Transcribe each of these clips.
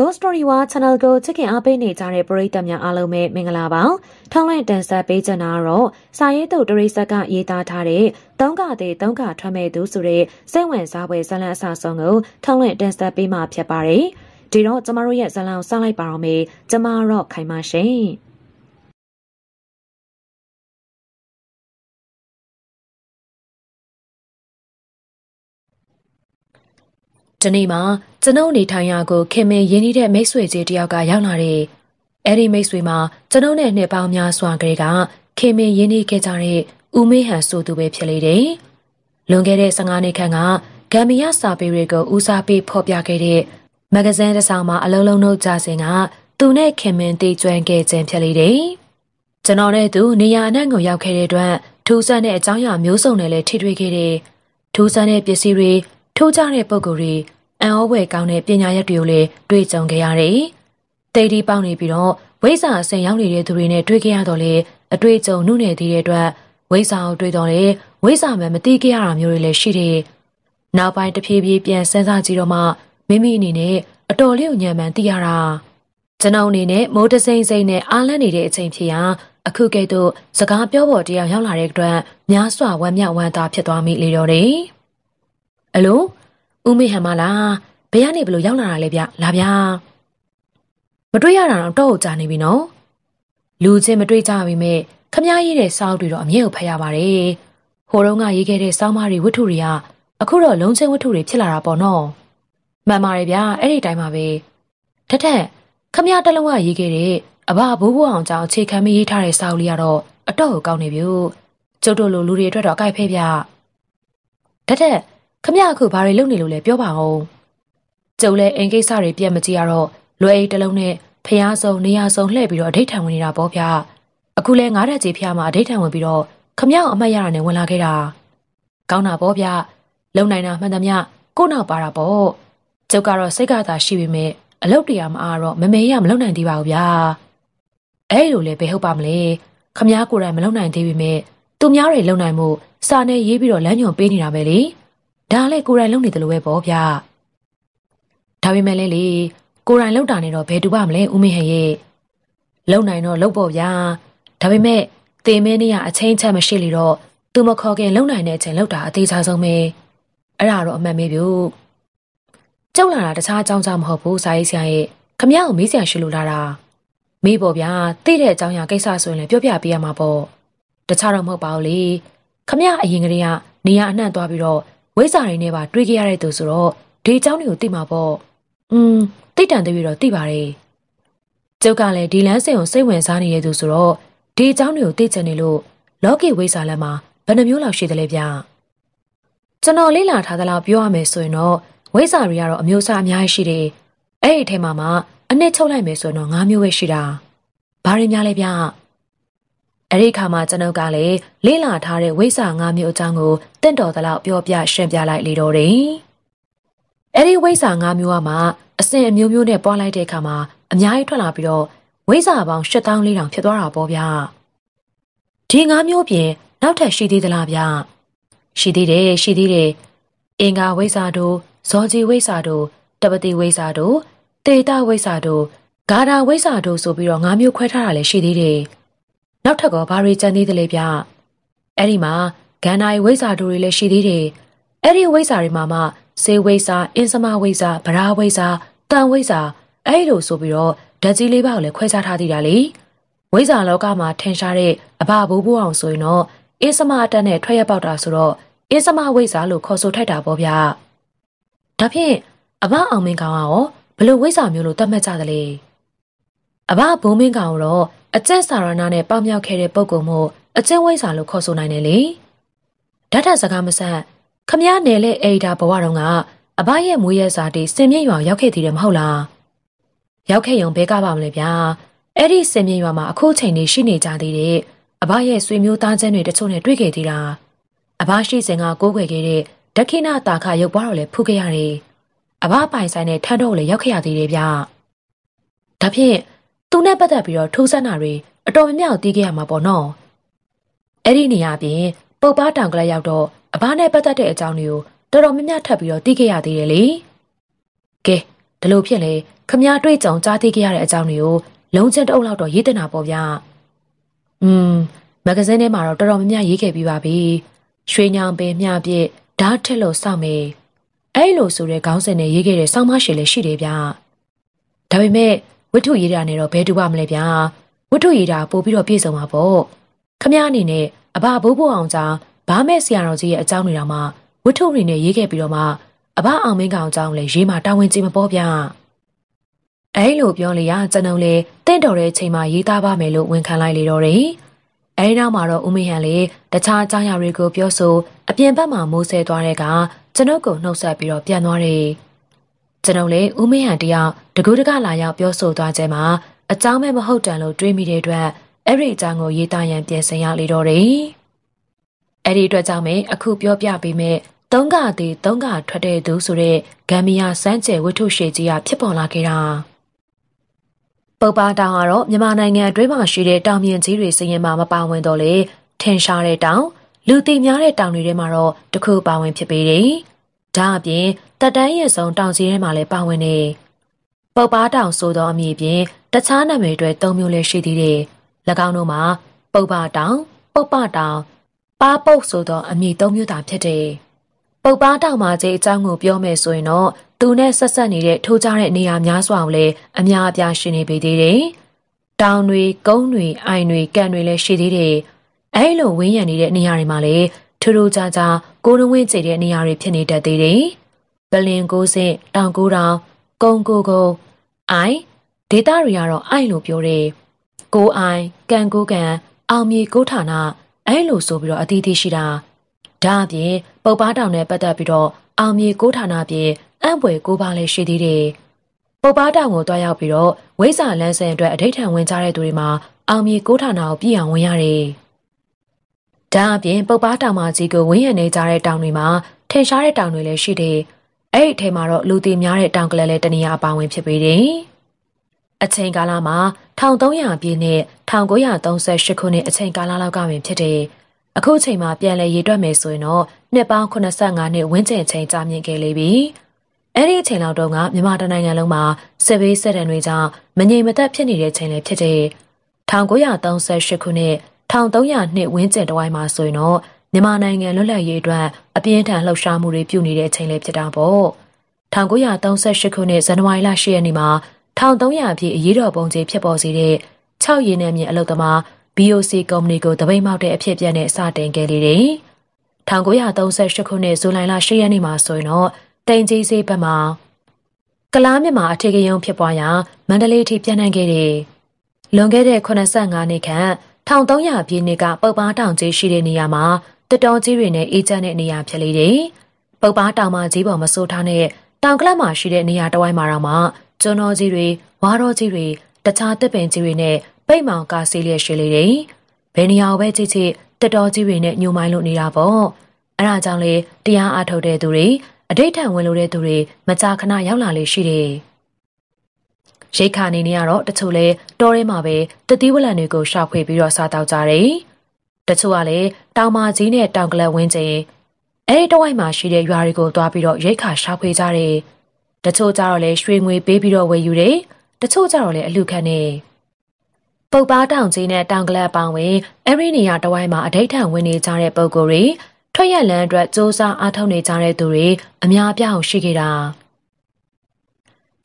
Ghost Story ဝါ Channel ကိုချစ်ခင်အားပေးနေကြတဲ့ပရိသတ်များအားလုံးပဲမင်္ဂလာပါ။ထောင်းလိုက်တန်ဆက်ပေးကြတာကတော့စာရေးသူတရိစက်ကရေးသားထားတဲ့တောင်းကတဲ့တောင်းကထွက်မဲ့သူဆိုတဲ့စိတ်ဝင်စားပွဲဇလန်းအစာဆုံးကိုထောင်းလိုက်တန်ဆက်ပေးမှာဖြစ်ပါတယ်။ဒီတော့ကျမတို့ရဲ့ဇလန်းကိုစလိုက်ပါတော့မယ်။ကျမတော့ခိုင်ပါရှင်။ ဒီနေ့မှာကျွန်ုပ်နေထိုင်ရာကိုခင်မင်ရင်းနှီးတဲ့မိတ်ဆွေကြီးတယောက်ကရောက်လာတယ်။အဲ့ဒီမိတ်ဆွေမှာကျွန်ုပ်နဲ့နှစ်ပေါင်းများစွာကလေးကခင်မင်ရင်းနှီးခဲ့ကြတဲ့ဦးမေဟန်ဆိုသူပဲဖြစ်လေတယ်။လွန်ခဲ့တဲ့15နှစ်ခန့်ကဂမ်ဘီယာစာပေတွေကိုဦးစားပေးဖော်ပြခဲ့တဲ့မဂဇင်းတစ်စောင်မှာအလုံးလုံးနှုတ်ကြစဉ်ကသူနဲ့ခင်မင်တည်ကျွမ်းခဲ့ခြင်းဖြစ်လေတယ်။ကျွန်တော်နဲ့သူနေရာအနှံ့ကိုရောက်ခဲ့တဲ့အတွက်ထူးဆန်းတဲ့အကြောင်းအရာမျိုးစုံနဲ့လည်းထိတွေ့ခဲ့တဲ့ထူးဆန်းတဲ့ပစ္စည်းတွေထိုးကြတဲ့ပုံကိုယ်တွေ အံ့ဩဖွယ်ကောင်းတဲ့ပညာရက်တွေကိုလည်းတွေ့ကြုံခဲ့ရတယ်။တိတ်တီပေါက်နေပြီးတော့ဝိဇ္ဇာအစဉ်ရောက်နေတဲ့သူတွေနဲ့တွေ့ခဲ့ရတော့လေအတွေ့အကြုံနှုတ်နေသေးတဲ့အတွက်ဝိဇ္ဇာကိုတွေ့တော့လေဝိဇ္ဇာမှမသိခဲ့ရတာမျိုးတွေလည်းရှိတယ်။နောက်ပိုင်းတဖြည်းဖြည်းပြန်စဉ်းစားကြည့်တော့မှမိမိအနေနဲ့အတော်လေးညံမှန်သိရတာ။ကျွန်တော်အနေနဲ့မိုးတစိမ့်စိမ့်နဲ့အားလန့်နေတဲ့အချိန်ဖြစ်ရာအခုကဲ့သို့စကားပြောဖို့တရားရောက်လာတဲ့အတွက်များစွာဝမ်းမြောက်ဝမ်းသာဖြစ်သွားမိလေတော့တယ်။အလို ဦးမေဟန်မလားဘယ်ကနေဘလို့ရောက်လာတာလဲဗျလာဗျာမတွေ့ရတာတော့တော့ကြာနေပြီနော်လူချင်းမတွေ့ကြပြီမဲ့ခမားရေးတဲ့စောက်တွေတော့အမြဲကိုဖတ်ရပါတယ်ဟိုတုန်းကရေးခဲ့တဲ့စောင်းမတွေဝတ္ထုတွေကအခုတော့လုံးချင်းဝတ္ထုတွေဖြစ်လာတာပေါ့နော်မှန်ပါတယ်ဗျာအဲ့ဒီတိုင်းပါပဲထက်ထက်ခမားတလုံးကရေးခဲ့တဲ့အဘဘိုးဘိုးအောင်ကြောင့်အခြေခံမရေးထားတဲ့စောက်လေးကတော့အတော့ကိုကောင်းနေပြီကျုပ်တို့လိုလူတွေအတွက်တော့အကြိုက်ဖဲဗျထက်ထက် ခမရအခုဘာတွေလုပ်နေလို့လဲပြောပါဦးကျုပ်လည်းအင်ကိစ္စတွေပြတ်မကြည့်ရတော့လွယ်အိတ်တစ်လုံးနဲ့ဖျားစုံနေရာစုံလှည့်ပြီးတော့အဋိဌံဝင်နေတာပေါ့ဗျာအခုလဲငါးတက်ကြီးဖျားမှာအဋိဌံဝင်ပြီးတော့ခမရအမတ်ရတာနဲ့ဝင်လာခဲ့တာကောင်းတာပေါ့ဗျလုံနိုင်တာမှန်သမျှကို့နောက်ပါတာပေါ့ကျုပ်ကတော့စိတ်ကသာရှိပေမဲ့အလုပ်တရားမအားတော့မမေရမလုံနိုင်သေးပါဘူးဗျာအဲ့လိုလေဘယ်ဟုတ်ပါမလဲခမ ्या ကိုယ်တိုင်မလုံနိုင်သေးပေမဲ့သူများတွေလုံနိုင်မှုစာနဲ့ရေးပြီးတော့လမ်းညွန်ပေးနေတာပဲလေ ဒါလည်းကိုယ်တိုင်လုပ်နေတယ်လို့ပဲပေါ့ဗျာဒါပေမဲ့လည်းလေကိုယ်တိုင်လုပ်တာနဲ့တော့ဘယ်တူပါမလဲဦးမင်းဟန်ရဲ့လုံနိုင်တော့လုပ်ပေါ့ဗျာဒါပေမဲ့တင်မင်းနေရအချင်းချက်မရှိလေတော့သူမခေါ်ခင်လုံနိုင်တဲ့အချိန်လောက်တာအသေးချာဆုံးပဲအဲ့ဒါတော့အမှန်ပဲဗျကျုပ်လာတာတခြားအကြောင်းကြောင့်မဟုတ်ဘူးစာရေးဆရာရဲ့ခမ ्या ကိုမေးစရာရှိလို့လာတာမေးပေါ့ဗျာသိတဲ့အကြောင်းအရာကိစ္စဆိုရင်လည်းပြောပြပေးရမှာပေါ့တခြားတော့မဟုတ်ပါဘူးလေခမ ्या အရင်ကတည်းကနေရာအနှံ့သွားပြီးတော့ ဝိဇ္ဇာတွေနဲ့ပါတွေးကြရတဲ့သူဆိုတော့ဒီအကြောင်းတွေကိုသိမှာပေါ့။อืมသိတန်သေးပြီးတော့သိပါတယ်။ကျုပ်ကလည်းဒီလမ်းစဉ်ကိုစိတ်ဝင်စားနေတဲ့သူဆိုတော့ဒီအကြောင်းတွေကိုသိချင်နေလို့လောကီဝိဇ္ဇာလမ်းမှာဘယ်နှမျိုးလောက်ရှိသလဲဗျ။ကျွန်တော်လေ့လာထားသလောက်ပြောရမယ်ဆိုရင်တော့ဝိဇ္ဇာတွေကတော့အမျိုးအစားအများကြီးရှိတယ်။အဲ့ဒီအထဲမှာမှအနှစ်ချုပ်လိုက်မယ်ဆိုရင်တော့၅မျိုးပဲရှိတာ။ဘာတွေများလဲဗျ။ အဲ့ဒီခါမှာကျွန်ုပ်ကလည်းလေးလာထားတဲ့ဝိစာ၅မျိုးအကြောင်းကိုတင့်တော်သလောက်ပြောပြရှင်းပြလိုက်လေတော့တယ်။အဲ့ဒီဝိစာ၅မျိုးကမှအစဉ်အမျိုးမျိုးနဲ့ပွားလိုက်တဲ့အခါမှာအများကြီးထွက်လာပြီးတော့ဝိစာပေါင်း8400ဖြစ်သွားတာပေါ့ဗျာ။ဒီ၅မျိုးပြင်နောက်ထပ်ရှိသေးသလားဗျ။ရှိသေးတယ်ရှိသေးတယ်။အင်္ဂါဝိစာတို့ဇောကြီးဝိစာတို့တပတိဝိစာတို့တေတာဝိစာတို့ဂါရာဝိစာတို့ဆိုပြီးတော့၅မျိုးခွဲထားတာလည်းရှိသေးတယ်။ နောက်ထပ်ကဘာတွေကြံသေးသလဲဗျအဲ့ဒီမှာဂန္ဓာရီဝိဇ္ဇာတို့တွေလည်းရှိသေးတယ်အဲ့ဒီဝိဇ္ဇာတွေမှာမှစေဝိဇ္ဇာအင်းစမဝိဇ္ဇာဗရာဝိဇ္ဇာတန်ဝိဇ္ဇာအဲ့လိုဆိုပြီးတော့ဓာတ်ကြီးလေးပါးကိုလည်းခွဲခြားထားသေးတာလေဝိဇ္ဇာလောကမှာထင်ရှားတဲ့အဘဘိုးဘိုးအောင်ဆိုရင်တော့အင်းစမအတက်နဲ့ထွက်ရပေါက်တာဆိုတော့အင်းစမဝိဇ္ဇာလို့ခေါ်ဆိုထိုက်တာပေါ့ဗျာဒါဖြင့်အဘအောင်မင်းကောင်ကရောဘလို့ဝိဇ္ဇာမျိုးလို့သတ်မှတ်ကြသလဲအဘဘုံမင်းကောင်တော့ အကျက်စာရဏနဲ့ပေါမြောက်ခဲ့တဲ့ပုံကုံမှုအကျက်ဝိစာလို့ခေါ်ဆိုနိုင်တယ်လေဓာတ်ထစကားမဆက်ခမည်းနယ်လေအိဒါဘဝတော်ကအဘရဲ့မွေးရစာတီစင်မြင့်ရွာရောက်ခဲ့သေးတယ်မဟုတ်လားရောက်ခဲ့ရုံဘဲကပါမလဲဗျာအဲ့ဒီစင်မြင့်ရွာမှာအခုချိန်နေရှိနေကြသေးတယ်အဘရဲ့ဆွေမျိုးသားချင်းတွေတချို့နဲ့တွေ့ခဲ့သေးတာအဘရှိစဉ်ကကိုးကွယ်ခဲ့တဲ့ဒက္ခိဏတာခရုပ်ပွားတော်လည်းဖူးခဲ့ရတယ်အဘပိုင်ဆိုင်နဲ့ထန်းတော့လည်းရောက်ခဲ့ရသေးတယ်ဗျဒါဖြင့် သူနဲ့ပတ်သက်ပြီးတော့ထိုးဆန်းတာတွေအတော်များများသိခဲ့ရမှာပေါ့နော်အဲ့ဒီနေရာပြင်ပုတ်ပါတောင်ကလေးရောက်တော့အဘနဲ့ပတ်သက်တဲ့အကြောင်းတွေကိုတော်တော်များများထပ်ပြီးတော့သိခဲ့ရသေးတယ်လေကဲဒီလိုဖြစ်လေခမည်းတွေ့ကြုံကြားသိခဲ့ရတဲ့အကြောင်းတွေကိုလုံးချင်းတအုပ်လောက်တော့ရေးတင်တာပေါ့ဗျာอืมမဂဇင်းထဲမှာတော့တော်တော်များများရေးခဲ့ပြီးပါပြီရွှေညောင်ပင်မြပြည့်ဓာတ်ထက်လို့စောင့်မေအဲ့လိုဆိုတဲ့ခေါင်းစဉ်နဲ့ရေးခဲ့တဲ့စောင်းမရှိလည်းရှိတယ်ဗျဒါပေမဲ့ ဝတ္ထုရေးတာနဲ့တော့ဘယ်တူပါမလဲဗျာဝတ္ထုရေးတာပို့ပြီးတော့ပြည့်စုံမှာပေါ့ခမည်းအနေနဲ့အဘဘိုးဘိုးအောင်ကြောင့်ဘာမဲ့ဆရာတော်ကြီးရဲ့အကြောင်းတွေတော့မှဝတ္ထုတွေနဲ့ရေးခဲ့ပြီးတော့မှအဘအောင်မင်းကောင်အကြောင်းလည်းရေးမှာတာဝန်ကြီးမပေါ်ဗျာအဲလိုပြောလေရကျွန်ုပ်လေတင့်တော်တဲ့ချိန်မှာရေးသားပါမယ်လို့ဝန်ခံလိုက်လေတော့တယ်အဲဒီနောက်မှာတော့ဦးမင်းဟန်လေတခြားအကြောင်းအရာတွေကိုပြောဆိုအပြင်ဘက်မှာမိုးဆဲသွားတဲ့ကကျွန်ုပ်ကိုနှုတ်ဆက်ပြီးတော့ပြန်သွားတယ် ကျွန်ုပ်လေဦးမင်းဟန်တယောက်တကူးတကလာရောက်ပြောဆိုသွားခြင်းမှာအကြောင်းမဲ့မဟုတ်တန်လို့တွေးမိတဲ့အတွက်အဲ့ဒီအကြောင်းကိုရေးသားရန်ပြင်ဆင်ရလေတော့တယ်အဲ့ဒီအတွက်ကြောင့်မအခုပြောပြပေးမယ်သုံးကသည်သုံးကထွက်တဲ့သူဆိုတဲ့ဂမ်ဘီယာစမ်းကျဲဝတ္ထုရှည်ကြီးကဖြစ်ပေါ်လာခဲ့တာပုပ္ပါတောင်ကတော့မြန်မာနိုင်ငံအတွင်းမှာရှိတဲ့တောင်မြင့်ကြီးတွေစရင်မှာမပါဝင်တော့လေထင်ရှားတဲ့တောင်လူသိများတဲ့တောင်တွေထဲမှာတော့တခုပါဝင်ဖြစ်ပေတယ်။ ဒါအပြင်တက်တန်းရဲ့ဆုံးတောင်ကြီးထဲမှာလည်းပါဝင်နေပုပ္ပါတောင်ဆိုသောအမည်ပြင်တခြားနာမည်တွေ၃မျိုးလည်းရှိသေးတယ်။၎င်းတို့မှာပုပ္ပါတောင်ပုပ္ပတောင်ပါပုတ်ဆိုသောအမည်၃မျိုးသာဖြစ်တယ်။ပုပ်ပားတောင်မာကြီးအကြောင်းကိုပြောမယ်ဆိုရင်တော့သူနဲ့ဆက်ဆက်နေတဲ့ထိုးကြတဲ့နေရာများစွာကိုလည်းအများအပြားရှိနေပေသေးတယ်။တောင်တွေ၊ကုန်းတွေ၊အိုင်တွေ၊ကန်တွေလည်းရှိသေးတယ်။အဲလိုဝင်းရံနေတဲ့နေရာတွေမှာလည်း ထူးထူးခြားခြားကိုရဝင်းကျတဲ့နေရာတွေဖြစ်နေတတ်သေးတယ်။ပလင်ကိုစင်တောင်ကိုတောင်ကုန်းကိုကုန်းအိုင်ဒေတာတွေကတော့အိုင်လို့ပြောတယ်။ကိုအိုင်ကန်ကိုကန်အောင်မြေကိုဌာနအဲလိုဆိုပြီးတော့အသီးသီးရှိတာ။ဒါအပြင်ပုပ်ပားတောင်နဲ့ပတ်သက်ပြီးတော့အောင်မြေကိုဌာနပြင်အံ့ဖွယ်ကိုပါလည်းရှိသေးတယ်။ပုပ်ပားတောင်ကိုတွားရောက်ပြီးတော့ဝိဇာလန်းဆန်အတွက်အထိတ်ထန်ဝင်ကြတဲ့သူတွေမှာအောင်မြေကိုဌာနကိုပြည်အောင်ဝင်ရတယ်။ ဒါအပြင်ပုပ်ပားတောင်မကြီးကိုဝင်းရံနေကြတဲ့တောင်တွေမှာထင်ရှားတဲ့တောင်တွေလည်းရှိတယ်။အဲ့ဒီအထဲမှာတော့လူသိများတဲ့တောင်ကလေးလည်းတနေရာအပါဝင်ဖြစ်ပေတယ်။အချိန်ကာလမှာ1300ပြည့်နဲ့1938ခုနှစ်အချိန်ကာလလောက်ကပင်ဖြစ်တယ်။အခုချိန်မှာပြန်လည်ရေတွက်မယ်ဆိုရင်တော့နှစ်ပေါင်း85နှစ်ဝန်းကျင်ချိန်ကြာမြင့်ခဲ့လေပြီ။အဲ့ဒီအချိန်လောက်တော့ကမြန်မာတိုင်းနိုင်ငံလုံးမှာစစ်ဘေးစစ်ဒဏ်တွေကြောင့်မငြိမ်မသက်ဖြစ်နေတဲ့ချိန်လည်းဖြစ်တဲ့1938ခုနှစ် 1300နှစ်ဝန်းကျင်တဝိုင်းမှာဆိုရင်တော့မြန်မာနိုင်ငံလွတ်လပ်ရေးအတွက်အပြင်းထန်လှုပ်ရှားမှုတွေပြုနေတဲ့ချိန်လည်းဖြစ်တာပေါ့။1938ခုနှစ်ဇန်နဝါရီလ10ရက်နေ့မှာ1300ပြည့်အရေးတော်ပုံကြီးဖြစ်ပေါ်စေတဲ့6ရင်းနဲ့မြေအလုတ်သမား BOC ကုမ္ပဏီကိုတပိတ်မောက်တဲ့အဖြစ်ပြက်နဲ့စတင်ခဲ့လေတယ်။1938ခုနှစ်ဇူလိုင်လ10ရက်နေ့မှာဆိုရင်တော့တိန်ကြီးစေးဘက်မှာကလားမြမှာအထည်ကယုံဖြစ်ပွားရာမန္တလေးထိပြန်နိုင်ခဲ့တယ်။လွန်ခဲ့တဲ့85နှစ်ခန့် 1300ပြည့်နှစ်ကပုပ်ပားတောင်ကြီးရှိတဲ့နေရာမှာတတော်ကြီးတွေနဲ့အေးချမ်းတဲ့နေရာဖြစ်လေတယ်။ပုပ်ပားတောင်မှာကြီးပေါ်မစိုးထားတဲ့တောင်ကလပ်မှာရှိတဲ့နေရာတစ်ဝိုင်းမှာတော့မှကျွန်းတော်ကြီးတွေဝါတော်ကြီးတွေတခြားတစ်ပင်ကြီးတွေနဲ့ပိတ်မောင်ကားစီးလျက်ရှိလေတယ်။ဘယ်နေရာပဲကြည့်ကြည့်တတော်ကြီးတွေနဲ့ညှိုမိုင်းလို့နေတာပေါ့။အဲဒါကြောင့်လေတရားအားထုတ်တဲ့သူတွေအဋိဌံဝင်လို့တဲ့သူတွေမကြာခဏရောက်လာလေရှိတယ်။ ရိတ်ခါနေနေရတော့တချို့လဲတောထဲမှာပဲတတိဝလန်တွေကိုရှာဖွေပြီးတော့စားတောက်ကြတယ်။တချို့ကလည်းတောင်မာကြီးနဲ့တောင်ကလပ်ဝင်းကျင်အဲဒီတဝိုက်မှာရှိတဲ့ရွာတွေကိုသွားပြီးတော့ရိတ်ခါရှာဖွေကြတယ်။တချို့ကြတော့လဲရွှေငွေပေးပြီးတော့ဝယ်ယူတယ်။တချို့ကြတော့လဲအလူခန့်နေ။ပုပ်ပားတောင်ကြီးနဲ့တောင်ကလပ်ပေါင်းဝင်အဲ့ဒီနေရာတဝိုင်းမှာအဋိဌံဝင်နေကြတဲ့ပုံကိုယ်တွေထွက်ရလန်းအတွက်စ조사အားထုတ်နေကြတဲ့သူတွေအများအပြားရှိခဲ့တာ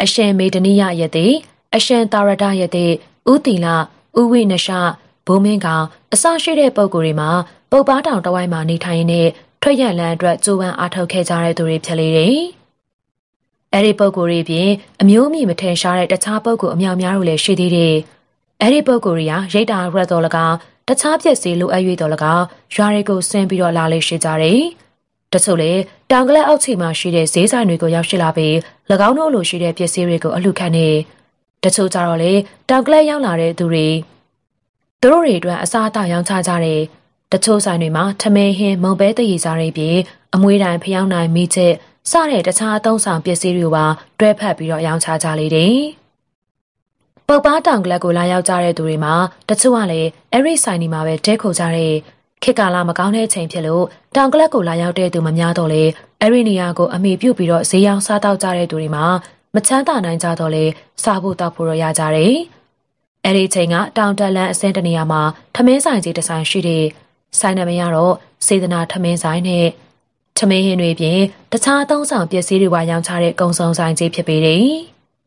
အရှင်မေတ္တနိယယတိအရှင်တာရဒယတိဥတီလဥဝိနရှဘုံမင်းကောင်အစရှိတဲ့ပုံကိုယ်တွေမှာပုပ်ပားတောင်တဝိုင်းမှာနေထိုင်နေတဲ့ထွက်ရလန်းအတွက်ကြိုးပမ်းအားထုတ်ခဲ့ကြတဲ့သူတွေဖြစ်လေတယ်အဲ့ဒီပုံကိုယ်တွေပြင်အမျိုးအမည်မထင်ရှားတဲ့တခြားပုံကိုယ်အများများတို့လည်းရှိသေးတယ်။အဲ့ဒီပုဂ္ဂိုလ်တွေကရိတ်တာရက်တော်လကတခြားပြက်စီလိုအပ်၍တော်လကရွာတွေကိုဆင်းပြီးတော့လာလေရှိကြတယ်။ တချို့လေတောင်ကလပ်အောက်ခြေမှာရှိတဲ့ဈေးဆိုင်တွေကိုရောက်ရှိလာပြီး၎င်းတို့လိုရှိတဲ့ပစ္စည်းတွေကိုအလှခံနေတချို့ကြတော့လေတောင်ကလပ်ရောက်လာတဲ့သူတွေသူတို့တွေအတွက်အစားအသောက်ရောင်းချကြတယ်။တချို့ဆိုင်တွေမှာထမင်းဟင်းမုံပဲတည်ရကြရပြီးအမွေတိုင်ဖျောင်းနိုင်မိချက်စတဲ့တခြားအသုံးဆောင်ပစ္စည်းတွေပါတွဲဖက်ပြီးတော့ရောင်းချကြလေတယ်။ပုပ်ပားတောင်ကလပ်ကိုလာရောက်ကြတဲ့သူတွေမှာတချို့ကလည်းအဲ့ဒီဆိုင်ဒီမှာပဲတဲခိုကြတဲ့ ခေတ်ကာလမကောင်းတဲ့အချိန်ဖြစ်လို့တောင်ကလပ်ကိုလာရောက်တဲ့သူမများတော့လေအဲ့ဒီနေရာကိုအမိပြုတ်ပြီးတော့ဈေးရောင်းစားတောက်ကြတဲ့သူတွေမှာမချမ်းသာနိုင်ကြတော့လေစားဖို့တောက်ဖို့ရကြတယ်။အဲ့ဒီချိန်ကတောင်တက်လန်အစင်းတနေရာမှာထမင်းဆိုင်ကြီးတစ်ဆိုင်ရှိတယ်။ဆိုင်နာမည်ကတော့စေတနာထမင်းဆိုင်နဲ့ထမင်းဟင်းတွေပြင်တခြားသုံးဆောင်ပစ္စည်းတွေဝါရောင်းချတဲ့ကုံစုံဆိုင်ကြီးဖြစ်ပေတယ်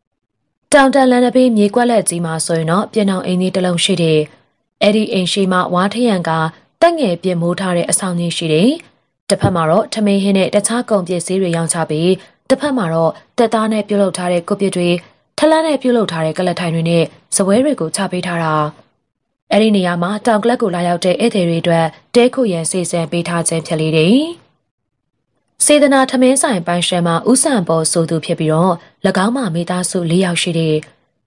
။တောင်တက်လန်တစ်ပေးမြေကွက်လက်ကြီးမှာဆိုရင်တော့ပြင်အောင်အိမ်ကြီးတစ်လုံးရှိတယ်။အဲ့ဒီအိမ်ရှိမှဝါထရံက တက်ငယ်ပြင်မိုးထားတဲ့အဆောင်ကြီးရှိတယ်။တစ်ဖက်မှာတော့ထမင်းဟင်းနဲ့တခြားကုန်ပစ္စည်းတွေရောင်းချပြီးတစ်ဖက်မှာတော့တက်သားနဲ့ပြုတ်လုပ်ထားတဲ့ကုပ်ပစ်တွေထလန်းနဲ့ပြုတ်လုပ်ထားတဲ့ကလတ်ထိုင်တွေနဲ့ဇပွဲတွေကိုချပေးထားတာအဲ့ဒီနေရာမှာတောင်ကလပ်ကိုလာရောက်တဲ့ဧည့်သည်တွေအတွက်တဲခုရန်စီစဉ်ပေးထားခြင်းဖြစ်လေတယ်စေတနာထမင်းဆိုင်ပိုင်ရှင်မှာဥဆန်ပေါ်ဆိုသူဖြစ်ပြီးတော့၎င်းမှာမိသားစု၄ယောက်ရှိတဲ့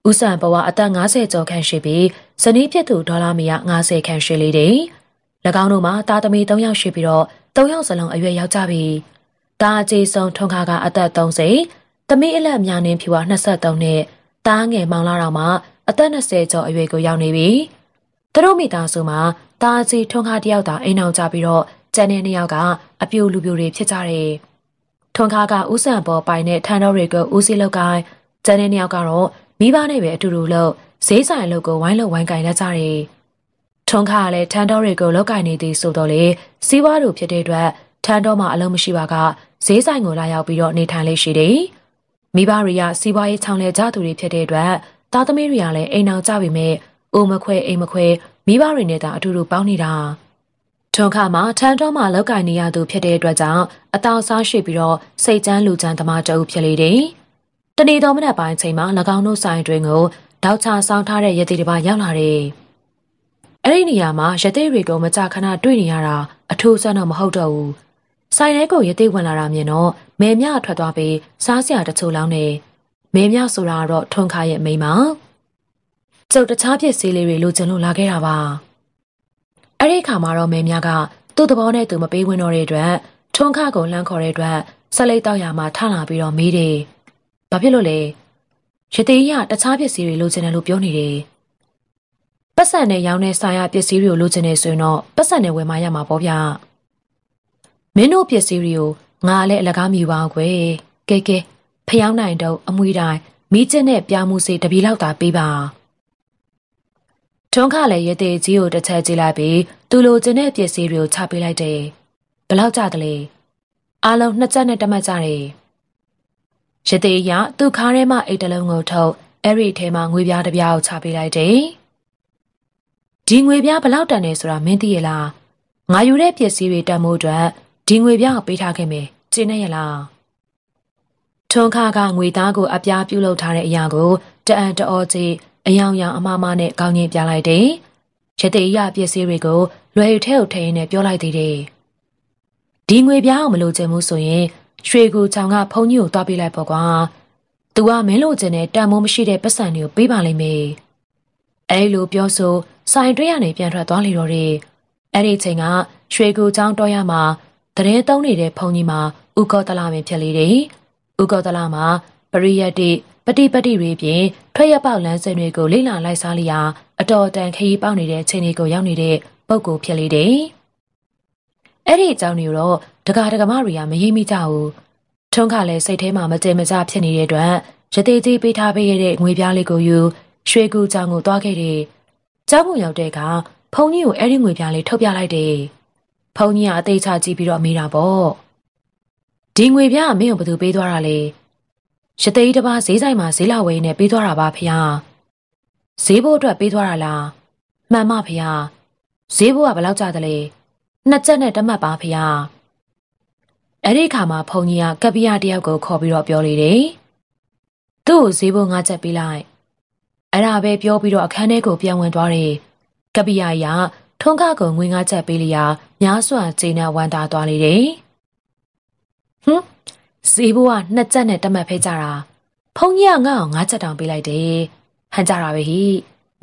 ဥဆန်ပေါ်ကအသက်50ကျော်ခန့်ရှိပြီးဇနီးဖြစ်သူဒေါ်လာမီယာ90ခန့်ရှိလေတယ်၎ င်းတို့မှာသားသမီး3ယောက်ရှိပြီးတော့3ယောက်စလုံးအရွယ်ရောက်ကြပြီတာအကျေဆုံးထွန်ခါကအသက်30သမီးအလက်မြာနှင်းဖြူက23နဲ့တားငယ်မောင်လာတော်မှာအသက်20ကျော်အရွယ်ကိုရောက်နေပြီသူတို့မိသားစုမှာတာအကျေထွန်ခါတယောက်သာအိမ်အောင်ကြပြီးတော့ကျန်တဲ့နှစ်ယောက်ကအပြိုလူပြိုတွေဖြစ်ကြတယ်ထွန်ခါကဥဆန်ပေါ်ပိုင်တဲ့ထန်တော်တွေကိုဦးစီးလောက်ကိုင်းကျန်တဲ့နှစ်ယောက်ကတော့မိဘနဲ့ပဲအတူတူလို့ဈေးဆိုင်လုပ်ကိုဝိုင်းလို့ဝိုင်းကင်လက်ကြတယ် ထွန်ခါကလည်းထန်တော်တွေကိုလောက်ကင်နေသည်ဆိုတော့လေစီးပွားတို့ဖြစ်တဲ့အတွက်ထန်တော်မှာအလုံးမရှိပါကဈေးဆိုင်ကိုလာရောက်ပြီးတော့နေထိုင်လေးရှိတယ်။မိဘတွေကစီးပွားရေးချောင်းလဲကြသူတွေဖြစ်တဲ့အတွက်သားသမီးတွေကလည်းအိမ်အောင်ကြပြီမဲ့အိုမခွဲအိမ်မခွဲမိဘတွေနဲ့တာအတူတူပေါင်းနေတာ။ထွန်ခါမှာထန်တော်မှာလောက်ကင်နေရသူဖြစ်တဲ့အတွက်ကြောင့်အတောင်စားရှိပြီးတော့စိတ်ချမ်းလူချမ်းသမားတအုပ်ဖြစ်လေတယ်။တနေ့တော်မနက်ပိုင်းချိန်မှာ၎င်းတို့ဆိုင်တွင်ကိုတောက်ချဆောင်ထားတဲ့ရသေးတစ်ပါးရောက်လာတယ်။ အဲ့ဒီနေရာမှာရသေးတွေကိုမကြခဏတွေ့နေရတာအထူးဆန်းတော့မဟုတ်တော့ဘူး။ဆိုင်ထဲကိုရသေးဝင်လာတာမြင်တော့မဲမြထွက်သွားပြီးစားစရာတချို့လောင်းနေမဲမြဆိုတာတော့ထွန်ခါရဲ့မိန်းမကျုပ်တခြားပစ္စည်းလေးတွေလိုချင်လို့လာခဲ့တာပါအဲ့ဒီခါမှာတော့မဲမြကသူ့သဘောနဲ့သူမပေးဝင်တော့တဲ့အတွက်ထွန်ခါကိုလှမ်းခေါ်တဲ့အတွက်ဆက်လိုက်တော့ရမှာထလာပြီးတော့မေးတယ်ဘာဖြစ်လို့လဲရသေးရတခြားပစ္စည်းတွေလိုချင်တယ်လို့ပြောနေတယ် ပတ်စံနဲ့ရောင်းတဲ့ဆိုင်ရပစ္စည်းတွေကိုလိုချင်နေဆိုရင်တော့ပတ်စံနဲ့ဝယ်မရမှာပေါ့ဗျာမင်းတို့ပစ္စည်းတွေကိုငါလည်းအလကားမြူပါကွယ်ကဲကဲဖျောင်းနိုင်တော့အမွေတိုင်းမိကျင်းနဲ့ပြားမှုစေတပီလောက်သာပေးပါထွန်းခလည်းရသေးကြီးကိုတစ်ချက်ကြည့်လိုက်ပြီးသူလိုချင်တဲ့ပစ္စည်းတွေကိုချပေးလိုက်တယ်ဘလောက်ကြသလဲအားလုံးနှစ်ချက်နဲ့တမတ်ကြတယ်ရသေးရသူ့ခါးထဲမှာအိတ်တလုံးကိုထုတ်အဲ့ဒီထဲမှာငွေပြားတစ်ပြားကိုချပေးလိုက်တယ် ဒီငွေပြားဘလောက်တန်နေဆိုတာမင်းသိရလားငါယူတဲ့ပစ္စည်းတွေတန်မိုးအတွက်ဒီငွေပြားပေးထားခဲ့မယ်ကျင်းနေရလားထွန်းခါကငွေသားကိုအပြားပြုတ်လောက်ထားတဲ့အရာကိုတအံတအောကြီးအယောင်ယောင်အမမနဲ့ကောင်းကြီးပြလိုက်တယ်ရသေးရပစ္စည်းတွေကိုလွယ်ထဲကိုထည့်နေပြောလိုက်သေးတယ်ဒီငွေပြားအောင်မလို့ချင်ဘူးဆိုရင်ရွှေကူချောင်ကဖုန်းကြီးကိုတွားပေးလိုက်ပေါ့ကွာ။ "तू ကမင်းလိုချင်တဲ့တန်မိုးမရှိတဲ့ပတ်စံတွေကိုပေးပါလိမ့်မယ်။ အဲလိုပြောဆိုဆိုင်တွဲရနေပြန်ထွက်သွားလေတော့တယ်။အဲ့ဒီချိန်ကရွှေကူချောင်တော်ရမှာတရင်သုံးနေတဲ့ဖုန်ကြီးမှာဥကောတလာပင်ဖြစ်လေတယ်။ဥကောတလာမှာပရိယတ်တိပတိပတိတွေပြင်ထွက်ရပေါက်လမ်းစဉ်တွေကိုလိလာလိုက်စားလျာအတော်တန်ခရီးပေါက်နေတဲ့ချိန်တွေကိုရောက်နေတဲ့ပုံကိုဖြစ်လေတယ်။အဲ့ဒီအကြောင်းတွေကိုတော့ဒကာဒကမတွေကမရေးမိကြဘူး။ထွန်းခလည်းစိတ်ထဲမှာမကြေမကျဖြစ်နေတဲ့အတွက်ရသေးကြီးပေးထားပေးရတဲ့ငွေပြားလေးကိုယူ ရွှေကူကြောင်ကိုသွားခဲ့တယ်။ကျောင်းကိုရောက်တဲ့အခါဖုန်ကြီးကိုအဲ့ဒီငွေပြားလေးထုတ်ပြလိုက်တယ်။ဖုန်းကြီးကအသေးချကြည့်ပြီးတော့မေးတာပေါ့ဒီငွေပြမင်းကိုဘယ်သူပေးသွားတာလဲရသိန်းတစ်ပါးဈေးဆိုင်မှာဈေးလာဝယ်နေပေးသွားတာပါဖေ။ဈေးဘိုးအတွက်ပေးသွားတာလားမှန်မဖေ။ဈေးဘိုးကဘယ်လောက်ကြသလဲနှစ်ချက်နဲ့တမတ်ပါဖေ။အဲ့ဒီခါမှာဖုန်ကြီးကကပ္ပိယတယောက်ကိုခေါ်ပြီးတော့ပြောလေတယ်။သူ့ကိုဈေးဘိုးငါချက်ပေးလိုက်။ အဲ့ဒါပဲပြောပြီးတော့အခန်းထဲကိုပြန်ဝင်သွားတယ်။ကပ္ပိယကထုံးခကိုငွေငါချက်ပေးလျာများစွာကျေနပ်ဝမ်းသာသွားလေတယ်။ဟွန်းဈေးဘိုးကနှစ်ချက်နဲ့တမတ်ဖဲကြတာဖုန်းကြီးကငါ့အောင်ငါးချက်တောင်ပေးလိုက်တယ်။ဟန်ကြတာပဲဟိ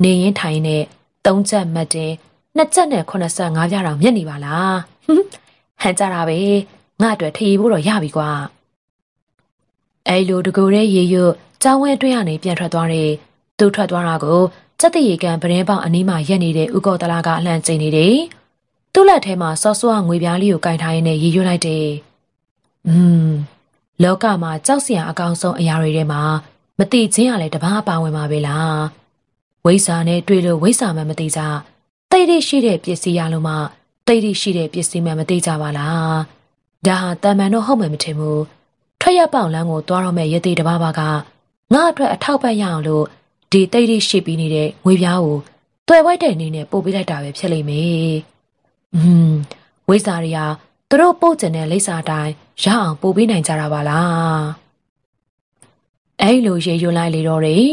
နေရင်ထိုင်နဲ့သုံးချက်မှတ်တယ်နှစ်ချက်နဲ့85ပြားတောင်မြက်နေပါလား။ဟန်ကြတာပဲငါအတွက်ထရီဖို့တော့ရပြီကွာ။အဲလိုတကူတဲ့ရေရွတ်ကျောင်းဝဲတွင်းကနေပြန်ထွက်သွားတယ်။ သူထွက်သွားတာကိုစက်တရေကန်ပရင်ပေါင်အနီးမှာရက်နေတဲ့ဥကောတလာကအလှမ်းကျင်နေတယ်။သူ့လက်ထဲမှာစောစောငွေပြားလေးကိုကင်ထားရင်းနဲ့ရေရွတ်လိုက်တယ်။อืมလောကမှာကြောက်စရာအကောင်ဆုံးအရာတွေထဲမှာမတိချင်းရလဲတပားပါဝင်ပါပဲလားဝိဇ္ဇာနဲ့တွေ့လို့ဝိဇ္ဇာမှမသိကြတိတ်တိရှိတဲ့ပစ္စည်းရလို့မှတိတ်တိရှိတဲ့ပစ္စည်းမှမသိကြပါလားဒါဟာတမန်တော့ဟုတ်မယ်မထင်ဘူးထွက်ရပေါင်လန်းကိုသွားတော့မဲ့ရသေးတပားပါကငါအတွက်အထောက်ပံ့ရအောင်လို့ ဒီတိတ်တိရှိပြီးနေတဲ့ငွေပြားကိုတွယ်ဝိုက်တဲ့အနေနဲ့ပို့ပေးလိုက်တာပဲဖြစ်လိမ့်မယ်။อืมဝိဇ္ဇာတွေဟာသူတို့ပို့ကျင်တဲ့လိပ်စာတိုင်းရအောင်ပို့ပေးနိုင်ကြတာပါလား။အဲ့လိုရေရွလိုက်လေတော့တယ်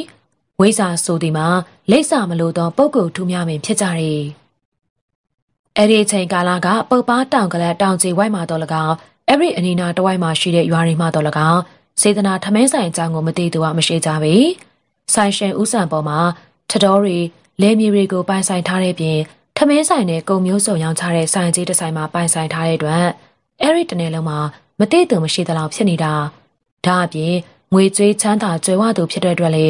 ဝိဇ္ဇာဆိုဒီမှာလိပ်စာမလို့တော့ပုပ်ကုထူးများပင်ဖြစ်ကြတယ်။အဲ့ဒီအချိန်ကာလကပုပ်ပါတောင်ကလေးတောင်ကြီးဝိုက်မှာတော့လကောင်အဲ့ဒီအနီနာတဝိုက်မှာရှိတဲ့ရွာတွေမှာတော့လကောင်စေတနာထမင်းဆိုင်အကြောင်းကိုမသိသူကမရှိကြပေ။ ဆိုင်ရှင်ဦးဆန်ပေါ်မှာထတော်တွေလဲမြေတွေကိုပိုင်ဆိုင်ထားတဲ့ပြင်ထမင်းဆိုင်နဲ့ကုံမျိုးစုံရောင်းချတဲ့ဆိုင်ကြီးတစ်ဆိုင်မှာပိုင်ဆိုင်ထားတဲ့အတွက်အဲ့ဒီတနေ့လုံးမှာမသိသူမရှိသလောက်ဖြစ်နေတာဒါအပြင်ငွေကြေးချမ်းသာကြွယ်ဝသူဖြစ်တဲ့အတွက်လေ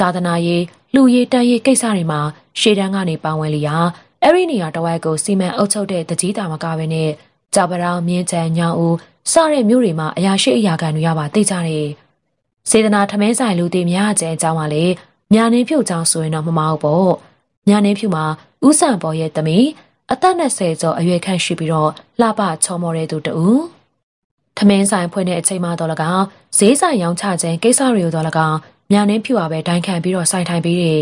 သာသနာရေးလူရေးတန်းရေးကိစ္စတွေမှာရှေ့တန်းကနေပါဝင်လျာအဲ့ဒီနေရာတဝိုက်ကိုစီမံအုပ်ချုပ်တဲ့တကြီးတာမကဘဲနဲ့ကြောက်ပရောင်မြင်းချန်ညောင်ဦးစတဲ့မြို့တွေမှာအရာရှိအရာခံတွေရပါသိကြတယ် စေတနာထမင်းဆိုင်လူတွေများကျဲအကြောင်းပါလေညာနေဖြုတ်ကြောင်းဆိုရင်တော့မမဟုတ်ပေါ့ညာနေဖြူမှာဦးဆန်ပေါ်ရဲ့သမီးအသက်20ကျော်အရွယ်ခန့်ရှိပြီးတော့လှပချောမောတဲ့သူတူထမင်းဆိုင်ဖွင့်တဲ့အချိန်မှတော့လကောင်ဈေးဆိုင်ရောင်းချခြင်းကိစ္စတွေကိုတော့လကောင်ညာနေဖြူပါပဲတိုင်ခံပြီးတော့ဆိုင်ထိုင်ပြီးတယ်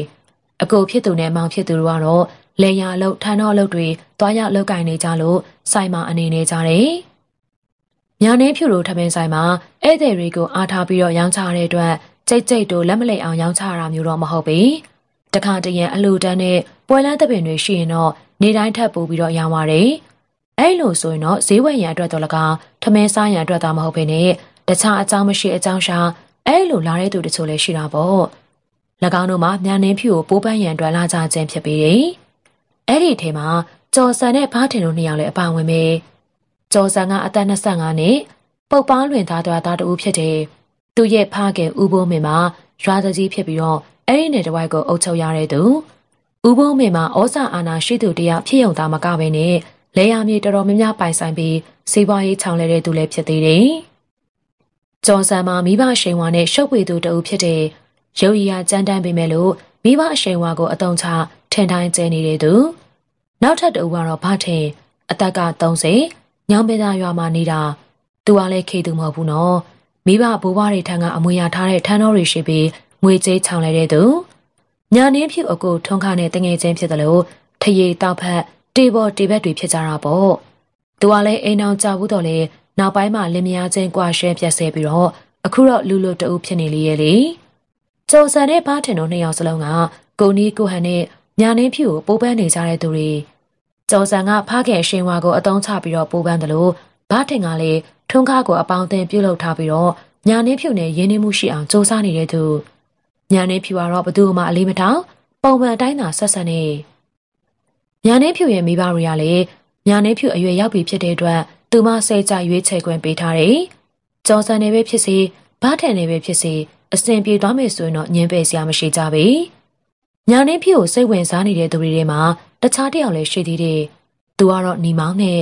အကိုဖြစ်သူနဲ့မောင်ဖြစ်သူတို့ကတော့လေယာအလုပ်ထန်းတော်အလုပ်တွေတွားရောက်လုပ်ကင်နေကြလို့ဆိုင်မှာအနေနေကြတယ် ညာနေဖြူတို့ထမင်းဆိုင်မှာဧည့်သည်တွေကိုအားထားပြီးတော့ရောင်းချတဲ့အတွက်ကြိတ်ကြိတ်တို့လက်မလိမ်အောင်ရောင်းချတာမျိုးတော့မဟုတ်ပေတခါတရံအလူတန်းနဲ့ပွဲလန်းသပင်တွေရှိရင်တော့နေတိုင်းထပ်ပို့ပြီးတော့ရောင်းပါတယ်အဲ့လိုဆိုရင်တော့ဈေးဝယ်ရန်အတွက်တော့လကောင်ထမင်းစားရန်အတွက်သာမဟုတ်ဘဲနဲ့တခြားအကြောင်းမရှိအကြောင်းရှာအဲ့လိုလာတဲ့သူတချို့လည်းရှိတာပေါ့၎င်းတို့မှာမြန်နှင်းဖြူကိုပိုးပန်းရန်အတွက်လာကြခြင်းဖြစ်ပြီးတယ်အဲ့ဒီထဲမှာကျော်ဆန်နဲ့ဘားထင်တို့နှစ်ယောက်လည်းအပါဝင်ပဲ ကျော်ဆန်ကအသက်25နှစ်ပုတ်ပားလွင်သားသားတူဖြစ်တယ်သူရဲ့ဖခင်ဦးဘိုးမင်းမှာရွာသားကြီးဖြစ်ပြီးတော့အဲ့ဒီနယ်တဝိုက်ကိုအုပ်ချုပ်ရတဲ့သူဦးဘိုးမင်းမှာဩဇာအာဏာရှိသူတယောက်ဖြစ်ုံသားမကဘဲနဲ့လေယာမြေတော်တော်များများပိုင်ဆိုင်ပြီးစီးပွားရေးချောင်လဲတဲ့သူလည်းဖြစ်သေးတယ်။ကျော်ဆန်မှာမိဘရှိန်ဝါနဲ့ရှုပ်ပွေသူတဦးဖြစ်တဲ့ရုပ်ရည်ရကြမ်းတမ်းပေမဲ့လို့မိဘအရှိန်ဝါကိုအတုံးချထင်တိုင်းကျဲနေတဲ့သူနောက်ထပ်တဦးကတော့ဘာထင်အသက်က30 ညောင်ပေသားရွာမှာနေတာသူကလည်းခေသူမဟုတ်ဘူးနော်မိဘဘိုးဘွားတွေထံကအမွေရထားတဲ့ထန်းတော်တွေရှိပြီးငွေကြေးချောင်လဲတဲ့သူညာနင်းဖြူအကိုထုံခါနဲ့တငယ်ချင်းဖြစ်တယ်လို့ထရေတောက်ဖက်တေဘော်တေဘက်တွေဖြစ်ကြတာပေါ့သူကလည်းအိမ်အောင်ကြဘူးတော့လေနောက်ပိုင်းမှာလင်မယားချင်းကွာရှဲပြက်ဆဲပြီးတော့အခုတော့လူလူတူဖြစ်နေလေရဲ့လေကျော်စံတဲ့ဘားထင်တို့နှစ်ယောက်စလုံးကကိုနီးကိုဟန်နဲ့ညာနင်းဖြူကိုပိုးပန်းနေကြတဲ့သူတွေ ကျော်စံကဖခင်အရှင်ဝါကိုအတုံးချပြီးတော့ပိုးပန်းတယ်လို့ဘားထင်ကလည်းထွန်းကားကိုအပေါင်းအသင်းပြုတ်လုထားပြီးတော့ညာနေဖြူနဲ့ရင်းနှီးမှုရှိအောင်စူးစမ်းနေတဲ့သူညာနေဖြူကတော့ဘသူမှအလေးမထားပုံမှန်အတိုင်းသာဆက်ဆက်နေညာနေဖြူရဲ့မိဘတွေကလည်းညာနေဖြူအရွယ်ရောက်ပြီဖြစ်တဲ့အတွက်သူမစိတ်ကြရွေးချယ်ခွင့်ပေးထားတယ်။ကြော်စံနေပဲဖြစ်စေဘားထန်နေပဲဖြစ်စေအစဉ်ပြေသွားမယ်ဆိုရင်တော့ညင်ပယ်စရာမရှိကြပေ။ ညာနေဖြူကိုစိတ်ဝင်စားနေတဲ့သူတွေထဲမှာတခြားတယောက်လည်းရှိသေးတယ်။သူကတော့ညီမောင်နဲ့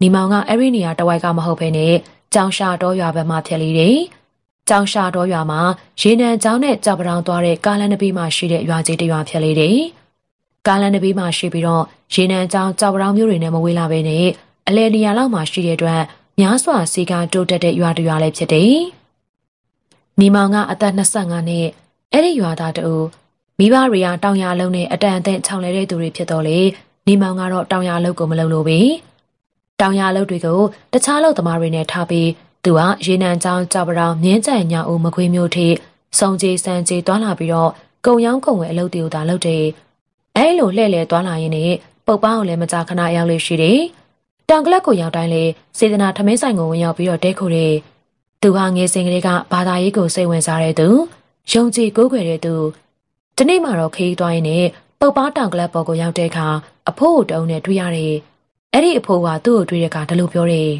ညီမောင်ကအဲ့ဒီနေရာတဝိုက်ကမဟုတ်ဘဲနဲ့ကြောင်ရှာတော်ရွာဘက်မှာဖြစ်လေတယ်။ကြောင်ရှာတော်ရွာမှာရေနံကျောင်းနဲ့ကြောက်ပတောင်သွားတဲ့ကားလန်နဘေးမှာရှိတဲ့ရွာကြီးတစ်ရွာဖြစ်လေတယ်။ကားလန်နဘေးမှာရှိပြီးတော့ရေနံကျောင်းကြောက်ပတောင်မျိုးတွေနဲ့မဝေးလာဘဲနဲ့အလဲနေရာလောက်မှာရှိတဲ့အတွက်များစွာစီကတိုးတက်တဲ့ရွာတစ်ရွာလည်းဖြစ်တယ်။ညီမောင်ကအသက်25နှစ်အဲ့ဒီရွာသားတူ မိဘတွေကတောင်ရလုံးနဲ့အတန်အသင့်ခြောင်လဲတဲ့သူတွေဖြစ်တော့လေညီမောင်ကတော့တောင်ရလုံးကိုမလုပ်လို့ပဲ။တောင်ရလုပ်တွေကိုတခြားလုပ်သမားတွေနဲ့ထားပြီးသူကရေနံချောင်းကြောက်ပရောင်မြင်းကြိုင်ညောင်ဦးမခွေးမျိုးထိစုံကြီးစံကြီးတွားလာပြီးတော့ကုံရောင်းကုံဝဲအလုပ်တွေကိုသာလုပ်တယ်။အဲလိုလှဲ့လေတွားလာရင်းနဲ့ပုတ်ပန်းကိုလည်းမကြာခဏရောက်လို့ရှိတယ်။တောင်ကလပ်ကိုရောက်တိုင်းလေစေတနာထမင်းဆိုင်ကိုဝင်ရောက်ပြီးတော့တဲခိုတယ်။သူဟာငယ်စဉ်ကလေးကဘာသာရေးကိုစိတ်ဝင်စားတဲ့သူယုံကြည်ကိုးကွယ်တဲ့သူ ဒီနေ့မှတော့ခရီးသွားရင်းနဲ့ပုတ်ပန်းတောင်ကလပ်ပေါ်ကိုရောက်တဲ့အခါအဖိုးတုံးနဲ့တွေ့ရတယ်။အဲ့ဒီအဖိုးကသူ့ကိုတွေ့တဲ့အခါဒါလိုပြောတယ်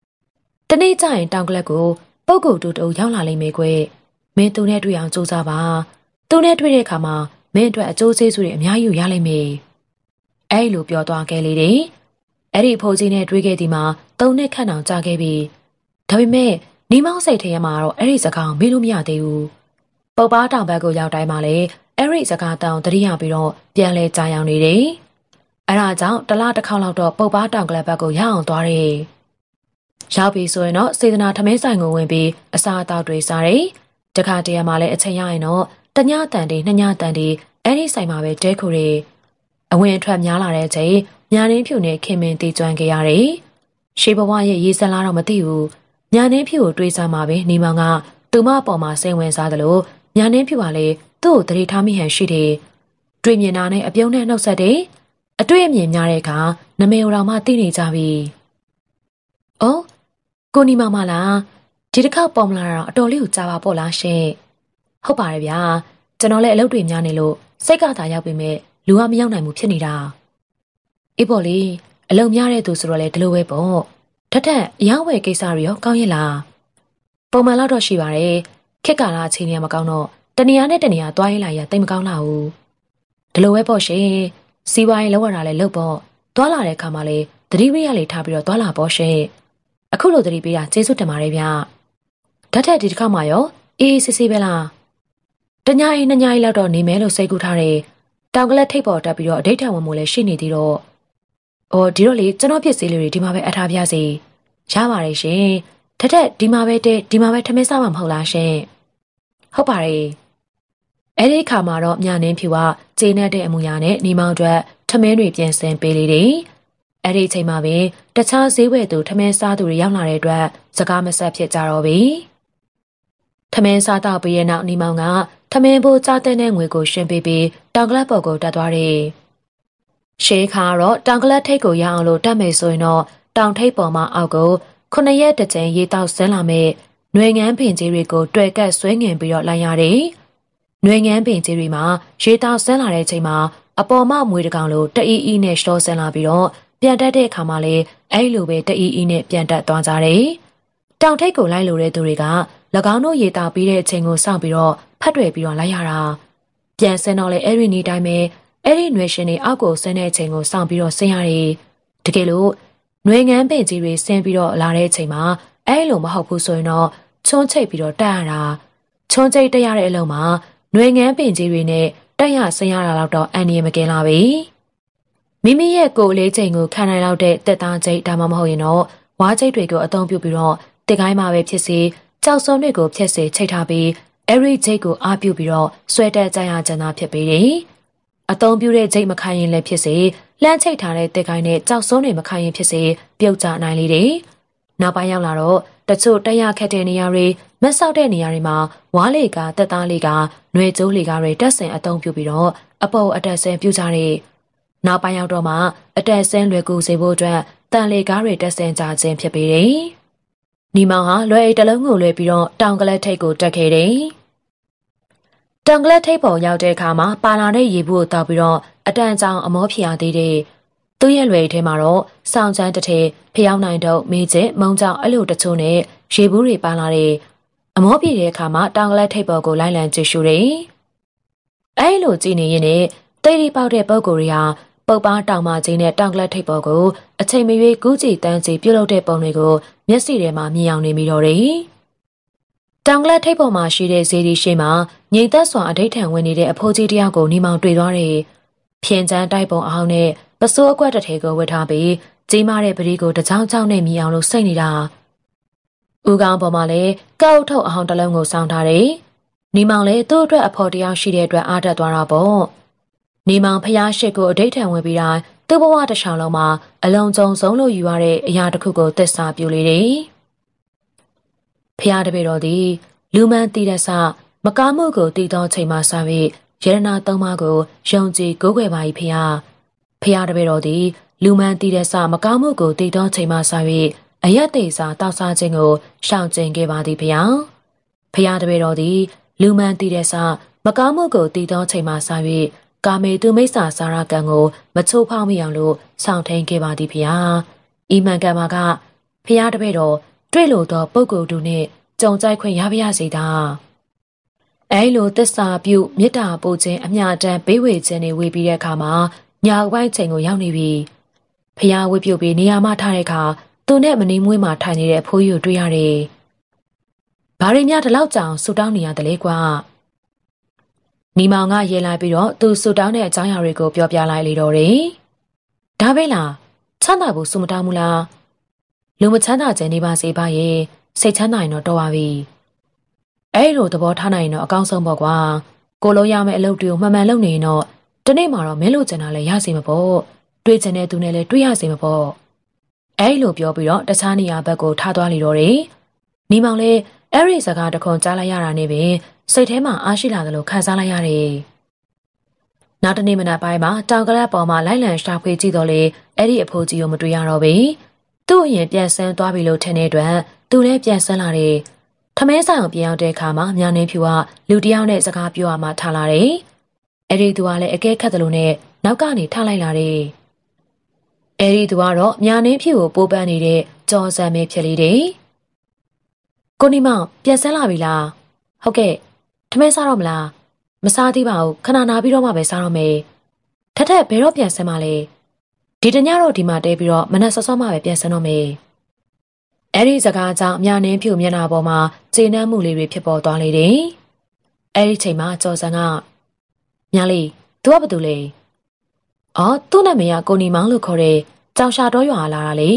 ။တနေ့ကျရင်တောင်ကလပ်ကိုပုတ်ကုတ်တူတူရောက်လာလိမ့်မယ်ကွ။မင်းသူနဲ့တွေ့အောင်စူးစမ်းပါ။သူနဲ့တွေ့တဲ့အခါမှာမင်းအတွက်အကျိုးကျေးဇူးတွေအများကြီးရလိမ့်မယ်။အဲ့လိုပြောသွားခဲ့လေတယ်။အဲ့ဒီအဖိုးကြီးနဲ့တွေ့ခဲ့ဒီမှာသုံးနှစ်ခန့်အောင်ကြာခဲ့ပြီ။ဒါပေမဲ့နေမောင်းစိတ်ထဲမှာတော့အဲ့ဒီစကားမေးလို့မရသေးဘူးပုပ်ပားတောင်ဘက်ကိုရောက်တိုင်းမှာလေ အဲ့ဒီစကားတောင်တတိယပြီးတော့ပြန်လဲကြာရောက်နေတယ်အဲ့ဒါကြောင့်တလားတစ်ခေါက်လောက်တော့ပုပ်ပားတောင်ကလပ်ဘက်ကိုရောက်အောင်သွားတယ်ရောက်ပြီဆိုရင်တော့စေတနာထမင်းဆိုင်ကိုဝင်ပြီးအစာအသောက်တွေစားတယ်တခါတရံမှာလည်းအချိန်ရရင်တော့တညတန်တွေနှစ်ညတန်တွေအဲ့ဒီဆိုင်မှာပဲတဲခိုတယ်အဝင်အထွက်များလာတဲ့အချိန်ညာရင်းဖြူနဲ့ခင်မင်တည်ကျွမ်းခဲ့ရတယ်ရှေးဘဝရဲ့ရေးစက်လာတော့မသိဘူးညာနှင်းဖြူကိုတွေးစားမှာပဲနေမောင်ကသူမအပေါ်မှာစိတ်ဝင်စားသလိုညာနှင်းဖြူကလည်း သူ့ကိုတရေထားမိဟန်ရှိတယ်တွေ့မြင်တာနဲ့အပြုံးနဲ့နှုတ်ဆက်တယ်အတွေ့အမြင်များတဲ့အခါနမေတော်မှသိနေကြပြီ။အော်ကိုနီမမလားဒီတစ်ခေါက်ပေါ်မလာတော့အတော်လေးကိုကြာပါပေါ့လားရှင်။ဟုတ်ပါတယ်ဗျာကျွန်တော်လည်းအလုပ်တွေများနေလို့စိတ်ကသာရောက်ပေမဲ့လူကမရောက်နိုင်ဘူးဖြစ်နေတာ။အေးပေါ့လေအလုံများတဲ့သူဆိုတော့လေဒီလိုပဲပေါ့ထက်ထက်ရောင်းဝယ်ကိစ္စတွေရောကောင်းရဲ့လားပုံမှန်တော့ရှိပါတယ်ခက်ကာလာအချိန်ကြီးမကောင်းတော့ တနေရာနဲ့တနေရာသွားရင်လာရတိတ်မကောင်းလာဘူးဒီလိုပဲပေါ့ရှင်စီးပွားရေးလောက်ရတာလည်းလုပ်ပေါ့သွားလာတဲ့အခါမှာလည်းသတိဝိရလေးထားပြီးတော့သွားလာပေါ့ရှင်အခုလိုသတိပေးတာကျေးဇူးတင်ပါတယ်ဗျဓာတ်ထက်ဒီတစ်ခါမှရောအေးစစ်စစ်ပဲလားတညာရင်နှစ်ညာရီလောက်တော့နေမယ်လို့စိတ်ကူးထားတယ်တောင်ကလက်ထိပ်ပေါ်တက်ပြီးတော့အဋိဌံဝင်မှုလည်းရှိနေသေးတော့။အော်ဒီတော့လေကျွန်တော်ဖြစ်စည်းလေးတွေဒီမှာပဲအထားပြစီ။ရပါတယ်ရှင်။ထက်ထက်ဒီမှာပဲတဲ့ဒီမှာပဲထမင်းစားမှာမဟုတ်လားရှင်။ဟုတ်ပါတယ်။ အဲ့ဒီခါမှာတော့မြနင်းဖြူကကျင်းနဲ့တဲ့အမူအရာနဲ့နေမောင်အတွက်ထမင်းတွေပြင်ဆင်ပေးလေတယ်။အဲ့ဒီအချိန်မှာပဲတခြားဈေးဝယ်သူထမင်းစားသူတွေရောက်လာတဲ့အတွက်စကားမဆက်ဖြစ်ကြတော့ပြီ။ထမင်းစားတော့ပြီးရဲ့နောက်နေမောင်ကထမင်းဖို့ကြားတဲ့ငွေကိုရှင်းပေးပြီးတောင်ကလပ်ပေါ်ကိုတက်သွားတယ်။ရှေးခါတော့တောင်ကလတ်ထိပ်ကိုရအောင်လို့တက်မယ်ဆိုရင်တော့တောင်ထိပ်ပေါ်မှာအောက်ကိုခုနှစ်ရက်တစ်ကြိမ်ရေတောက်ဆင်းလာမဲ့ຫນွေငန်းပင်ကြီးတွေကိုတွေ့ကပ်ဆွဲငင်ပြီးတော့လိုက်ရတယ်။ ။နှွေငန်းပင်ကြီးတွေမှာရေတောင်ဆန်းလာတဲ့အချိန်မှာအပေါ်မမွေတကောင်လိုတအီအီနဲ့ရှော့ဆန်းလာပြီးတော့ပြန်တက်တဲ့အခါမှာလည်းအဲ့လိုပဲတအီအီနဲ့ပြန်တက်သွားကြတယ်။တောင်ထိပ်ကိုလိုက်လိုတဲ့သူတွေက၎င်းတို့ရေတောင်ပြီးတဲ့အချိန်ကိုစောင့်ပြီးတော့ဖတ်တွေပြီးတော့လိုက်ရတာ။ပြန်ဆန်းတော့လေအဲ့ဒီနေ့တိုင်းပဲအဲ့ဒီနှွေရှင်တွေအောက်ကိုဆင်းတဲ့အချိန်ကိုစောင့်ပြီးတော့ဆင်းရတယ်။တကယ်လို့နှွေငန်းပင်ကြီးတွေဆင်းပြီးတော့လာတဲ့အချိန်မှာအဲ့လိုမဟုတ်ဘူးဆိုရင်တော့ချုံးချိတ်ပြီးတော့တက်ရတာ။ချုံးချိတ်တက်ရတဲ့အလုံးမှာ ຫນွေငန်းပင်ကြီးတွေနဲ့တက်ရဆင်းရတာတော့အန်ဒီမကင်းလာပြီ။မိမိရဲ့ကိုယ်လေးချိန်ကိုခံနိုင်လောက်တဲ့တက်သားချိတ်ဒါမှမဟုတ်ရင်တော့ဝါးချိတ်တွေကိုအသုံးပြုပြီးတော့တစ်ကိုင်းမှာပဲဖြစ်စေကြောက်စုံတွေကိုဖြည့်စေချိတ်ထားပြီးအဲ့ဒီချိတ်ကိုအားပြုပြီးတော့ဆွဲတက်ကြရကြတာဖြစ်ပေတယ်။အသုံးပြုတဲ့ဂျိတ်မခိုင်ရင်လည်းဖြစ်စေလှမ်းချိတ်ထားတဲ့တက်ကိုင်းနဲ့ကြောက်စုံးတွေမခိုင်ရင်ဖြစ်စေပြုတ်ကျနိုင်လေတယ်။ နောက်ပိုင်းရောက်လာတော့တချို့တက်ရခက်တဲ့နေရာတွေမက်ဆောက်တဲ့နေရာတွေမှာဝါးလေကတက်သားလေးကຫນွေကျိုးလေကတွေတက်ဆင်အသုံးပြုပြီးတော့အပုပ်အတက်ဆင်ပြုကြတဲ့နောက်ပိုင်းရောက်တော့မှအတက်ဆင်လွယ်ကူစေဖို့အတွက်တန်လေကားတွေတက်ဆင်ကြခြင်းဖြစ်ပေတယ်။နီမောင်ဟာလွယ်အိတ်တလုံးကိုလွယ်ပြီးတော့တောင်ကလက်ထိတ်ကိုတက်ခဲ့တယ်။တန်ကလတ်ထိပ်ပေါ်ရောက်တဲ့အခါမှာပါလာတဲ့ရေဘူးကိုတောက်ပြီးတော့အတန်ကြောင်အမောဖြာသေးတယ်။ သူ့ရဲ့လွယ်ထဲမှာတော့စောင်းချမ်းတစ်ထည်ဖျောင်းနိုင်တော့မေးချစ်မုံကြောင်အဲ့လိုတချို့နဲ့ရေဘူးတွေပါလာတယ်။အမောပြည့်တဲ့အခါမှာတောင်ကလတ်ထိပ်ပေါ်ကိုလိုက်လံကြည့်ရှုတယ်။အဲ့လိုကြည့်နေရင်လည်းတိတ်ရီပေါက်တဲ့ပုံကိုယ်တွေဟာပုတ်ပါတောင်မကြီးနဲ့တောင်ကလတ်ထိပ်ပေါ်ကိုအချိန်မရွေးကူးကြည့်တန်းစီပြုတ်လုပ်တဲ့ပုံတွေကိုမျက်စိထဲမှာမြင်အောင်နေမိတော့တယ်။တောင်ကလတ်ထိပ်ပေါ်မှာရှိတဲ့ဇေဒီရှိမှာငြိမ်သက်စွာအဋိဌံဝင်နေတဲ့အဖိုးကြီးတယောက်ကိုနေမောင်တွေ့သွားတယ်။ဖြင်းချမ်းတိုက်ပုံအောင်နဲ့ ပစိုးအကွက်တစ်ထည်ကိုဝတ်ထားပြီးကြီးမားတဲ့ပရိကိုတကြောင်ကြောင်နဲ့မြည်အောင်လို့စိတ်နေတာ။ဦးကောင်းပေါ်မှာလည်းကောက်ထုတ်အောင်တလုံးကိုစောင်းထားတယ်။နေမောင်လည်းသူ့အတွက်အဖော်တယောက်ရှိတဲ့အတွက်အားတက်သွားတာပေါ့။နေမောင်ဖျားရှိကိုအဋိဌံဝင်ပြီးတိုင်းသူ့ဘဝတစ်ချောင်းလုံးမှာအလုံးစုံဆုံးလို့ယူရတဲ့အရာတစ်ခုကိုသစ္စာပြုလေတယ်။ဖျားတပည့်တော်သည်လူမှန်တည်တဲ့ဆမကားမှုကိုတည်သောချိန်မှစ၍ယရနာသုံးပါးကိုယုံကြည်ကိုးကွယ်ပါ၏ဖျား ဖျားတပည့်တော်သည်လူမှန်တည်တဲ့ဆမကားမှုကိုတည်သောချိန်မှစ၍အယက်သေးစာတောက်စားခြင်းကိုရှောင်ကျဉ်ခဲ့ပါသည်ဖျားဖျားတပည့်တော်သည်လူမှန်တည်တဲ့ဆမကားမှုကိုတည်သောချိန်မှစ၍ကာမေသူမိစ္ဆာစာရကံကိုမချိုးဖောက်မိအောင်လို့ဆောင်ထိန်ခဲ့ပါသည်ဖျားဤမှန်ကံမှာကဖျားတပည့်တော်တွေ့လို့သောပုဂ္ဂိုလ်တို့နှင့်ကြုံကြိုက်ခွင့်ရပါရစေသာအဲလိုသစ္စာပြုမေတ္တာပို့ခြင်းအမြတမ်းပေးဝေခြင်းတွေဝေပြီးတဲ့အခါမှာ ညာပိုင်းချိန်ကိုရောက်နေပြီဖះဝေပြုတ်ပြီးနေရာမထားတဲ့အခါသူနဲ့မနေမွေးမှထိုင်နေတဲ့အဖိုးကြီးကိုတွေ့ရတယ်ဘာတွေများဒီလောက်ကြောင်ဆူတောင်းနေရတယ်လဲကွာနီမောင်ကရေလိုက်ပြီးတော့သူဆူတောင်းတဲ့အကြောင်းအရာတွေကိုပြောပြလိုက်လေတော့တယ်ဒါပဲလားချမ်းသာဖို့ဆူမတောင်းဘူးလားလူမချမ်းသာခြင်းနေပါစေပါရဲ့စိတ်ချမ်းသာရင်တော့တော်ပါပြီအဲ့လိုသဘောထားနိုင်ရင်တော့အကောင်းဆုံးပေါ့ကွာကိုလုံးရမယ့်အလုပ်တွေကိုမှန်မှန်လုပ်နေရင်တော့ ဒီနေ့မှာတော့မင်းလိုချင်တာလည်းရစီမပေါ့တွေ့ချင်တဲ့သူနဲ့လည်းတွေ့ရစီမပေါ့အဲ့လိုပြောပြီးတော့တခြားနေရာဘက်ကိုထားသွားလိတော့တယ်နီမောင်လည်းအဲ့ဒီစကားတခွန်ကြားလိုက်ရတာနဲ့ပင်စိတ်ထဲမှာအားရှိလာသလိုခံစားလိုက်ရတယ်နောက်တနေ့မနက်ပိုင်းမှာတောင်ကလပ်ပေါ်မှာလိုက်လံရှာဖွေကြည့်တော့လေအဲ့ဒီအဖိုးကြီးကိုမတွေ့ရတော့ဘူးသူ့အရင်ပြန်ဆန်းသွားပြီလို့ထင်တဲ့အတွက်သူလည်းပြန်ဆန်းလာတယ်ထမဲဆိုင်အောင်ပြန်ရောက်တဲ့အခါမှာမြာနေဖြူကလူတယောက်နဲ့စကားပြောရမှထားလာတယ် အဲ့ဒီသူကလည်းအကဲခတ်တယ်လို့နဲ့နောက်ကနေထားလိုက်လာတယ်အဲ့ဒီသူကတော့မြာနေဖြူကိုပိုးပန်းနေတဲ့ကြော်စံမဲဖြစ်လေတယ်ကိုနီမောင်ပြန်ဆန်းလာပြီလားဟုတ်ကဲ့ထမဲစားတော့မလားမစားသေးပါဘူးခဏနာပြီးတော့မှပဲစားတော့မယ်ထက်ထက်ဘယ်တော့ပြန်ဆန်းမလဲဒီတညတော့ဒီမှာတဲပြီးတော့မနက်စောစောမှပဲပြန်ဆန်းတော့မယ်အဲ့ဒီစကားကြောင့်မြနှင်းဖြူမျက်နှာပေါ်မှာကျေနပ်မှုလေးတွေဖြစ်ပေါ်သွားလေတယ်အဲ့ဒီချိန်မှာကျော်စံက မြလေး तू ကဘာတူလဲအော်သူ့နာမည်ကကိုနီမောင်လို့ခေါ်တဲ့ကြောင်ရှာတော်ရွာလာတာလေ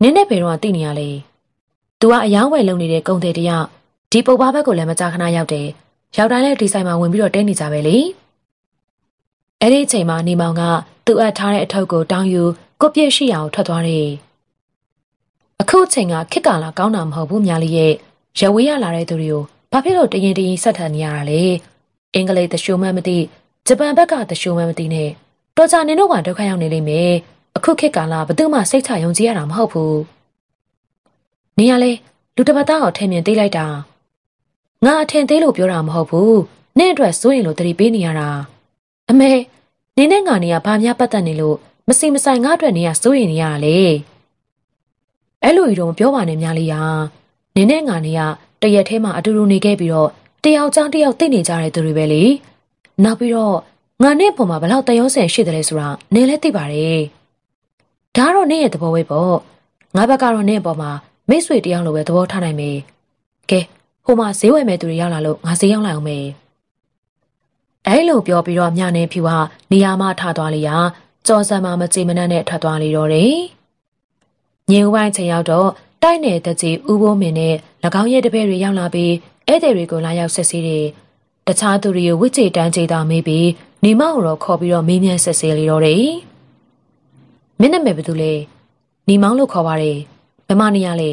နင်းနဲ့ဘယ်တော့သိနေရလဲ तू ကအယောင်းဝယ်လုပ်နေတဲ့ကုံတဲ့တယောက်ဒီပုပ်ပါဘက်ကိုလည်းမကြာခဏရောက်တယ်ရောက်တိုင်းလည်းဒီဆိုင်မှာဝင်ပြီးတော့တဲနေကြပဲလေအဲ့ဒီအချိန်မှာနေမောင်ကသူ့အပ်ထားတဲ့အထုပ်ကိုတောင်းယူကိုပြည့်ရှိအောင်ထွက်သွားတယ်အခုအချိန်ကခစ်ကာလာကောင်းတာမဟုတ်ဘူးမြားလေးရဲ့ရဝေးရလာတဲ့သူတွေကိုဘာဖြစ်လို့တရင်တရင်ဆက်ထန်နေရတာလဲ အင်္ဂလိပ်တရှိုးမှမသိဂျပန်ဘက်ကတရှိုးမှမသိနဲ့တော်ကြနေတော့ကဒုက္ခရောက်နေလိမ့်မယ်အခုခေတ်ကာလဘယ်သူမှစိတ်ချယုံကြည်ရတာမဟုတ်ဘူးနေရလဲလူတစ်ပတ်သားကိုထင်မြင်သေးလိုက်တာငါအထင်သေးလို့ပြောတာမဟုတ်ဘူးနင့်အတွက်စိုးရင်လို့တတိပေးနေရတာအမေနင်းနဲ့ငါနေရဘာများပတ်သက်နေလို့မစီမဆိုင်ငါအတွက်နေရစိုးရင်နေရတာလေအဲ့လိုကြီးတော့ပြောပါနဲ့များလေးရာနင်းနဲ့ငါနေရတရက်ထဲမှာအတူတူနေခဲ့ပြီးတော့ တယောက်ကြောင့်တယောက်သိနေကြတဲ့သူတွေပဲလေနောက်ပြီးတော့ငါနဲ့ပုံမှာဘလောက်တယောဆန်ရှိတယ်လဲဆိုတာနင်းလည်းသိပါတယ်ဒါတော့နင်းရဲ့သဘောပဲပေါ့ငါဘက်ကတော့နင်းအပေါ်မှာမိတ်ဆွေတယောက်လိုပဲသဘောထားနိုင်မယ်ကဲဟိုမှာဈေးဝယ်မဲ့သူတွေရောက်လာလို့ငါဈေးရောက်လိုက်အောင်မယ်အဲလိုပြောပြီးတော့မြနေဖြူဟာနေရာမှထသွားလေရာကြော်စံမှာမကြည်မနှံ့နဲ့ထွက်သွားလေတော့တယ်ညင်ဝိုင်းချိန်ရောက်တော့တိုက်နယ်တကြီးဦးဘိုးမင်းနဲ့၎င်းရဲ့တပည့်တွေရောက်လာပြီး ဧည့်သည်တွေကိုလာရောက်ဆက်စီးတယ်တခြားသူတွေကိုဝစ်ကြေတန်းကြေတာမေးပြီးနေမောက်တော့ခေါ်ပြီးတော့မေးမြန်းဆက်စီးလေတော့တယ်မင်းနာမည်ဘယ်သူလဲနေမောင်လို့ခေါ်ပါတယ်ဘယ်မနေရလဲ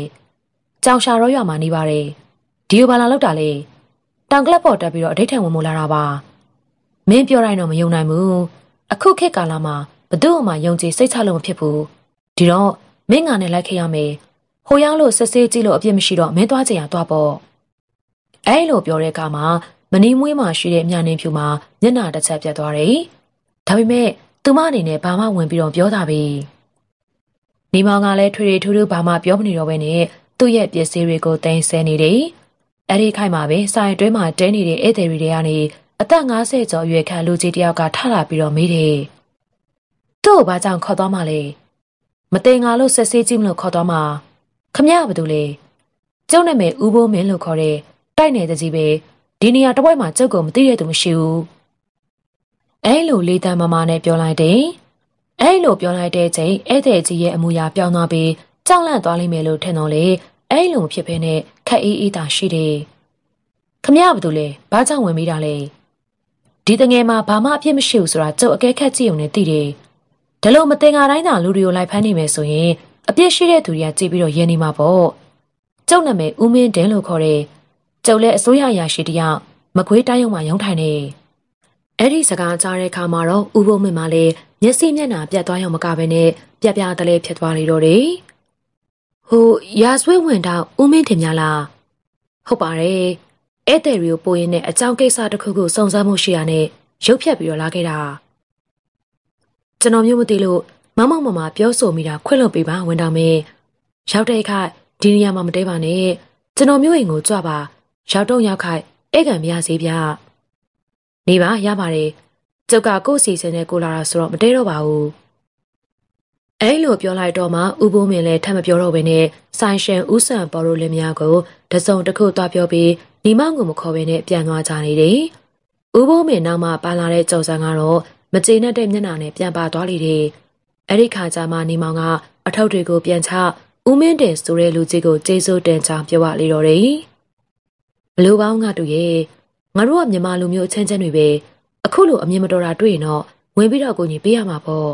ကြောင်ရှာရောရွာမှာနေပါတယ်ဒီကိုဘာလာလောက်တာလဲတောင်ကလပ်ပေါ်တက်ပြီးတော့အဋိဌံဝင်မလာတာပါမင်းပြောတိုင်းတော့မယုံနိုင်ဘူးအခုခေတ်ကာလမှာဘသူ့မှယုံကြည်စိတ်ချလို့မဖြစ်ဘူးဒီတော့မင်းငါနဲ့လိုက်ခဲ့ရမယ်ဟိုရောက်လို့ဆက်စေးကြည့်လို့အပြစ်မရှိတော့မင်းသွားကြရသွားပေါ့ အဲလိုပြောတဲ့အခါမှာမနီမွေးမှရှိတဲ့မြနေဖြူမှာမျက်နှာတစ်ချက်ပြတ်သွားတယ်ဒါပေမဲ့သူမအနေနဲ့ဘာမှဝင်ပြီးတော့ပြောတာပဲနေမောင်ကလည်းထွေထွေထူးထူးဘာမှပြောမနေတော့ဘဲနဲ့သူ့ရဲ့ပစ္စည်းတွေကိုတင်ဆဲနေတယ်အဲ့ဒီခိုက်မှာပဲဆိုင်တွဲမှာတဲနေတဲ့ဧည့်သည်တွေကနေအသက်50ကျော်အရွယ်ခံလူကြီးတယောက်ကထလာပြီးတော့မေးတယ်။သူ့ကိုဘာကြောင့်ခေါ်သွားမှလဲ။မတင်ငါလို့ဆက်ဆေးကြည့်မလို့ခေါ်သွားမှခမရဘာလို့လဲ။ကျုပ်နာမည်ဦးဘိုးမင်းလို့ခေါ်တဲ့ တိုက်နေတဲ့ကြီးပဲဒီနေရာတစ်ဝိုက်မှာကျုပ်ကိုမသိတဲ့သူမရှိဘူး။အဲလိုလေးတန်းမမနဲ့ပြောလိုက်တယ်။အဲလိုပြောလိုက်တဲ့ချိန်ဧည့်သည်ကြီးရဲ့အမူအရာပြောင်းသွားပြီးကြောက်လန့်သွားလိမ့်မယ်လို့ထင်တော့လေအဲလိုဖြစ်ဖ ೇನೆ ခက်အေးအေးသာရှိတယ်။ခမရဘာလို့လဲဘာကြောင့်ဝင်မိတာလဲဒီတငယ်မှာဘာမှအဖြစ်မရှိဘူးဆိုတာကျုပ်အကဲခတ်ကြည့်ုံနဲ့သိတယ်။ဒါလို့မတင်ငါတိုင်းသာလူတွေကိုလိုက်ဖမ်းနေမယ်ဆိုရင်အပြစ်ရှိတဲ့သူတွေကကြည့်ပြီးတော့ရဲနေမှာပေါ့။ကျုပ်နာမည်ဦးမင်းဒင်းလို့ခေါ်တယ်။ ကျုပ်လည်းအစိုးရအရာရှိတယောက်မကွေးတိုင်းရုံမှာရုံးထိုင်နေ။အဲ့ဒီစကားကြားတဲ့အခါမှာတော့ဦးဘုံမင်းမလည်းမျက်စိမျက်နှာပြတ်သွားရုံမကဘဲနဲ့ပြပြတလဲဖြစ်သွားလေတော့တယ်။ဟိုရာဆွေးဝင်တော့ဦးမင်းတင်များလား။ဟုတ်ပါတယ်။ဧည့်သည်တွေကိုပို့ရင်းနဲ့အကြောင်းကိစ္စတစ်ခုခုစုံစမ်းမှုရှိရနဲ့ရုပ်ဖြတ်ပြီးတော့လာခဲ့တာကျွန်တော်မျိုးမသိလို့မမောင်မမပြောဆိုမိတာခွင့်လွှတ်ပေးပါဝန်တော်မင်းရောက်တဲ့အခါဒီနေရာမှာမတဲပါနဲ့ကျွန်တော်မျိုးအိမ်ကိုကြွပါ ရောက်တော့ရောက်ခိုက်ဧကန်မရစေဗျနေပါရပါတယ်ကျုပ်ကကိုယ့်စီစဉ်နဲ့ကိုလာတာဆိုတော့မတဲတော့ပါဘူးအဲလိုပြောလိုက်တော့မှဥပိုးမင်းလည်းထပ်မပြောတော့ဘဲနဲ့ဆိုင်ရှင်ဥဆန်ပေါ်ရိုလင်းများကိုတစုံတစ်ခုသွားပြောပြီးညီမကိုမခေါ်ဘဲနဲ့ပြန်သွားကြနေတယ်။ဥပိုးမင်းနောက်မှပါလာတဲ့ကြော်စံကတော့မကျေနပ်တဲ့မျက်နှာနဲ့ပြန်ပါသွားလေတယ်။အဲ့ဒီခါကျမှညီမောင်ကအထောက်တွေကိုပြန်ချဦးမင်းတင်ဆိုတဲ့လူကြီးကိုကျေးဇူးတင်ကြောင်းပြောရလေတော့တယ်။ ဘလို့ပေါင်းကတူရဲ့ငါတို့ကမြန်မာလူမျိုးအချင်းချင်းတွေပဲအခုလိုအမြင်မတော်တာတွေ့ရင်တော့ဝင်ပြီးတော့ကိုကြီးပေးရမှာပေါ့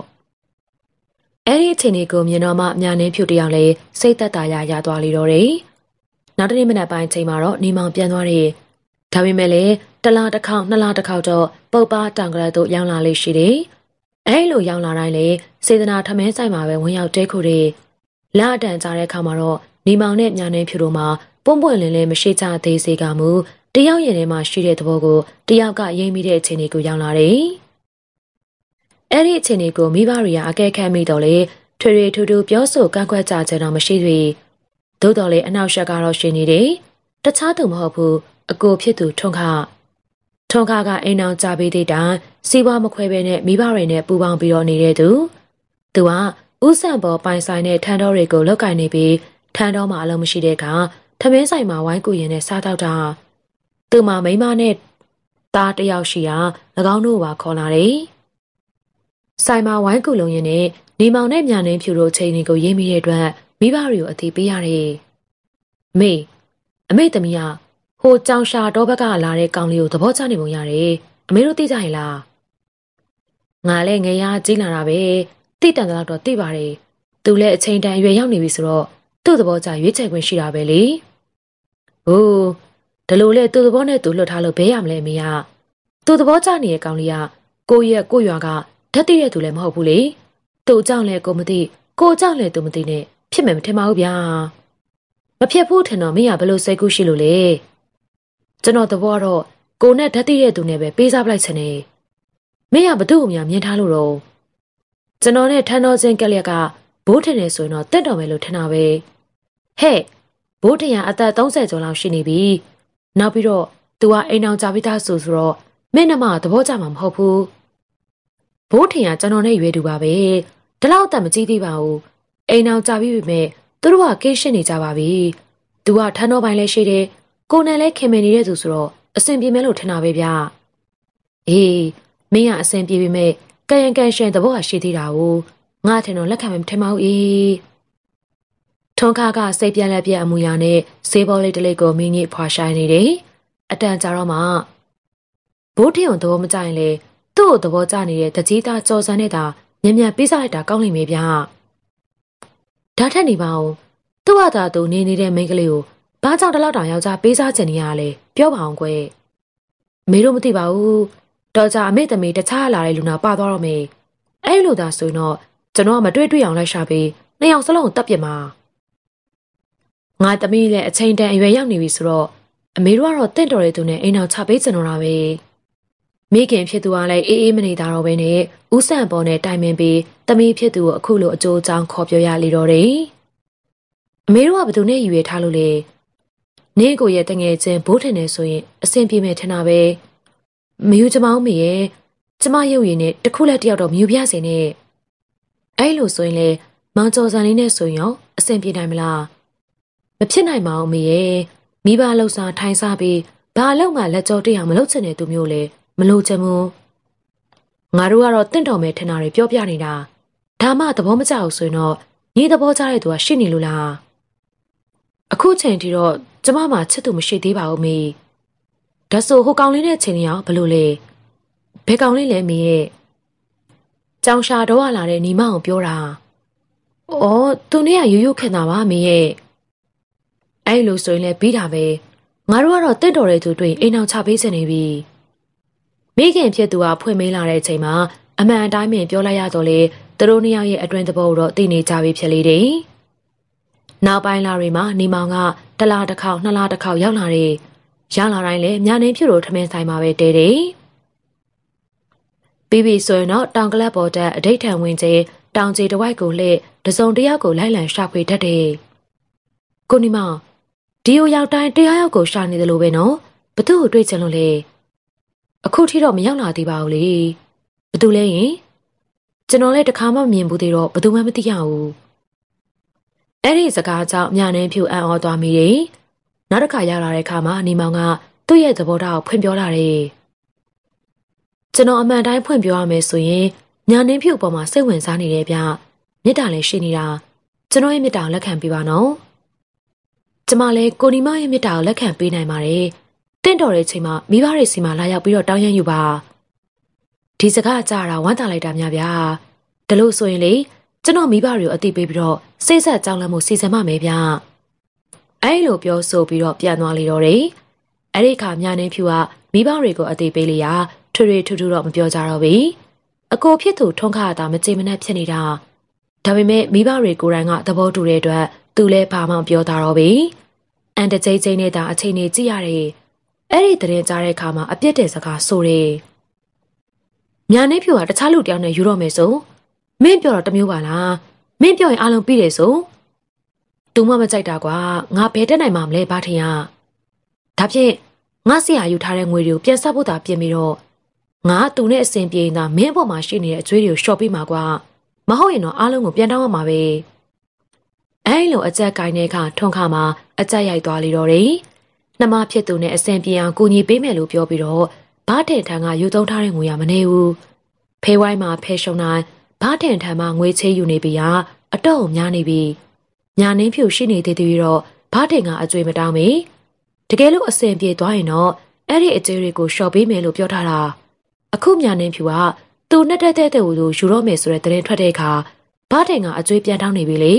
။အဲ့ဒီအချိန်လေးကိုမြင်တော့မှအများနှင်းဖြူတယောက်လေးစိတ်သက်သာရရသွားလေတော့တယ်။နောက်တနေ့မနက်ပိုင်းချိန်မှာတော့နေမောင်ပြန်သွားတယ်။ဒါပေမဲ့လည်းတလားတစ်ခေါက်နှစ်လားတစ်ခေါက်တော့ပုတ်ပါတောင်ကလေးတို့ရောက်လာလေးရှိတယ်။အဲ့လိုရောက်လာတိုင်းလေစေတနာထမင်းဆိုင်မှာပဲဝင်ရောက်တဲခုတယ်။လာတန်ကြတဲ့အခါမှာတော့နေမောင်နဲ့ညာနှင်းဖြူတို့မှာ ပွန့်ပွန့်လင်းလင်းမရှိကြသေးစေကမူတယောက်ရင်ထဲမှာရှိတဲ့သဘောကိုတယောက်ကရိမ့်မိတဲ့အချိန်လေးကိုရောက်လာတယ်။အဲ့ဒီအချိန်လေးကိုမိဘတွေကအကဲခတ်မိတော့လေထွေထွေထူးထူးပြောဆိုကန့်ကွက်ကြကြတော့မရှိသေးသို့တော်လေအနောက်ရှက်ကတော့ရှင်နေတယ်တခြားသူမဟုတ်ဘူးအကိုဖြစ်သူထွန်းခထွန်းခကအိမ်အောင်ကြပေးတဲ့တိုင်စီးပွားမခွဲဘဲနဲ့မိဘတွေနဲ့ပူပေါင်းပြီးတော့နေတဲ့သူသူကဥဆန်ပေါ်ပိုင်ဆိုင်တဲ့ထန်တော်တွေကိုလောက်ကင်နေပြီးထန်တော်မှာအလုံးမရှိတဲ့အခါ ထမင်းဆိုင်မှာဝိုင်းကူရင်နဲ့စားတော့တာသူ့မှာမိမနဲ့သားတယောက်ရှိရာ၎င်းတို့ပါခေါ်လာတယ်ဆိုင်မှာဝိုင်းကူလုံးရင်နဲ့နေမောင်နဲ့မြန်နှင်းဖြူတို့ချိန်တွေကိုရေးမိတဲ့အတွက်မိဘတွေကိုအသိပေးရတယ်။မေအမေသမီးကဟိုကြောင်ရှာတော့ဘက်ကလာတဲ့ကောင်လေးကိုသဘောကျနေပုံရတယ်။အမေတို့သိကြရင်လား။ငါလည်းငရကြီးလာတာပဲ။တိတန်တော့တော့သိပါတယ်။သူလည်းအချိန်တန်ရွယ်ရောက်နေပြီဆိုတော့ သူ့သဘောကျရွေးချယ်ခွင့်ရှိတာပဲလေ။ဟိုးဒါလို့လေသူ့သဘောနဲ့သူလွတ်ထားလို့ဘဲရမလဲအမေက။သူ့သဘောကျနေတဲ့ကောင်လေးကကိုရဲ့ကိုရွာကဓာတ်သိတဲ့သူလည်းမဟုတ်ဘူးလေသူ့ကြောင့်လည်းကိုမသိကိုကြောင့်လည်းသူမသိနဲ့ဖြစ်မယ်မထင်ပါဘူးဗျာမဖြစ်ဘူးထင်တော့မင်းကဘလို့စိတ်ကူးရှိလို့လေကျွန်တော်သဘောတော့ကိုနဲ့ဓာတ်သိတဲ့သူနဲ့ပဲပေးစားပလိုက်ချင်တယ်မင်းကဘသူ့ကိုများမြင်ထားလို့တော့ကျွန်တော်နဲ့ထန်းတော်စင်ကလျက်က ဘိုးထင်နေဆိုရင်တော့တက်တော်မယ်လို့ထင်တာပဲဟဲ့ဘိုးထင်ရအသက်30ကျော်လောက်ရှိနေပြီနောက်ပြီးတော့ तू ကအိမ်အောင်ကြပြီးသားဆိုဆိုတော့မင်းနှမသဘောကျမှာမဟုတ်ဘူးဘိုးထင်ကကျွန်တော်နဲ့ရွေးတူပါပဲဒီလောက်တတ်မကြည့်သေးပါဘူးအိမ်အောင်ကြပြီးပြီမဲ့သူတို့ကကင်းရှင်းနေကြပါပြီသူကထန်းတော်ပိုင်းလဲရှိတယ်ကိုနဲ့လဲခင်မင်နေတဲ့သူဆိုတော့အဆင်ပြေမယ်လို့ထင်တာပဲဗျအေးမင်းကအဆင်ပြေပြီမဲ့ကံရန်ကန်ရှင်သဘောကရှိသေးတာကို ငါထင်တော့လက်ခံမယ်မထင်ပါဘူးအေးထွန်ခါကစိတ်ပြက်လက်ပြက်အမူအရာနဲ့ဈေးဘောလေးတစ်လေးကိုမင်းကြီးဖွာရှိုင်းနေတယ်အတန်ကြာတော့မှဘိုးထင်ုံသဘောမကြရင်လေသူ့ကိုသဘောကျနေတဲ့တကြီးသားကြော်စံနဲ့သာမြန်မြန်ပေးစားလိုက်တာကောင်းလိမ့်မယ်ဗျာ။ဒါထက်နေပါအောင်သူ့ဟာသာသူနေနေတဲ့မိန်းကလေးကိုဘာကြောင့်တလောက်တောင်ယောက်ျားပေးစားချင်နေရလဲပြောပါအောင်ကွယ်။မေတို့မသိပါဘူး။တော်ကြအမေသမီးတခြားလာတဲ့လူနာပါသွားတော့မေ။အဲ့လိုသာဆိုရင်တော့ ကျွန်တော်ကမတွေ့တွေ့အောင်လိုက်ရှာပြီးနှစ်ယောက်စလုံးကိုတပ်ပြစ်မှာ။ငါသမီးလည်းအချိန်တန်အရွယ်ရောက်နေပြီဆိုတော့အမေတို့ကတော့တင့်တော်တဲ့သူနဲ့အိမ်အောင်ချပေးချင်တော့တာပဲ။မိခင်ဖြစ်သူကလည်းအေးအေးမနေတာတော့ဘဲနဲ့ဦးဆန့်ပေါ်နဲ့တိုင်ပင်ပြီးသမီးဖြစ်သူကိုအခုလိုအကျိုးအကြောင်းခေါ်ပြောရလေတော့တယ်။အမေတို့ကဘယ်သူနဲ့ယူရထားလို့လဲ။နင်းကိုရဲ့တငယ်ချင်းဘိုးထင်နေဆိုရင်အဆင်ပြေမယ်ထင်တာပဲ။မယူချမောင်းမေရဲ့ကျမရုပ်ရည်နဲ့တခုလက်တယောက်တော့မြူပြစေနဲ့။ အဲ့လိုဆိုရင်လေမောင်ကျော်စံလေးနဲ့ဆိုရင်ရောအဆင်ပြေနိုင်မလား။မဖြစ်နိုင်ပါဘူးမေရဲ့မိဘလှုပ်ရှားထိုင်စားပြီးဘာလို့မှလက်ကြောတရအောင်မလုပ်ချင်တဲ့သူမျိုးလေမလို့ချင်ဘူးငါတို့ကတော့တင့်တော်မယ်ထင်တာတွေပြောပြနေတာဒါမှသဘောမကျဘူးဆိုရင်တော့ညီသဘောကျတဲ့သူကရှိနေလို့လားအခုချိန်ထိတော့ကျမမှချစ်သူမရှိသေးပါဘူးမေဒါဆိုဟိုကောင်လေးနဲ့ချိန်ရအောင်ဘလို့လဲဘယ်ကောင်လေးလဲမေရဲ့ ကြောင်ရှာတော့လာတဲ့ညီမအောင်ပြောတာ။အော်သူနဲ့ကရိုးရိုးခင်တာပါမေရဲ့။အဲ့လိုဆိုရင်လည်းပြီးတာပဲ။ငါတို့ကတော့တက်တော်တဲ့သူတွေ့အိမ်အောင်ချပေးစနေပြီ။မိခင်ဖြစ်သူကဖွင့်မေးလာတဲ့အချိန်မှာအမှန်အတိုင်းပင်ပြောလိုက်ရတော့လေသူတို့နှစ်ယောက်ရဲ့အတွင်တဘောတော့သိနေကြပြီဖြစ်လေတယ်။နောက်ပိုင်းလာတွေမှာနေမောင်ကတလားတစ်ခေါက်နှစ်လားတစ်ခေါက်ရောက်လာတယ်။ရောက်လာတိုင်းလည်းညနေဖြူတို့ထမင်းဆိုင်မှာပဲတဲတယ်။ ပြီးပြီဆိုရင်တော့တောင်ကလပ်ပေါ်တက်အဋိဌံဝင်ကျတောင်ကြီးတစ်ဝိုက်ကိုလှည့်တစုံတယောက်ကိုလိုက်လံရှာဖွေတတ်တယ်။ကိုနီမောင်ဒီကိုရောက်တိုင်းတရားရောက်ကိုရှာနေတယ်လို့ပဲနော်။ဘသူ့ကိုတွေ့ချင်လို့လဲ။အခုထိတော့မရောက်လာသေးပါဘူးလေဘသူလဲရင်ကျွန်တော်လည်းတခါမှမြင်ဘူးသေးတော့ဘယ်သူမှမသိရဘူးအဲ့ဒီစကားကြောင့်မြနှင်းဖြူအံ့ဩသွားမိတယ်နောက်တစ်ခါရောက်လာတဲ့အခါမှာနေမောင်ကသူ့ရဲ့သဘောထားကိုဖွင့်ပြောလာတယ် ကျွန်တော်အမှန်တိုင်းဖွင့်ပြောရမယ်ဆိုရင်ညာနှင်းဖြူပေါ်မှာစိတ်ဝင်စားနေတယ်ဗျမေတ္တာလည်းရှိနေတာကျွန်တော်ရဲ့မေတ္တာကိုလက်ခံပေးပါနော်ကျမလည်းကိုနီမရဲ့မေတ္တာကိုလက်ခံပေးနိုင်ပါတယ်တင့်တော်တဲ့ချိန်မှာမိဘတွေစီမှာလာရောက်ပြီးတော့တောင်းရမ်းယူပါဒီစကားကြားတာဝမ်းသာလိုက်တာများဗျာဒါလို့ဆိုရင်လေကျွန်တော်မိဘတွေကိုအသိပေးပြီးတော့စိတ်ဆက်ကြောင်းလန့်မှုစီစဉ်မှမယ်ဗျအဲ့လိုပြောဆိုပြီးတော့ပြန်သွားလေတော့တယ်အဲ့ဒီခါမြနေဖြူကမိဘတွေကိုအသိပေးလျာ ထွေထွေထူးထူးတော့မပြောကြတော့ဘူးအကိုဖြစ်သူထုံးခါတာမကြင်မနဲ့ဖြစ်နေတာဒါပေမဲ့မိဘတွေကိုယ်တိုင်ကသဘောတူတဲ့အတွက်သူလည်းဘာမှပြောတာတော့ဘူးအန်တကြိတ်ကြိတ်နဲ့တာအချိန်နေကြည့်ရတယ်အဲ့ဒီတရင်ကြားတဲ့အခါမှာအပြစ်တဲ့စကားဆိုတယ်ညာနေဖြူကတခြားလူတယောက်နဲ့ယူတော့မယ်ဆိုမင်းပြောတော့တမျိုးပါလားမင်းပြောရင်အလုံးပြီးတယ်ဆိုသူမမကြိုက်တာကွာငါဘယ်တက်နိုင်မှာမလဲဘာထင်ရဒါဖြင့်ငါဆရာယူထားတဲ့ငွေတွေကိုပြန်ဆက်ဖို့သာပြင်ပြီးတော့ ငါသူနဲ့အဆင်ပြေနေတာမင်းအပေါ်မှာရှိနေတဲ့အကျွေးတွေကိုရှော့ပေးမှာကွာမဟုတ်ရင်တော့အားလုံးကိုပြန်တောင်းရမှာပဲအဲလိုအကြက်ကင်တဲ့အခါထွန်ခါမှာအကြက်ရိုက်သွားလေတော့တယ်နှမဖြစ်သူနဲ့အဆင်ပြေအောင်ကူညီပေးမယ်လို့ပြောပြီးတော့ဘားထန်ထန်ကယူသုံးထားတဲ့ငွေရမနေဘူးဖေးဝိုင်းမှာဖဲရှုံတိုင်းဘားထန်ထန်မှငွေချေးယူနေပြီဟာအတော့များနေပြီညာနှင်းဖြူရှိနေသေးသေးတော့ဘားထန်ကအကျွေးမတောင်းမီတကယ်လို့အဆင်ပြေသွားရင်တော့အဲ့ဒီအကျွေးတွေကိုရှော့ပေးမယ်လို့ပြောထားတာ အခုညာနှင်းဖြူကသူနဲ့တဲ့တဲ့တဲ့ကိုယူတော့မယ်ဆိုတဲ့သတင်းထွက်တဲ့အခါဘားထန်ကအကျွေးပြန်တောင်းနေပြီလေ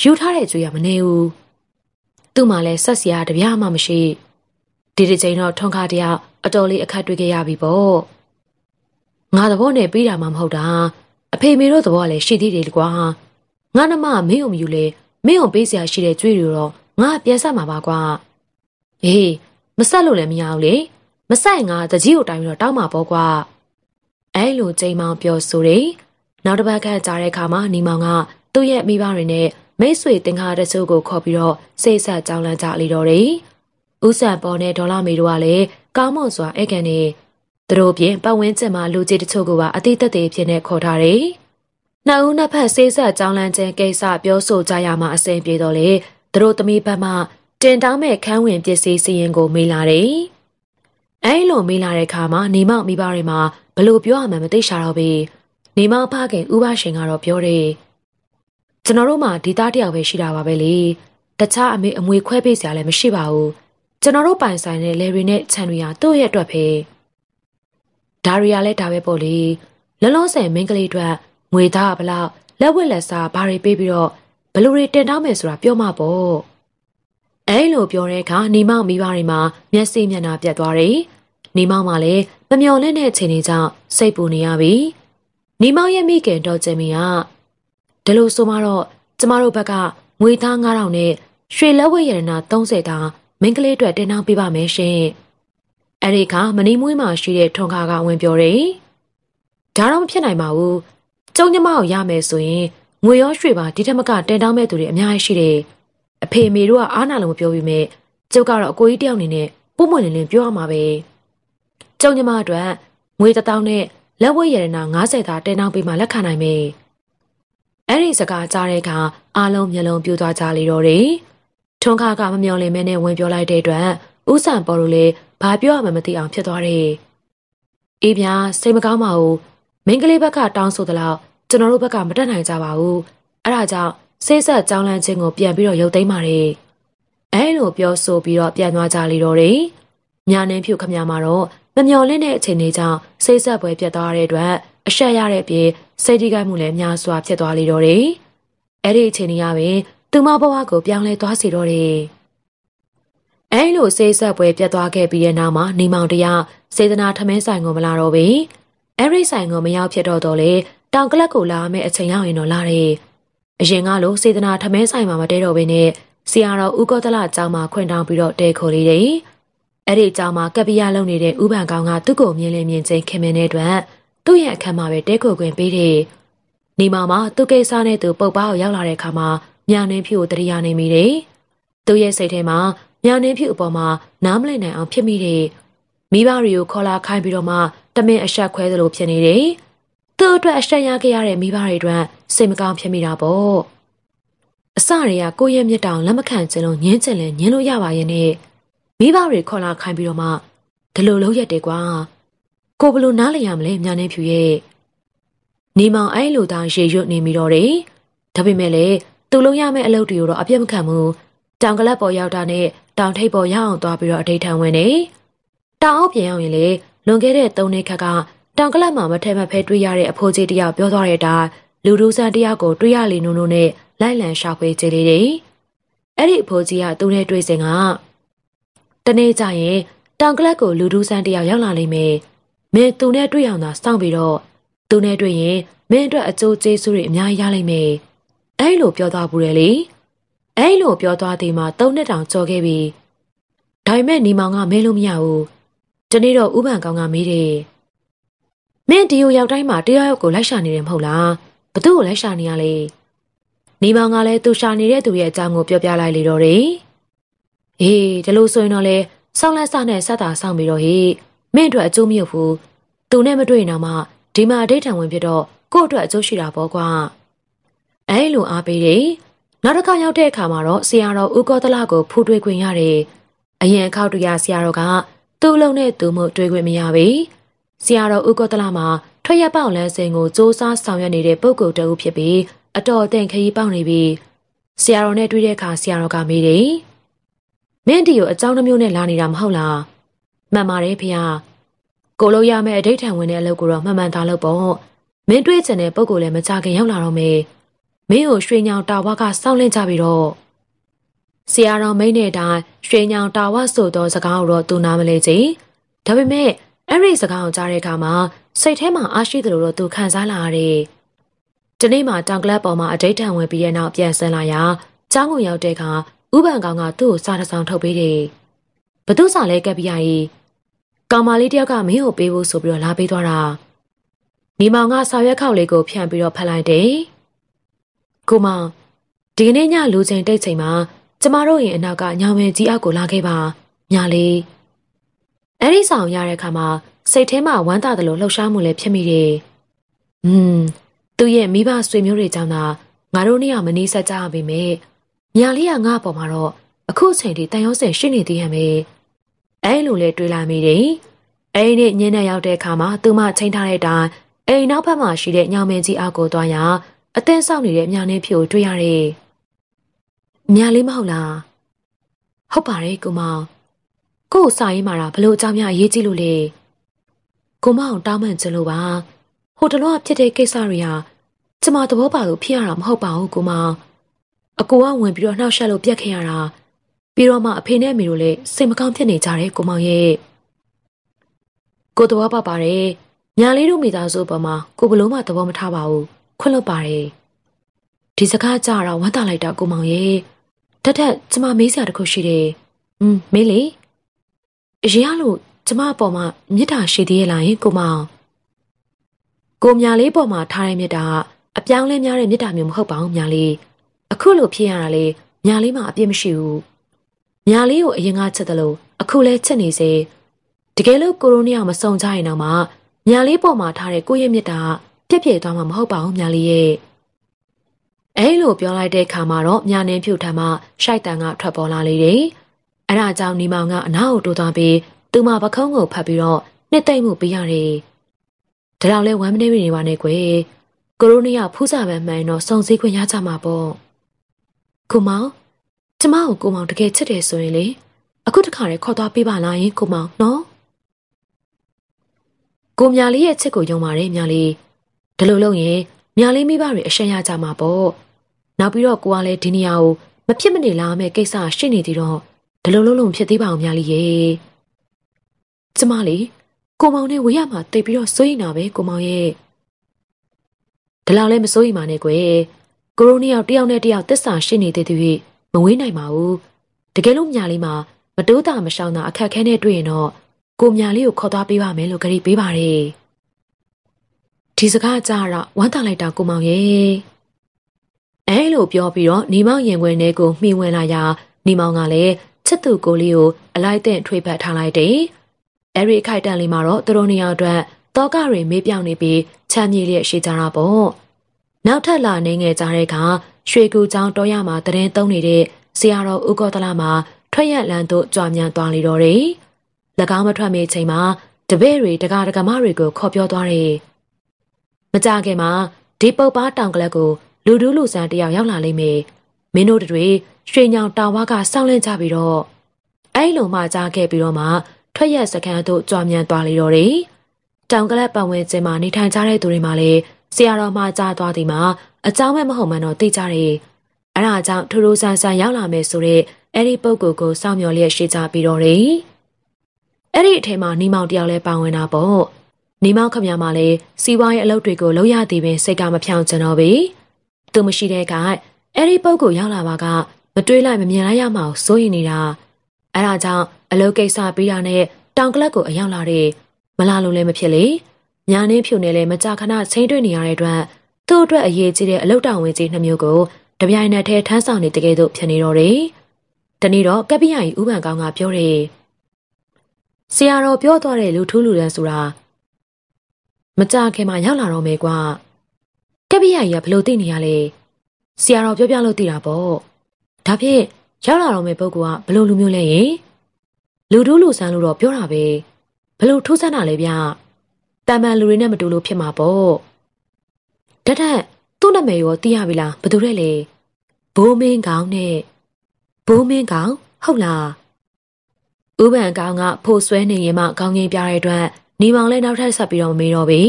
ယူထားတဲ့အကျွေးကမနေဘူးသူ့မှာလည်းဆက်စရာတပြားမှမရှိဒီဒီချိန်တော့ထုံခါတယောက်အတော်လေးအခက်တွေ့ခဲ့ရပြီပေါ့ငါသဘောနဲ့ပြီးတာမှမဟုတ်တာအဖေမေတို့သဘောကလည်းရှိသေးတယ်ကွာငါနမမင်းုံမယူလေမင်းုံပေးစရာရှိတဲ့ကြွေးတွေတော့ငါပြန်ဆက်မှာပါကွာဟေးမဆက်လို့လည်းမရဘူးလေ မဆိုင်ငါတကြီးကိုတိုင်းပြီးတော့တောင်းမှာပေါ့ကွာအဲလိုချိန်မောင်ပြောဆိုတယ်နောက်တစ်ပတ်ခန့်ကြာတဲ့အခါမှာနီမောင်ကသူ့ရဲ့မိဘတွေနဲ့မိတ်ဆွေတင်ကားတချို့ကိုခေါ်ပြီးတော့စိတ်ဆက်ကြောင်းလန့်ကြလေတော့တယ်။ဦးဆန်ပေါ်နဲ့ဒေါ်လာမီတို့ကလည်းကောင်းမွန်စွာဧကန်နေသူတို့ပြင်ပတ်ဝန်းကျင်မှာလူကြီးတချို့ကပါအတိတ်သက်သေးဖြစ်နေခေါ်ထားတယ်။နှစ်ဦးနှစ်ဖက်စိတ်ဆက်ကြောင်းလန့်ခြင်းကိစ္စပြောဆိုကြရမှာအဆင်ပြေတော့လေသူတို့သမီးဘက်မှတင်တောင်းမဲ့ခန်းဝင်ပစ္စည်းစီရင်ကိုမေးလာတယ်။ အဲလိုမေးလာတဲ့အခါမှာနေမောက်မိဘတွေမှာဘလို့ပြောရမှန်းမသိရှာတော့ပြီ။နေမောက်ဖခင်ဥပရှင်ကတော့ပြောတယ်။ကျွန်တော်တို့မှဒီသားတယောက်ပဲရှိတာပါပဲလေတခြားအမေအမွေခွဲပေးစရာလည်းမရှိပါဘူးကျွန်တော်တို့ပိုင်ဆိုင်တဲ့လေရီနဲ့ခြံတွေဟာသူ့ရဲ့အတွက်ပဲဒါရီယာလည်းဒါပဲပေါ့လေလောလောဆယ်မင်းကလေးအတွက်ငွေသားဘလောက်လက်ဝက်လက်စားဘာတွေပေးပြီးတော့ဘလူတွေတင်တောင်းမယ်ဆိုတာပြောမှာပေါ့ အဲလိုပြောတဲ့အခါနေမောင်မိဘတွေမှာမျက်စိမျက်နှာပြတ်သွားတယ်နေမောင်မှလည်းမမျော်လင့်တဲ့အချိန်တွေကြောင့်စိတ်ပူနေရပြီနေမောင်ရဲ့မိခင်တော်ကျမီကဒါလို့ဆိုမှတော့ကျမတို့ဘက်ကငွေသား9000နဲ့ရွှေလက်ဝဲရတနာ30တာမင်းကလေးအတွက်တင်နှောင်းပေးပါမယ်ရှင်။အဲ့ဒီကမနီမွေးမှာရှိတဲ့ထွန်ခါကဝင်ပြောတယ်။ဒါတော့မဖြစ်နိုင်ပါဘူး။ကျုံညမကိုရမယ်ဆိုရင်ငွေရောရွှေပါဒီထက်မကတင်တောင်းမဲ့သူတွေအများကြီးရှိတယ်။ အဖေမေတို့ကအားနာလို့မပြောပြီးမြဲကျုပ်ကတော့အကိုကြီးတယောက်အနေနဲ့ပုံမှန်လင်းလင်းပြောရမှာပဲ။ကျုံညမအတွက်ငွေတစ်တောင်းနဲ့လက်ဝဲရတနာ90တာတင်တောင်းပေးမှလက်ခံနိုင်မယ်။အဲ့ဒီစကားကြားတဲ့အခါအားလုံးမျက်လုံးပြိုသွားကြလေတော့တယ်။ထွန်းခါကမမျော်လင့်မဲနဲ့ဝင်ပြောလိုက်တဲ့အတွက်ဥဆန်ပေါ်လို့လေဘာပြောရမှမသိအောင်ဖြစ်သွားတယ်။အေးဗျာစိတ်မကောင်းပါဘူး။မင်းကလေးဘက်ကတောင်းဆိုသလောက်ကျွန်တော်တို့ဘက်ကမတက်နိုင်ကြပါဘူး။အဲ့ဒါကြောင့် စိတ်ဆက်ကြောင်းလန့်ခြင်းကိုပြန်ပြီးတော့ရုပ်သိမ်းပါတယ်။အဲလိုပြောဆိုပြီးတော့ပြန်သွားကြလေတော့တယ်။ညာနေဖြူခမရမှာတော့မမျော်လင့်တဲ့အချိန်လေးကြောင့်စိတ်ဆက်ပွဲပြတ်သွားတဲ့အတွက်အဆက်ရတဲ့အပြင်စိတ်ထိခိုက်မှုလည်းများစွာဖြစ်သွားလေတော့တယ်။အဲ့ဒီအချိန်ကြီးကပင်သူမဘဝကိုပြောင်းလဲသွားစေတော့တယ်။အဲလိုစိတ်ဆက်ပွဲပြတ်သွားခဲ့ပြီးတဲ့နောက်မှာနေမောင်တရားစေတနာထမင်းဆိုင်ကိုမလာတော့ဘူး။အဲ့ဒီဆိုင်ကိုမရောက်ဖြစ်တော့တော့လေတောင်ကလပ်ကိုလာမယ့်အချိန်ရောက်ရင်တော့လာတယ်။ အရင်ကလိုစေတနာထမင်းဆိုင်မှာမတဲတော့ဘဲနဲ့ဆရာတော်ဦးကောသလကျောင်းမှာခွင့်တောင်းပြီးတော့တဲခေါ်လေးတယ်။အဲ့ဒီကျောင်းမှာကပ္ပိယလုပ်နေတဲ့ဥပန်ကောင်ကသူ့ကိုမြင်လင်းမြင်ချင်းခင်မင်းတဲ့အတွက်သူ့ရဲ့အခန်းမှာပဲတဲခိုခွင့်ပေးတယ်။နေမမှာသူ့ကိစ္စနဲ့သူပုတ်ပါကိုရောက်လာတဲ့အခါမှာမြနှင်းဖြူကိုတရားနေမိတယ်။သူ့ရဲ့စိတ်ထဲမှာမြနှင်းဖြူအပေါ်မှာနားမလည်နိုင်အောင်ဖြစ်မိတယ်။မိဘတွေကိုခေါ်လာခိုင်းပြီးတော့မှတမင်အဆက်ခွဲသလိုဖြစ်နေတယ်။သူ့အတွက်အရှက်ရခဲ့ရတဲ့မိဘတွေအတွက် စိတ်မကောင်းဖြစ်မိတာပေါ့အစတွေကကိုယ့်ရဲ့မြတ်တောင်လက်မခံချင်လို့ညင်းချင်လဲညင်းလို့ရပါရဲ့နဲ့မိဘတွေခေါ်လာခိုင်းပြီးတော့မှဒီလိုလုံးရက်တယ်ကွာကိုဘလို့နားလည်ရမလဲညာနေဖြူရဲ့နေမောင်အဲ့လိုသားရေရွတ်နေမိတော့တယ်ဒါပေမဲ့လေသူလုံးရမယ့်အလုပ်တွေကိုတော့အပြတ်မခံဘူးတောင်ကလပ်ပေါ်ရောက်တာနဲ့တောင်ထိပ်ပေါ်ရောက်အောင်သွားပြီးတော့အထိတ်ထန်ဝင်နေတောင်အောင်ပြန်ရောက်ရင်လေလွန်ခဲ့တဲ့၃နှစ်ခက်ကတောင်ကလပ်မှာမထဲမဖဲတွေ့ရတဲ့အဖိုးကြီးတယောက်ပြောသွားတဲ့အတိုင်း လူဒူးဆန်တယောက်ကိုတွေ့ရလေနုံနုံနဲ့လိုက်လံရှာဖွေကြလေတယ်အဲ့ဒီအဖိုးကြီးကသူနဲ့တွေ့စဉ်ကတနေ့ကျရင်တောင်ကလပ်ကိုလူဒူးဆန်တယောက်ရောက်လာလိမ့်မယ်မင်းသူနဲ့တွေ့အောင်သာစောင့်ပြီးတော့သူနဲ့တွေ့ရင်မင်းအတွက်အကျိုးကျေးဇူးတွေအများကြီးရလိမ့်မယ်အဲ့လိုပြောသွားဘူးလေအဲ့လိုပြောသွားသေးမှသုံးနှစ်တောင်ကြော်ခဲ့ပြီဒါပေမဲ့ညီမောင်ကမဲလို့မရဘူးဒီနေ့တော့ဥပန်ကောင်ကမေးတယ်မင်းဒီကိုရောက်တိုင်းမှာတရားရောက်ကိုလိုက်ရှာနေတယ်မဟုတ်လား ဘသူ့ကိုလိုက်ရှာနေရလဲညီမောင်ကလည်းသူရှာနေတဲ့သူရဲ့အကြောင်းကိုပြောပြလိုက်လေတော့တယ်အေးဒီလိုဆိုရင်တော့လေဆောင်းလက်စနဲ့ဆက်တာဆောင်းပြီးတော့ဟေ့မင်းအတွက်အကျိုးမရောက်ဘူးသူနဲ့မတွေ့ရင်တော့မှဒီမှာအတိတ်ထံဝင်ဖြစ်တော့ကို့အတွက်အကျိုးရှိတာပေါ့ကွာအဲလိုအားပေးတယ်နောက်တစ်ခါရောက်တဲ့အခါမှာတော့ဆရာတော်ဦးကောသလကိုဖူးတွေ့ခွင့်ရတယ်အရင်အခါတရဆရာတော်ကသူ့လုံးနဲ့သူ့မှုတွေ့ခွင့်မရပြီဆရာတော်ဦးကောသလမှာ ထွက်ရပေါက်လန်းစင်ကိုစ조사ဆောင်ရွက်နေတဲ့ပုဂ္ဂိုလ်တဦးဖြစ်ပြီးအတော်အသင့်ခရီးပေါက်နေပြီဆရာတော်နဲ့တွေ့တဲ့အခါဆရာတော်ကမေးတယ်မင်းဒီကိုအကြောင်းနှမျိုးနဲ့လာနေတာမဟုတ်လားမှန်ပါတယ်ဖေဟာကိုလို့ရမယ့်အဋိဌံဝင်တဲ့အလုပ်ကိုတော့မှန်မှန်သားလုပ်ပေါ့မင်းတွေးချင်တဲ့ပုံကိုလည်းမကြခင်ရောက်လာတော့မယ်မင်းကိုရွှေညောင်တာဝါကစောင့်လင့်ကြပြီတော့ဆရာတော်မိန်တဲ့အတိုင်းရွှေညောင်တာဝဆိုသောစကားကိုတော့သူနားမလဲချင်ဒါပေမဲ့ အဲ့ဒီစကားကိုကြားတဲ့အခါမှာစိတ်ထဲမှာအားရှိတယ်လို့တော့သူခံစားလာရတယ်ဒီနေ့မှာတောင်ကလပ်ပေါ်မှာအဋိဌံဝင်ပြီးရဲ့နောက်ပြန်ဆင်းလာရာကျောင်းကိုရောက်တဲ့အခါဥပန်ကောင်ကသူ့ကိုစားတစ်ဆောင်ထုတ်ပေးတယ်ဘသူစားလဲကပ်ပြရည်ကောင်မလေးတယောက်ကမင်းကိုပေးဖို့ဆိုပြီးတော့လာပေးသွားတာမိမောင်ကဆော်ရွက်ခောက်လေးကိုဖြန့်ပြီးတော့ဖတ်လိုက်တယ်ကိုမောင်ဒီကနေ့ညလူချိန်တိတ်ချိန်မှာကျမတို့ရင်အနောက်ကညောင်ပင်ကြီးအောက်ကိုလာခဲ့ပါညာလေး အဲ့ဒီဆောင်ရတဲ့အခါမှာစိတ်ထဲမှာဝမ်းသာတယ်လို့လှုပ်ရှားမှုလည်းဖြစ်မိတယ်။อืมသူ့ရဲ့မိဘဆွေမျိုးတွေကြောင့်သာငါတို့နှစ်ယောက်မနေဆက်ကြရပေမဲ့ညာလေးကငါ့ပေါ်မှာတော့အခုချိန်ထိတန်ရုံးစင်ရှိနေသေးဟံပဲ။အဲ့လိုလဲတွေးလာမိတယ်။အဲ့ဒီညနေရောက်တဲ့အခါမှာသူမချိန်ထားတဲ့အတိုင်းအိမ်နောက်ဘက်မှာရှိတဲ့ညောင်မင်းကြီးအောက်ကိုသွားရအသင်းဆောက်နေတဲ့မြာနေဖြိုတွေ့ရတယ်။မြာလေးမဟုတ်လား။ဟုတ်ပါတယ်ကိုမောင်။ ကို့စာရေးမှာဘလို့အကြောင်းများအရေးကြီးလို့လဲ။ကိုမောင်တောင်းမှန်ချင်လို့ပါ။ဟိုတလောကဖြစ်တဲ့ကိစ္စတွေဟာကျမသဘောပါလို့ဖြစ်ရတာမဟုတ်ပါဘူးကိုမောင်။အကိုကဝင်ပြီးတော့နှောက်ယှက်လို့ပြက်ခဲ့ရတာ။ပြီးတော့မှအဖေနဲ့အမေတို့လည်းစိတ်မကောင်းဖြစ်နေကြတယ်ကိုမောင်ရဲ့။ကိုသဘောပေါက်ပါတယ်။ညာလေးတို့မိသားစုပေါ်မှာကိုဘလို့မှသဘောမထားပါဘူးခွင့်လွတ်ပါတယ်ဒီစကားကြတော့ဝမ်းသာလိုက်တာကိုမောင်ရဲ့တတ်တတ်ကျမမေးစရာတခုရှိတယ်อืมမေးလေ အရင်ကလို့ကျမအပေါ်မှာမေတ္တာရှိသေးရဲ့လားယင်ကိုမောင်ကိုမြလေးပေါ်မှာထားတဲ့မေတ္တာအပြောင်းလဲများတဲ့မေတ္တာမျိုးမဟုတ်ပါဘူးမြလေးအခုလို့ဖြစ်ရတာလေမြလေးမှာအပြစ်မရှိဘူးမြလေးကိုအရင်ကချက်တယ်လို့အခုလဲချက်နေစေတကယ်လို့ကိုရိုနီယာမစုံကြရင်တော့မှညာလေးပေါ်မှာထားတဲ့ကိုရဲ့မြတ်တာပြက်ပြဲသွားမှာမဟုတ်ပါဘူးညာလေးရဲ့အဲလိုပြောလိုက်တဲ့အခါမှာတော့ညာနေဖြူထမ်းမှရှိုက်တန်ကထွက်ပေါ်လာလေတယ် အဲဒါကြောင့်နီမောင်ကအနားကိုတိုးသွားပြီးသူမပခုံးကိုဖတ်ပြီးတော့နှစ်သိမ့်မှုပေးရတယ်ဒါတော့လဲဝမ်းမနေနေပါနဲ့ကွယ်ကိုရိုနီယာဖူးစာပဲမှန်တော့စုံစည်းခွင့်ရကြမှာပေါ့ကိုမောင်ကျမကိုကိုမောင်တကယ်ချစ်တယ်ဆိုရင်လေအခုတခါတည်းခေါ်သွားပေးပါလားယင်ကိုမောင်နော်ကိုမြလေးရဲ့ချစ်ကိုယုံပါတယ်မြလေးဒီလိုလုပ်ရင်မြလေးမိဘတွေအရှက်ရကြမှာပေါ့နောက်ပြီးတော့ကိုကလည်းဒီနေရာကိုမဖြစ်မနေလာမယ့်ကိစ္စရှိနေသေးတော့ ဒီလိုလုံးလုံးဖြစ်သေးပါအောင်မြလေးရဲ့ကျမလေးကိုမောင်နဲ့ဝေးရမှာတိတ်ပြီးတော့စိုးရင်တာပဲကိုမောင်ရဲ့ဒီလောက်လည်းမစိုးရင်ပါနဲ့ကွယ်ကိုရိုနီယောက်တယောက်နဲ့တယောက်သစ္စာရှိနေသေးသေးမဝေးနိုင်ပါဘူးတကယ်လို့မြလေးမှာမတိုးတာမရှောင်တာအခက်ခဲနဲ့တွေ့ရင်တော့ကိုမြလေးကိုခေါ်သွားပေးပါမယ်လို့ကြိပေးပါတယ်ဒီစကားကြားတော့ဝမ်းသာလိုက်တာကိုမောင်ရဲ့အဲလိုပြောပြီးတော့နေမောင်ရင်ခွင်ထဲကိုမှီဝင်လာရာနေမောင်ကလည်း ချစ်သူကိုလေးကိုအလိုက်တဲ့ထွေဖက်ထားလိုက်တယ်အဲ့ဒီခိုက်တန်လေးမှာတော့သူတို့နှစ်ယောက်အတွက်တောကတွေမေးပြောင်နေပြီးချမ်းမြေလျက်ရှိကြတာပေါ့နောက်ထပ်လာနေငယ်ကြတဲ့ကရွှေကူချောင်းတော်ရမှာတရင်သုံးနေတဲ့ဆရာတော်ဥကောတလမှာထွက်ရက်လန်းသို့ကြွားမြန်သွားလေတော့တယ်၎င်းမထွက်မီချိန်မှာတပည့်တွေတကားတကမတွေကိုခေါ်ပြောသွားတယ်မကြခင်မှာဒီပုတ်ပါတောင်ကလပ်ကိုလူဒူးလူဆန်းတယောက်ရောက်လာလိမ့်မယ် မင်းတို့တွေရွှေညောင်တာဝါကစောင့်လန့်ကြပြီးတော့အဲ့လိုမှကြားခဲ့ပြီးတော့မှထွက်ရက်စခန်းတို့ကြွားမြန်သွားလေတော့တယ်တောင်ကလပ်ပတ်ဝန်းကျင်မှာနေထိုင်ကြတဲ့သူတွေမှလည်းဆရာတော်မှကြားသွားဒီမှာအကြောင်းမဲ့မဟုတ်မှန်တော့သိကြတယ်အဲ့ဒါကြောင့်ထူထူဆန်းဆန်းရောက်လာမယ်ဆိုတော့အဲ့ဒီပုံကိုကိုစောင့်မျှော်လျက်ရှိကြပြီးတော့တယ်အဲ့ဒီအထဲမှာနီမောင်တယောက်လည်းပါဝင်တာပေါ့နီမောင်ခမရမှာလည်းစီးပွားရေးအလုပ်တွေကိုလုပ်ရသေးပင်စိတ်ကမဖြောင့်ချင်တော့ဘူးသူမရှိတဲ့က အဲ့ဒီပုဂ္ဂိုလ်ရောက်လာပါကမတွေးလိုက်မမြင်လိုက်ရမှအောင်စိုးရင်နေတာအဲ့ဒါကြောင့်အလုပ်ကိစ္စပြီးတာနဲ့တောင်ကလပ်ကိုအရောက်လာတဲ့မလာလို့လည်းမဖြစ်လေညာနှင်းဖြူနေလဲမကြခဏချင်းတွေ့နေရတဲ့အတွက်သူ့အတွက်အရေးကြီးတဲ့အလုပ်တောင်ဝင်ကြီးနှမျိုးကိုတပြိုင်နက်တည်းထမ်းဆောင်နေတကယ်တော့ဖြစ်နေတော့တယ်။တနေ့တော့ကပ္ပိယကြီးဥပန်ကောင်းကပြောတယ်။ဆရာတော်ပြောသွားတဲ့လူထူးလူတန်းဆိုတာမကြခင်မှာရောက်လာတော့မယ်ကွာ။ကပ္ပိယကြီးကဘလို့သိနေရလဲ။ ဆရာတော်ပြောပြလို့သိတာပေါ့။ဒါဖြင့်ရောက်လာတော့မယ့်ပုဂ္ဂိုလ်ကဘလို့လူမျိုးလဲယင်။လူထူးလူဆန်းလို့တော့ပြောတာပဲ။ဘလို့ထူးဆန်းတာလဲဗျ။တမန်လူတွေနဲ့မတူလို့ဖြစ်မှာပေါ့။တထက်သူ့နာမည်ရောသိရပြီလားဘယ်သူလဲလဲဘိုးမင်းကောင်နဲ့ဘိုးမင်းကောင်ဟုတ်လားဥပန်ကောင်ကဖိုးဆွဲနေရင်မှကောင်းငင်ပြတဲ့အတွက်ညီမောင်လည်းနောက်ထပ်ဆက်ပြီးတော့မမေးတော့ပြီ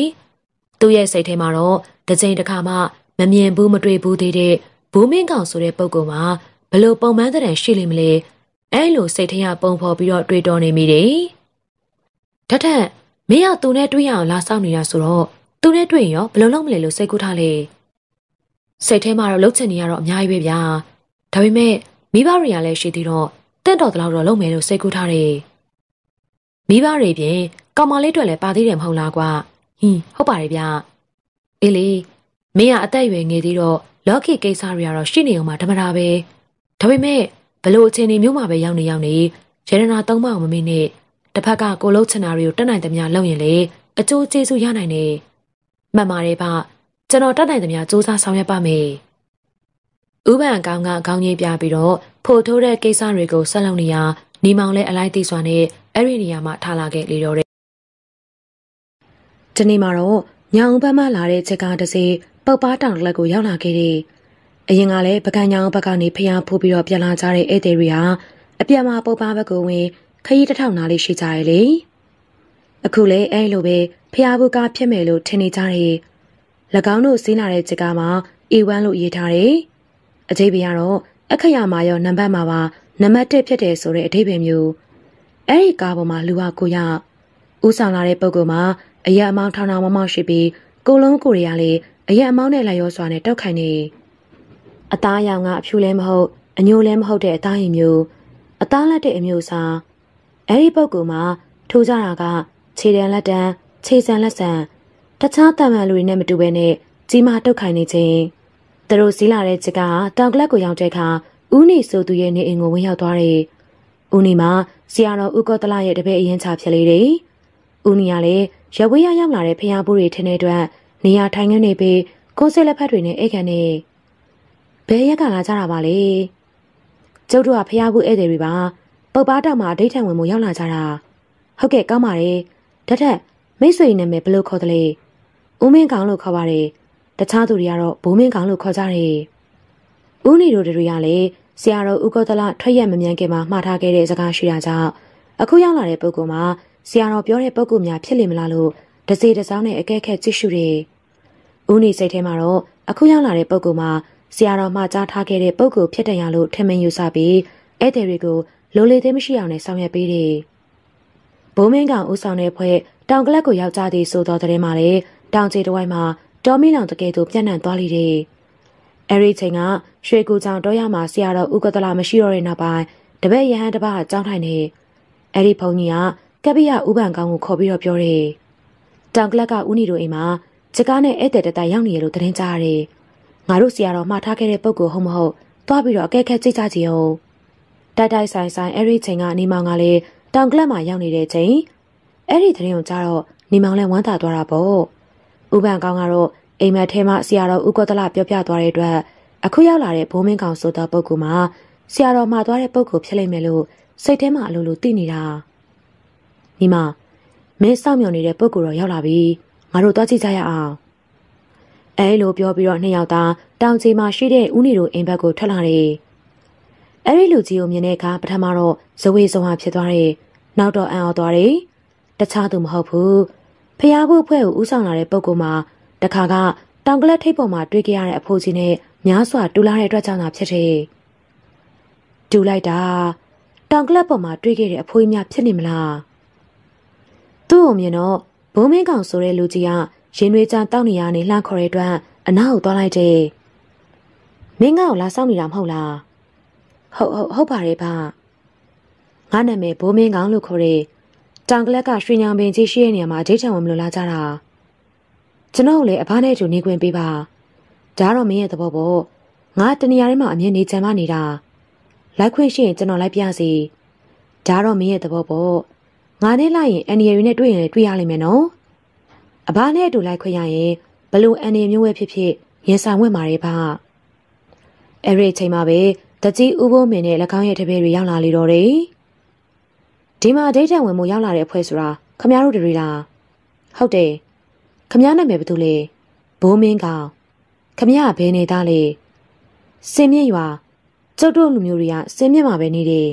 သူ့ရဲ့စိတ်ထဲမှာတော့တစ်ချိန်တစ်ခါမှ မမြင်ဘူးမတွေ့ဘူးသေးတဲ့ဘိုးမင်းကောင်ဆိုတဲ့ပုံကောင်မှာဘလို့ပုံမှန်တဲ့ရှိလိမ့်မလဲအဲ့လိုစိတ်ထဲကပုံဖော်ပြီးတော့တွေးတောနေမိတယ်တထက်မင်းကသူနဲ့တွေ့ရအောင်လာဆောင်နေတာဆိုတော့သူနဲ့တွေ့ရင်ရောဘယ်လိုလုပ်မလဲလို့စိတ်ကူးထားလဲစိတ်ထဲမှာတော့လှုပ်ချင်နေရတော့အများကြီးပဲဗျာဒါပေမဲ့မိဘတွေကလည်းရှိသေးတော့တင့်တော်တလောက်တော့လုပ်မယ်လို့စိတ်ကူးထားတယ်မိဘတွေပြင်ကောင်မလေးတွေလည်းပါသေးတယ်မဟုတ်လားကွာဟင်းဟုတ်ပါတယ်ဗျအေးလေ မင်းကအသက်အရွယ်ငယ်သေးတော့လော်ကီကိစ္စတွေကတော့ရှိနေအောင်မှာဓမ္မတာပဲဒါပေမဲ့ဘလို့အခြေအနေမျိုးမှာပဲရောက်နေရောက်နေရတနာသုံးမအောင်မမေ့နဲ့တစ်ဖက်ကကိုလုံးချင်တာတွေကိုတက်နိုင်သမျှလုပ်ရင်လေအကျိုးကျေးဇူးရနိုင်တယ်မှန်ပါတယ်ဗျကျွန်တော်တတ်နိုင်သမျှစူးစမ်းဆောင်ရွက်ပါမယ်။ဥပန်ကောင်ကခေါင်းကြီးပြပြီးတော့ဖိုထိုးတဲ့ကိစ္စတွေကိုဆက်လုပ်နေရနီမောင်လည်းအလိုက်သိစွာနဲ့အဲ့ဒီနေရာမှာထားလာခဲ့လေတော့တယ်။ဒီနေ့မှာတော့ညောင်ဘက်မှလာတဲ့ချက်ကတစေ ပုတ်ပါတောင်လက်ကိုရောက်လာခဲ့တယ်။အရင်ကလည်းပကံညောင်ဘက်ကနေဖျားဖိုးပြီးတော့ပြန်လာကြတဲ့ဧည့်သည်တွေဟာအပြတ်မှာပုတ်ပါဘက်ကိုဝင်ခရီးတစ်ထောင်နာလေးရှိကြရလေ။အခုလေအဲ့လိုပဲဖျားဘူးကဖြစ်မယ်လို့ထင်နေကြတယ်။၎င်းတို့စီးလာတဲ့ချက်ကမှာ A1 လို့ရေးထားတယ်။အသေးပေကတော့အခရာမှာရောနံပါတ်မှာပါနံပါတ်1ဖြစ်တယ်ဆိုတဲ့အဓိပ္ပာယ်မျိုးအဲ့ဒီကားပေါ်မှာလူဟာကိုရဦးဆောင်လာတဲ့ပုံကမှာအရက်အမောင်းထောင်ထောင်မမောက်ရှိပြီးကိုလုံးကိုရီးယားလေး အရက်အမောင်းနဲ့လိုက်ရောစွာနဲ့တောက်ခိုင်နေအသားရောင်ကအဖြူလည်းမဟုတ်အညိုလည်းမဟုတ်တဲ့အသားရင်မျိုးအသားလက်တဲ့အမျိုးအစားအဲ့ဒီပုံကမှာထိုးကြတာကခြေတံလက်တံခြေစံလက်စံတခြားတမန်လူတွေနဲ့မတူဘဲနဲ့ကြီးမာတုတ်ခိုင်နေခြင်းသူတို့စီးလာတဲ့ချက်ကတောင်ကလပ်ကိုရောက်တဲ့အခါဦးနေဆိုသူရဲ့နေအိမ်ကိုဝင်ရောက်သွားတယ်။ဦးနေမှာဆရာတော်ဦးကောတလရဲ့တပည့်အရင်ချဖြစ်လေတယ်။ဦးနေကလည်းရဝေးရရောက်လာတဲ့ဖျားဘူးတွေထင်းတဲ့အတွက် နေရာထိုင်ခင်းနေပြီးကိုယ်စိလက်ဖက်တွေနဲ့အိတ်ခံနေဘယ်ရက်ကလာကြတာပါလဲ။ကျုပ်တို့ကဖျားဘူးဧည့်သည်တွေပါပုတ်ပါတောက်မှာအဋိဌံဝင်မှုရောက်လာကြတာဟုတ်ကဲ့ကောင်းပါတယ်။တထက်မိတ်ဆွေနာမည်ဘယ်လိုခေါ်သလဲ။ဦးမင်းကောင်လို့ခေါ်ပါတယ်။တခြားသူတွေကတော့ဘိုးမင်းကောင်လို့ခေါ်ကြတယ်။ဦးနေတို့တွေကလည်းဆရာတော်ဦးကောသလထွက်ရက်မမြန်းခင်မှာမှားထားခဲ့တဲ့စကားရှိတာကြောင့်အခုရောက်လာတဲ့ပုဂ္ဂိုလ်မှာဆရာတော်ပြောတဲ့ပုဂ္ဂိုလ်များဖြစ်လိမ့်မလားလို့ တစေတစောင်းနဲ့အကဲခက်ကြည့်ရှုတယ်။ဦးနေစိတ်ထဲမှာတော့အခုရောက်လာတဲ့ပုဂ္ဂိုလ်မှာဆရာတော်မှာကြားထားခဲ့တဲ့ပုဂ္ဂိုလ်ဖြစ်တယ်ရလို့ထင်မြင်ယူဆပြီးဧည့်သည်တွေကိုလိုလေသေးမရှိအောင်နဲ့ဆောင်ရွက်ပေးတယ်။ဘိုးမင်းကောင်ဦးဆောင်တဲ့ဖွဲ့တောင်ကလပ်ကိုရောက်ကြသည်ဆိုသောတဲ့မှာလည်းတောင်ကျေတဝိုက်မှာဒေါ်မီလောင်တကယ်သူပြန့်နှံ့သွားလိတဲ့။အဲဒီချိန်ကရွှေကူချောင်တော့ရမှာဆရာတော်ဥက္ကတလမရှိတော့တဲ့နောက်ပိုင်းတပည့်ရဟန်းတစ်ပါးကြောင်းထိုင်နေ။အဲဒီဘုန်းကြီးကကပိယဥပန်ကောင်းကိုခေါ်ပြီးတော့ပြောတယ်။ တောင်ကလက်ကဦးနီတို့အိမ်မှာချကားနဲ့ဧည့်သည်တတရောက်နေရလို့သတင်းကြားရတယ်။ငါတို့ဆရာတော်မှားထားခဲ့တဲ့ပုံကိုဟုတ်မဟုတ်သွားပြီးတော့အကဲခက်ကြည့်ကြကြည့်အောင်။တိုက်တိုက်ဆိုင်ဆိုင်အဲ့ဒီချိန်ကနေမောင်ကလည်းတောင်ကလပ်မှာရောက်နေတဲ့ချိန်အဲ့ဒီသတင်းကိုကြားတော့နေမောင်လည်းဝမ်းသာသွားတာပေါ့ဥပန်ကောင်းကတော့အိမ်မက်ထဲမှာဆရာတော်ဦးကောသလပြောပြသွားတဲ့အတွက်အခုရောက်လာတဲ့ဘိုးမင်းကောင်ဆိုတဲ့ပုဂ္ဂိုလ်မှာဆရာတော်မှာသွားတဲ့ပုဂ္ဂိုလ်ဖြစ်လိမ့်မယ်လို့စိတ်ထဲမှာအလိုလိုသိနေတာညီမ မင်းစောင့်မျှော်နေတဲ့ပုဂ္ဂိုလ်တော့ရောက်လာပြီငါတို့သွားကြည့်ကြရအောင်အဲလိုပြောပြီးတော့နှစ်ယောက်သားတောင်ချီမှာရှိတဲ့ဦးနေတို့အိမ်ဘက်ကိုထွက်လာတယ်အဲ့ဒီလူကြီးကိုမြင်တဲ့အခါပထမတော့ဇဝေဇဝါဖြစ်သွားတယ်နောက်တော့အံ့ဩသွားတယ်တခြားသူမဟုတ်ဘူးဖျားဖို့ဖွဲ့ကိုဥဆောင်လာတဲ့ပုဂ္ဂိုလ်မှာတခါကတောင်ကလတ်ထိပ်ပေါ်မှာတွေ့ကြရတဲ့အဖိုးကြီးနဲ့များစွာတူလာတဲ့အတွက်ကြောင့်သာဖြစ်တယ်။တူလိုက်တာတောင်ကလတ်ပေါ်မှာတွေ့ခဲ့တဲ့အဖိုးကြီးများဖြစ်နေမလား။ သူ့ကိုမြင်တော့ဘိုးမင်းကောင်ဆိုတဲ့လူကြီးကရင်တွေကြတောက်နေရနေလှမ်းခေါ်တဲ့အတွက်အနားကိုသွားလိုက်တယ်။မင်းကောင်လာစောင့်နေတာမဟုတ်လား။ဟုတ်ဟုတ်ဟုတ်ပါတယ်ဗျ။ငါနာမည်ဘိုးမင်းကောင်လို့ခေါ်တယ်။တောင်ကလတ်ကရွှေညောင်ပင်ကြီးရှိတဲ့နေရာမှာဒိတ်ချံဝင်မလို့လာကြတာ။ကျွန်တော်လည်းအဖားနဲ့တူနေခွင့်ပေးပါဒါတော့မင်းရဲ့သဘောပေါ့ငါတနေရာထဲမှာအမြင်နေချင်မှနေတာလိုက်ခွင့်ရှိရင်ကျွန်တော်လိုက်ပြစီဒါတော့မင်းရဲ့သဘောပေါ့ ငါနဲ့လိုက်ရင်အန်ရီရီနဲ့တွေ့ရင်လည်းတွေ့ရလိမ့်မယ်နော်အဘနဲ့အတူလိုက်ခွင့်ရရင်ဘလို့အန်ရီမျိုးဝဲဖြစ်ဖြစ်ရင်ဆိုင်ဝင်มาတယ်ဗျအဲ့ဒီအချိန်မှာပဲတကြီးဥပိုးမင်းနဲ့၎င်းရဲ့တပည့်တွေရောက်လာလေတော့တယ်ဒီမှာဒိတ်တန်ဝင်မှုရောက်လာတဲ့အဖွဲ့ဆိုတာခမရတို့တွေလားဟုတ်တယ်ခမရနာမည်ဘာတူလဲဘိုးမင်းကောင်ခမရဘယ်နေသားလဲစင်မြင့်ရွာကျုပ်တို့လူမျိုးတွေကစင်မြင့်မှာပဲနေတယ်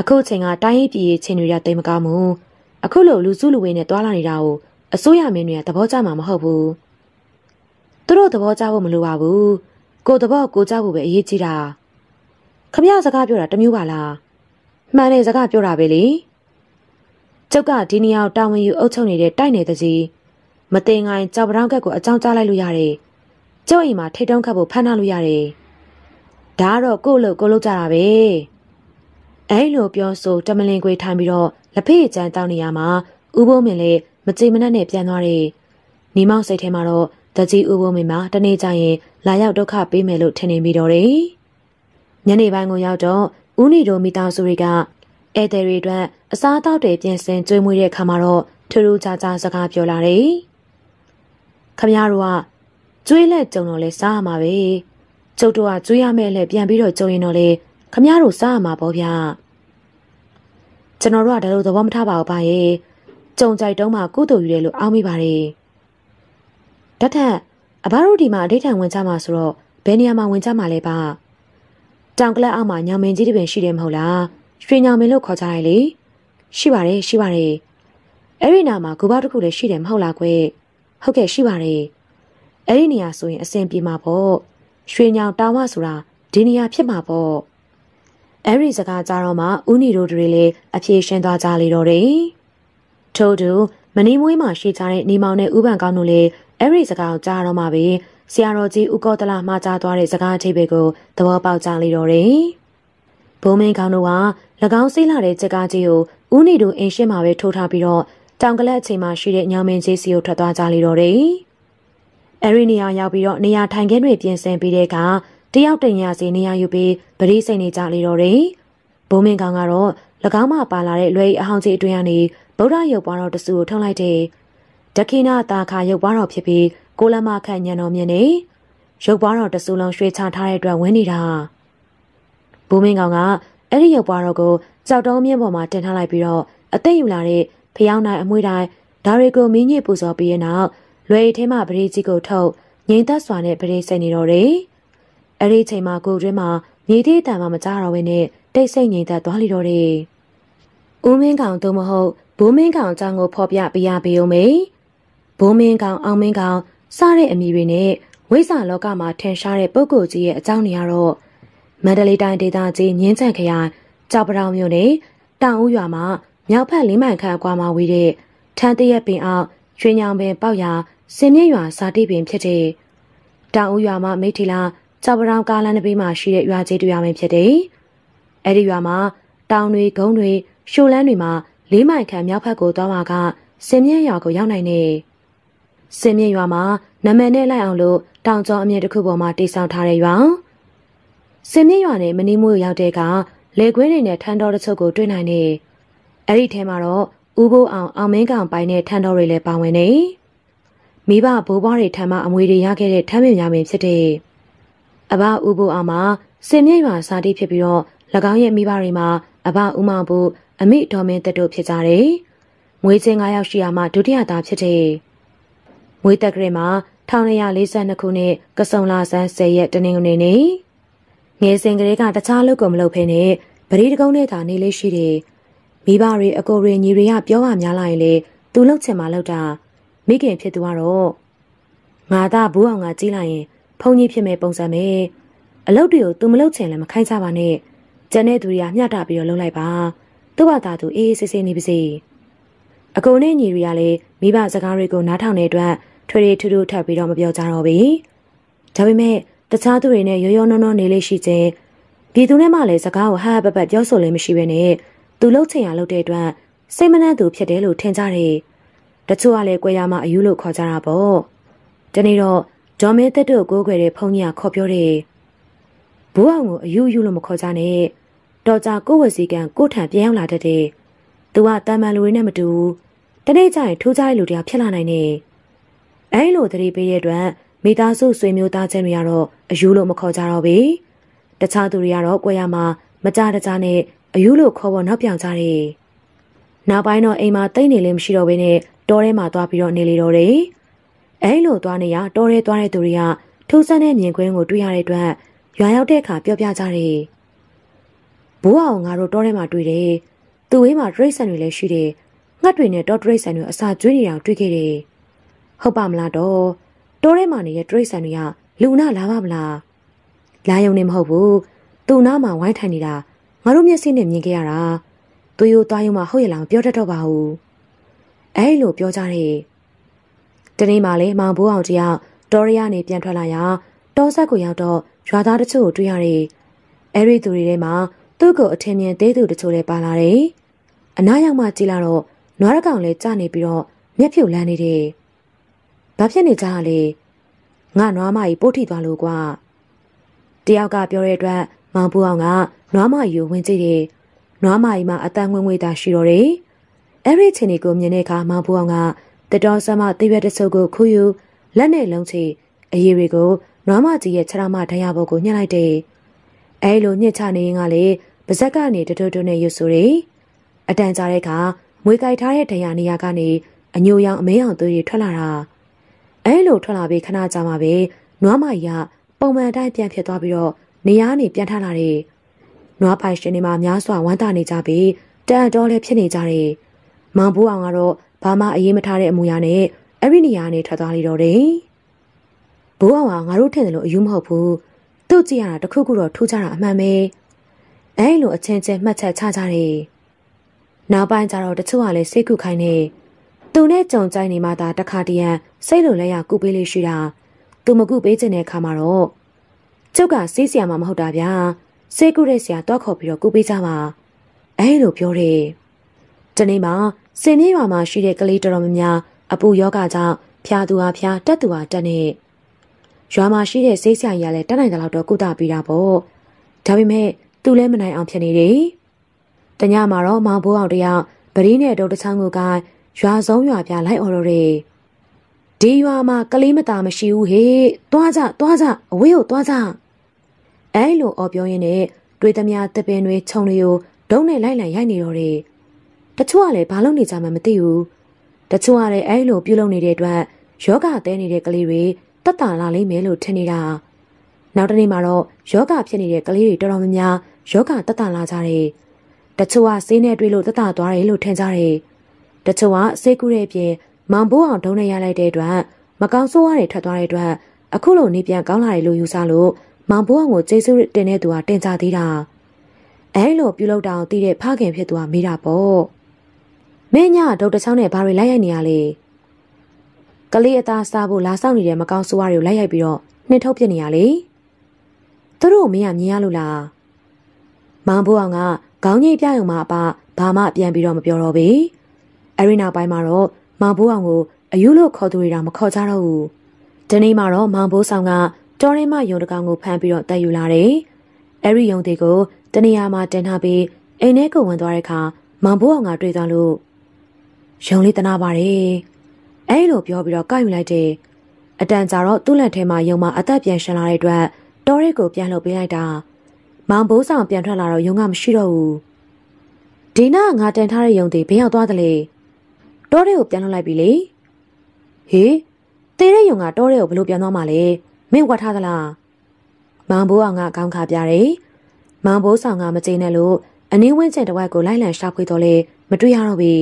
အခုချိန်ကတိုင်းရေးပြည်ချင်းတွေကတိတ်မကောင်းဘူးအခုလိုလူစုလူဝေးနဲ့တွာလာနေတာကိုအစိုးရမင်းတွေကသဘောကျမှာမဟုတ်ဘူးသူတို့သဘောကျဖို့မလိုပါဘူးကိုသဘောကိုကြဖို့ပဲအရေးကြီးတာခမရစကားပြောတာတမျိုးပါလားမှန်တဲ့စကားပြောတာပဲလေကျုပ်ကဒီနေရာကိုတာဝန်ယူအုပ်ချုပ်နေတဲ့တိုက်နေတဲ့ကြီးမတင်ငိုင်းကြောက်ပတောင်းကက်ကိုအကြောင်းကြားလိုက်လို့ရတယ်။ကျုပ်အိမ်မှာထိတ်တုံးခတ်ဖို့ဖမ်းထားလို့ရတယ်။ဒါကတော့ကို့လို့ကို့လို့ကြတာပဲ။ အဲလိုပြောဆိုတမလင်ခွေထိုင်ပြီးတော့လက်ဖေးကျန်းတောင်းနေရမှာဥပိုးမင်းလည်းမကြည်မနှက်နဲ့ပြန်သွားတယ်။မိမောက်စိတ်ထဲမှာတော့တကြီးဥပိုးမင်းမှာတနေ့ကျရင်လာရောက်ဒုက္ခပေးမယ်လို့ထင်နေပြီးတော့တယ်။ညနေပိုင်းကိုရောက်တော့ဦးနီတို့မိသားစုတွေကဧည့်သည်တွေအတွက်အစားအသောက်တွေပြင်ဆင်ကျွေးမွေးတဲ့အခါမှာတော့ထူးထူးခြားခြားစကားပြောလာတယ်။ခမရတို့ကကျွေးလက်ကြုံတော့လဲစားရမှာပဲ။ကျုပ်တို့ကကျွေးရမယ့်လဲပြန်ပြီးတော့ကြုံရင်တော့လေ ခမရတို့စားရမှာပေါ့ဗျာ။ကျွန်တော်တို့ကဒါလိုသဘောမထားပါဘူးဗျာရဲ့။ကြုံကြိုက်တုံးမှကုသိုလ်ယူတယ်လို့အောက်မိပါတယ်။တထက်အဘတို့ဒီမှာအဋိဌံဝင်ကြမှာဆိုတော့ဘယ်နေရာမှာဝင်ကြမှာလဲပါ။တောင်ကလပ်အောက်မှာညောင်မင်းကြီးတပင်ရှိတယ်မဟုတ်လား။ရွှေညောင်မင်းလို့ခေါ်ကြတယ်လေရှိပါတယ်ရှိပါတယ်အဲ့ဒီနာမှာဂူပေါတစ်ခုလည်းရှိတယ်မဟုတ်လားကွယ်ဟုတ်ကဲ့ရှိပါတယ်အဲ့ဒီနေရာဆိုရင်အဆင်ပြေမှာပေါ့ရွှေညောင်တောင်ဝဆိုတာဒီနေရာဖြစ်မှာပေါ့ အဲ့ဒီစကားကြတော့မှဦးနီတို့တွေလည်းအပြေရှင်းသွားကြလေတော့တယ်ထို့တူမနီမွေးမှာရှိကြတဲ့နေမောင်နဲ့ဥပန်ကောင်းတို့လည်းအဲ့ဒီစကားကိုကြားတော့မှပဲဆရာတော်ကြီးဦးကောတလာမှာကြားသွားတဲ့စကားအထိပ်ပဲကိုသဘောပေါက်ကြလေတော့တယ်ဘုံမင်းကောင်းတို့က၎င်းစိလာတဲ့ကြက်ကားကြီးကိုဦးနေတို့အိမ်ရှင်းမှာပဲထိုးထားပြီးတော့တောင်ကလတ်အချိန်မှာရှိတဲ့ညောင်မင်းကြီးစီကိုထွက်သွားကြလေတော့တယ်။အဲဒီနေရာရောက်ပြီးတော့နေရာထိုင်ခင်းတွေပြင်ဆင်ပြီးတဲ့အခါ တယောက်တညစီနေရာယူပြီးပရိစိတ်နေကြလေတော့တယ်။ဘုံမင်းကောင်ကတော့၎င်းမှပါလာတဲ့လွယ်အဟောင်းကြီးအတွင်းကနေဗုဒ္ဓရုပ်ပွားတော်တဆူကိုထုတ်လိုက်တဲ့ဒခိနာတာခါရုပ်ပွားတော်ဖြစ်ပြီးကိုလမခန့်ညံတော်မြင်နေရုပ်ပွားတော်တဆူလုံးရွှေချထားတဲ့အတွက်ဝင်းနေတာဘုံမင်းကောင်ကအဲ့ဒီရုပ်ပွားတော်ကိုကြောက်တုံးမြင့်ပေါ်မှာတင်ထားလိုက်ပြီးတော့အသက်ယူလာတဲ့ဖျောင်းတိုင်းအမွှေးတိုင်းဒါတွေကိုမင်းညစ်ပူဇော်ပြီးတဲ့နောက်လွယ်ထဲမှာပရိကြီးကိုထုတ်ငိမ့်သက်စွာနဲ့ပရိစိတ်နေတော့တယ်။ အဲ့ဒီချိန်မှာကိုတွင်းမှာမြေသေးတံမှမကြတော့ဘဲနဲ့တိတ်ဆိတ်ငိမ့်သက်သွားလိတော့တယ်။ဦးမင်းကောင်သို့မဟုတ်ဘိုးမင်းကောင်အကြောင်းကိုဖော်ပြပေးရပေဦးမေ။ဘိုးမင်းကောင်အောင်မင်းကောင်စတဲ့အမည်တွေနဲ့ဝိဇ္ဇာလောကမှာထင်ရှားတဲ့ပုဂ္ဂိုလ်ကြီးရဲ့အကြောင်းတွေကတော့မန္တလေးတိုင်းဒေသကြီးငင်းချန်ခရိုင်ကြောက်ပတောင်မြို့နယ်တောင်ဦးရွာမှာမြောက်ဖက်လေးမိုင်ခန့်ကွာမှာဝေးတဲ့ထန်းတရက်ပင်အောက်ရွှေညောင်ပင်ပေါက်ရာစင်မြင့်ရွာစာတိပင်ဖြစ်တဲ့တောင်ဦးရွာမှာမိထီလာ ကြောက်ပတောင်ကားလမ်းတစ်ဘေးမှာရှိတဲ့ရွာကြီးတစ်ရွာပင်ဖြစ်တယ်။အဲဒီရွာမှာတောင်တွေဂုံတွေရှိုလန်းတွေမှာလေးမိုင်ခန့်မြောက်ဖက်ကိုသွားမှာကစင်မြင့်ရွာကိုရောက်နိုင်တယ်။စင်မြင့်ရွာမှာနမည်နဲ့လိုက်အောင်လို့တောင်ကျောင်းအမြင့်တစ်ခုပေါ်မှာတိစောက်ထားတဲ့ရွာ။စင်မြင့်ရွာနဲ့မနီးမွေးရောက်တဲ့ကလေခွေးတွေနဲ့ထန်းတော်တချို့ကိုတွေ့နိုင်နေအဲ့ဒီထဲမှာတော့ဦးဘိုးအောင်အောင်မင်းကောင်ပိုင်တဲ့ထန်တော်တွေလည်းပါဝင်နေမိဘဘိုးဘွားတွေထံမှအမွေတွေရခဲ့တဲ့ထမ်းမြင်များမင်းဖြစ်တဲ့ အဘဦးဘိုးအောင်မှာစင်မြိတ်မှာစာတိဖြစ်ပြီးတော့၎င်းရဲ့မိဘတွေမှာအဘဦးမောင်ဘူးအမိတော်မင်းတက်တို့ဖြစ်ကြတယ်။မွေးချင်း9ယောက်ရှိရာမှာဒုတိယသားဖြစ်တဲ့မွေးတက်ကလေးမှာ1942ခုနှစ်ကစုံလာဆန်း10ရက်တနင်္ဂနွေနေ့ငယ်စဉ်ကလေးကတခြားလုပ်ကိုမလုပ်ဖ ೇನೆ ပရိတကုန်းနဲ့သာနေလေးရှိတယ်။မိဘတွေအကိုတွေညီတွေကပြောမှများလာရင်လေသူလှုပ်ချင်မှလှုပ်တာမိခင်ဖြစ်သူကတော့ငါသားဘူးအောင်ကကြီးလိုက်ရင် ဖုန်ကြီးဖြစ်မဲ့ပုံစံပဲအလုပ်တွေကိုသူမလုပ်ချင်လည်းမခိုင်းကြပါနဲ့ကျန်တဲ့သူတွေကမျှတပြီးတော့လုပ်လိုက်ပါသူ့ဘာသာသူအေးအေးဆေးဆေးနေပါစေအကိုနဲ့ညီတွေကလည်းမိဘစကားတွေကိုနားထောင်တဲ့အတွက်ထွေထွေထူးထူးထပ်ပြီးတော့မပြောကြတော့ဘူးဒါပေမဲ့တခြားသူတွေနဲ့ရောရောနှောနှောနေလေးရှိခြင်းပြည်သူနဲ့မှလည်းစကားကိုဟဟပပပြောဆိုလည်းမရှိဘဲနဲ့သူလှုပ်ချင်ရလှုပ်တဲ့အတွက်စိတ်မနှံ့သူဖြစ်တယ်လို့ထင်ကြတယ်တချို့ကလည်းကြွယ်ရမှအယူလို့ခေါ်ကြတာပေါ့ဒီနေ့တော့ ဒေါ်မဲတက်တို့ကိုးခွေတဲ့ဖုန်းကြီးကခေါ်ပြောတယ်ဘိုးအောင်ကိုအယူယူလို့မခေါ်ကြနဲ့တော်ကြကိုဝစီကန်ကိုထံပြန်ရောက်လာတတ်တယ်သူကတာမန်လူတွေနဲ့မတူတနေ့ကျရင်ထိုးကြတဲ့လူတရားဖြစ်လာနိုင်တယ်အဲလိုသတိပေးတဲ့အတွက်မိသားစုဆွေမျိုးသားချင်းတွေကတော့အယူလို့မခေါ်ကြတော့ဘူးတခြားသူတွေကတော့ကြွယ်ရမှာမကြတကြနဲ့အယူလို့ခေါ်ဖို့နောက်ပြောင်ကြတယ်နောက်ပိုင်းတော့အိမ်မှာတိတ်နေလည်းမရှိတော့ဘဲနဲ့တောထဲမှာသွားပြီးတော့နေလေတော့တယ် အဲလိုသွားနေရတောထဲသွားတဲ့သူတွေကထိုးဆန်းတဲ့မြင်ကွင်းကိုတွေ့ရတဲ့အတွက်ရွာရောက်တဲ့အခါပြောပြကြတယ်ဘိုးအောင်ငါတို့တောထဲမှာတွေ့တယ်သူ့ဝေးမှာတရိတ်ဆန်တွေလည်းရှိတယ်ငှက်တွေနဲ့တောတရိတ်ဆန်တွေအစာကျွေးနေတာတွေ့ခဲ့တယ်ဟုတ်ပါမလားတော့တောထဲမှာနေတဲ့တရိတ်ဆန်တွေကလူနာလာပါမလားလာယုံနေမဟုတ်ဘူးသူ့နားမှာဝိုင်းထိုင်နေတာငါတို့မျက်စိနဲ့မြင်ခဲ့ရတာသူရိုးသွားယုံမှာဟုတ်ရလားပြောတတ်တော့ပါဘူးအဲလိုပြောကြတယ် တနေ့မှလည်းမောင်ဘိုးအောင်တယောက်တောရီကနေပြန်ထွက်လာရာတောဆက်ကိုရောက်တော့ရွာသားတချို့ကိုတွေ့ရတယ်အဲဒီသူတွေထဲမှာသူ့ကိုအထင်မြင်သေးသူတချို့လည်းပါလာတယ်အနားရောက်မှကြည့်လာတော့နွားရကောင်လည်းကြနေပြီးတော့မျက်ဖြူလန်းနေတယ်ဘာဖြစ်နေကြလဲငါနွားမကြီးပို့ထိသွားလို့ကွာတယောက်ကပြောတဲ့အတွက်မောင်ပူအောင်ကနွားမကြီးကိုဝင်ကြည့်တယ်နွားမကြီးမှာအတန်ငွေငွေသာရှိတော့တယ်အဲ့ဒီချင်းကိုမြင်တဲ့အခါမောင်ပူအောင်က တတော်ဆမတိရွက်တဆုပ်ကိုခူးယူလက်နဲ့လုံးချအရေးတွေကိုနွားမကြီးရဲ့ခြေထောက်မတရားဘောကိုညှက်လိုက်တယ်အဲလိုညှစ်ချနေရင်ကလေပါဇက်ကနေတတွတွနဲ့ရွတ်ဆိုတယ်အတန်ကြာတဲ့အခါမွေကြိုက်ထားတဲ့တရားနေရာကနေအညိုရောင်အမဲအောင်သွေးတွေထွက်လာတာအဲလိုထွက်လာပြီးခဏကြာမှပဲနွားမကြီးကပုံမှန်တိုင်းပြန်ဖြစ်သွားပြီးတော့နေရာနေပြန်ထလာတယ်။နွားပိုင်ရှင်တွေမှာများစွာဝမ်းသာနေကြပြီးတန်တော်လည်းဖြစ်နေကြတယ်။မောင်ဘိုးအောင်ကတော့ ဘာမှအရေးမထားတဲ့အမူအရာနဲ့အဲ့ဒီနေရာနေထွက်သွားလိတော့တယ်။ဘိုးအောင်ကငါတို့ထင်တယ်လို့အယူမဟုတ်ဘူး။သူ့ကြည့်ရတာတခုခုတော့ထူးခြားတာအမှန်ပဲ။အဲလိုအချင်းချင်းမှတ်ချက်ချကြတယ်။နောက်ပိုင်းကျတော့တချို့ကလည်းစိတ်ကုခိုင်းနေ။သူနဲ့ကြုံကြိုက်နေမှသာတခါတည်းရန်စိတ်လိုလဲရကုပေးလေးရှိတာသူမကုပေးခြင်းတဲ့အခါမှာတော့ကျုပ်ကစေးစရာမှမဟုတ်တာဗျာစေးကုတဲ့ဆရာတော့ခေါ်ပြီးတော့ကုပေးကြပါအဲလိုပြောတယ် ဒီနေ့မှာစင်မြေရွာမှာရှိတဲ့ကလေးတော်တော်များများအပူယောဂကြောင့်ဖျားသူဟာဖျားတက်သူဟာတက်နေရွာမှာရှိတဲ့စေးဆရာကြီးကလည်းတက်နိုင်တဲ့လောက်တော့ကုသပေးတာပေါ့ဒါပေမဲ့သူလည်းမနိုင်အောင်ဖြစ်နေတယ်တညမှာတော့မောင်ဘိုးအောင်တယောက်ပရင်းနဲ့တော့တချောင်းကိုကရွာဆုံးရွာပြလိုက်အော်တော့တယ်ဒီရွာမှာကလေးမသားမရှိဘူးဟေ့သွားကြသွားကြအဝေးကိုသွားကြအဲလိုအော်ပြောရင်းနဲ့တွေးသမျှတပင်တွေခြုံတွေကိုဒုံးနဲ့လိုက်လံရိုက်နေတော့တယ် တချို့ကလည်းဘာလို့နေကြမှမသိဘူးတချို့ကလည်းအဲလိုပြုတ်လုံနေတဲ့အတွက်ယောဂတဲနေတဲ့ကလေးတွေတက်တာလာလိမ့်မယ်လို့ထင်နေတာနောက်တနေ့မှာတော့ယောဂဖြစ်နေတဲ့ကလေးတွေတော်တော်များများယောဂတက်တာလာကြတယ်တချို့ကဆေးနဲ့တွေးလို့တက်တာသွားတယ်လို့ထင်ကြတယ်တချို့ကစိတ်ကူးတဲ့အပြင်မောင်ဘိုးအောင်ဒုံနဲ့ရလိုက်တဲ့အတွက်မကောင်းဆိုးရတွေထွက်သွားတဲ့အတွက်အခုလိုနေပြန်ကောင်းလာတယ်လို့ယူဆလို့မောင်ဘိုးအောင်ကိုကျေးဇူးတင်တဲ့သူကတင်ကြသေးတာအဲလိုပြုလုပ်တာကိုသိတဲ့ဖခင်ဖြစ်သူကမေးတာပေါ့ မင်းညဒေါက်တာချောင်းနဲ့ဘာတွေလိုက်ရိုက်နေရလဲကလေးအသားစားဖို့လာဆောင်နေတဲ့မကောင်းဆိုးရတွေကိုလိုက်ရိုက်ပြီးတော့နှင်ထုတ်ပြနေရလေသူတို့မင်းကမြင်ရလို့လားမောင်ဘိုးအောင်ကခေါင်းကြီးပြရုံမှာအပဘာမှပြန်ပြီးတော့မပြောတော့ဘူးအဲဒီနောက်ပိုင်းမှာတော့မောင်ဘိုးအောင်ကိုအယူလို့ခေါ်သူတွေတော့မခေါ်ကြတော့ဘူးဒီနေ့မှာတော့မောင်ဘိုးဆောင်ကတော်ရင်းမယုံတကောင်ကိုဖမ်းပြီးတော့တက်ယူလာတယ်အဲဒီယုံတွေကိုတနေရာမှာတင်ထားပြီးအိမ်ထဲကိုဝင်သွားတဲ့အခါမောင်ဘိုးအောင်ကတွေ့သွားလို့ ယုံလေးတနာပါတယ်အဲလိုပြောပြီးတော့ကောက်ယူလိုက်တယ်အတန်ကြာတော့သူ့လက်ထဲမှာယုံမအသက်ပြန်ရှင်လာတဲ့အတွက်တော်ရဲကိုပြန်လှုပ်ပေးလိုက်တာမောင်ဘိုးဆောင်ပြန်ထွက်လာတော့ယုံကမရှိတော့ဘူးဒီနာငါတန်ထားတဲ့ယုံတွေဘယ်ရောက်သွားသလဲတော်ရဲကိုပြန်လှုပ်လိုက်ပြီလေဟေးတေးတဲ့ယုံကတော်ရဲကိုဘလို့ပြန်သွားမှလဲမင်းဝတ်ထားသလားမောင်ဘိုးအောင်ကကောင်းခါပြတယ်မောင်ဘိုးဆောင်ကမကြိမ်နဲ့လို့အနည်းဝင်းကျင်တစ်ဝက်ကိုလိုက်လံရှာဖွေတော့လေမတွေ့ရတော့ဘူး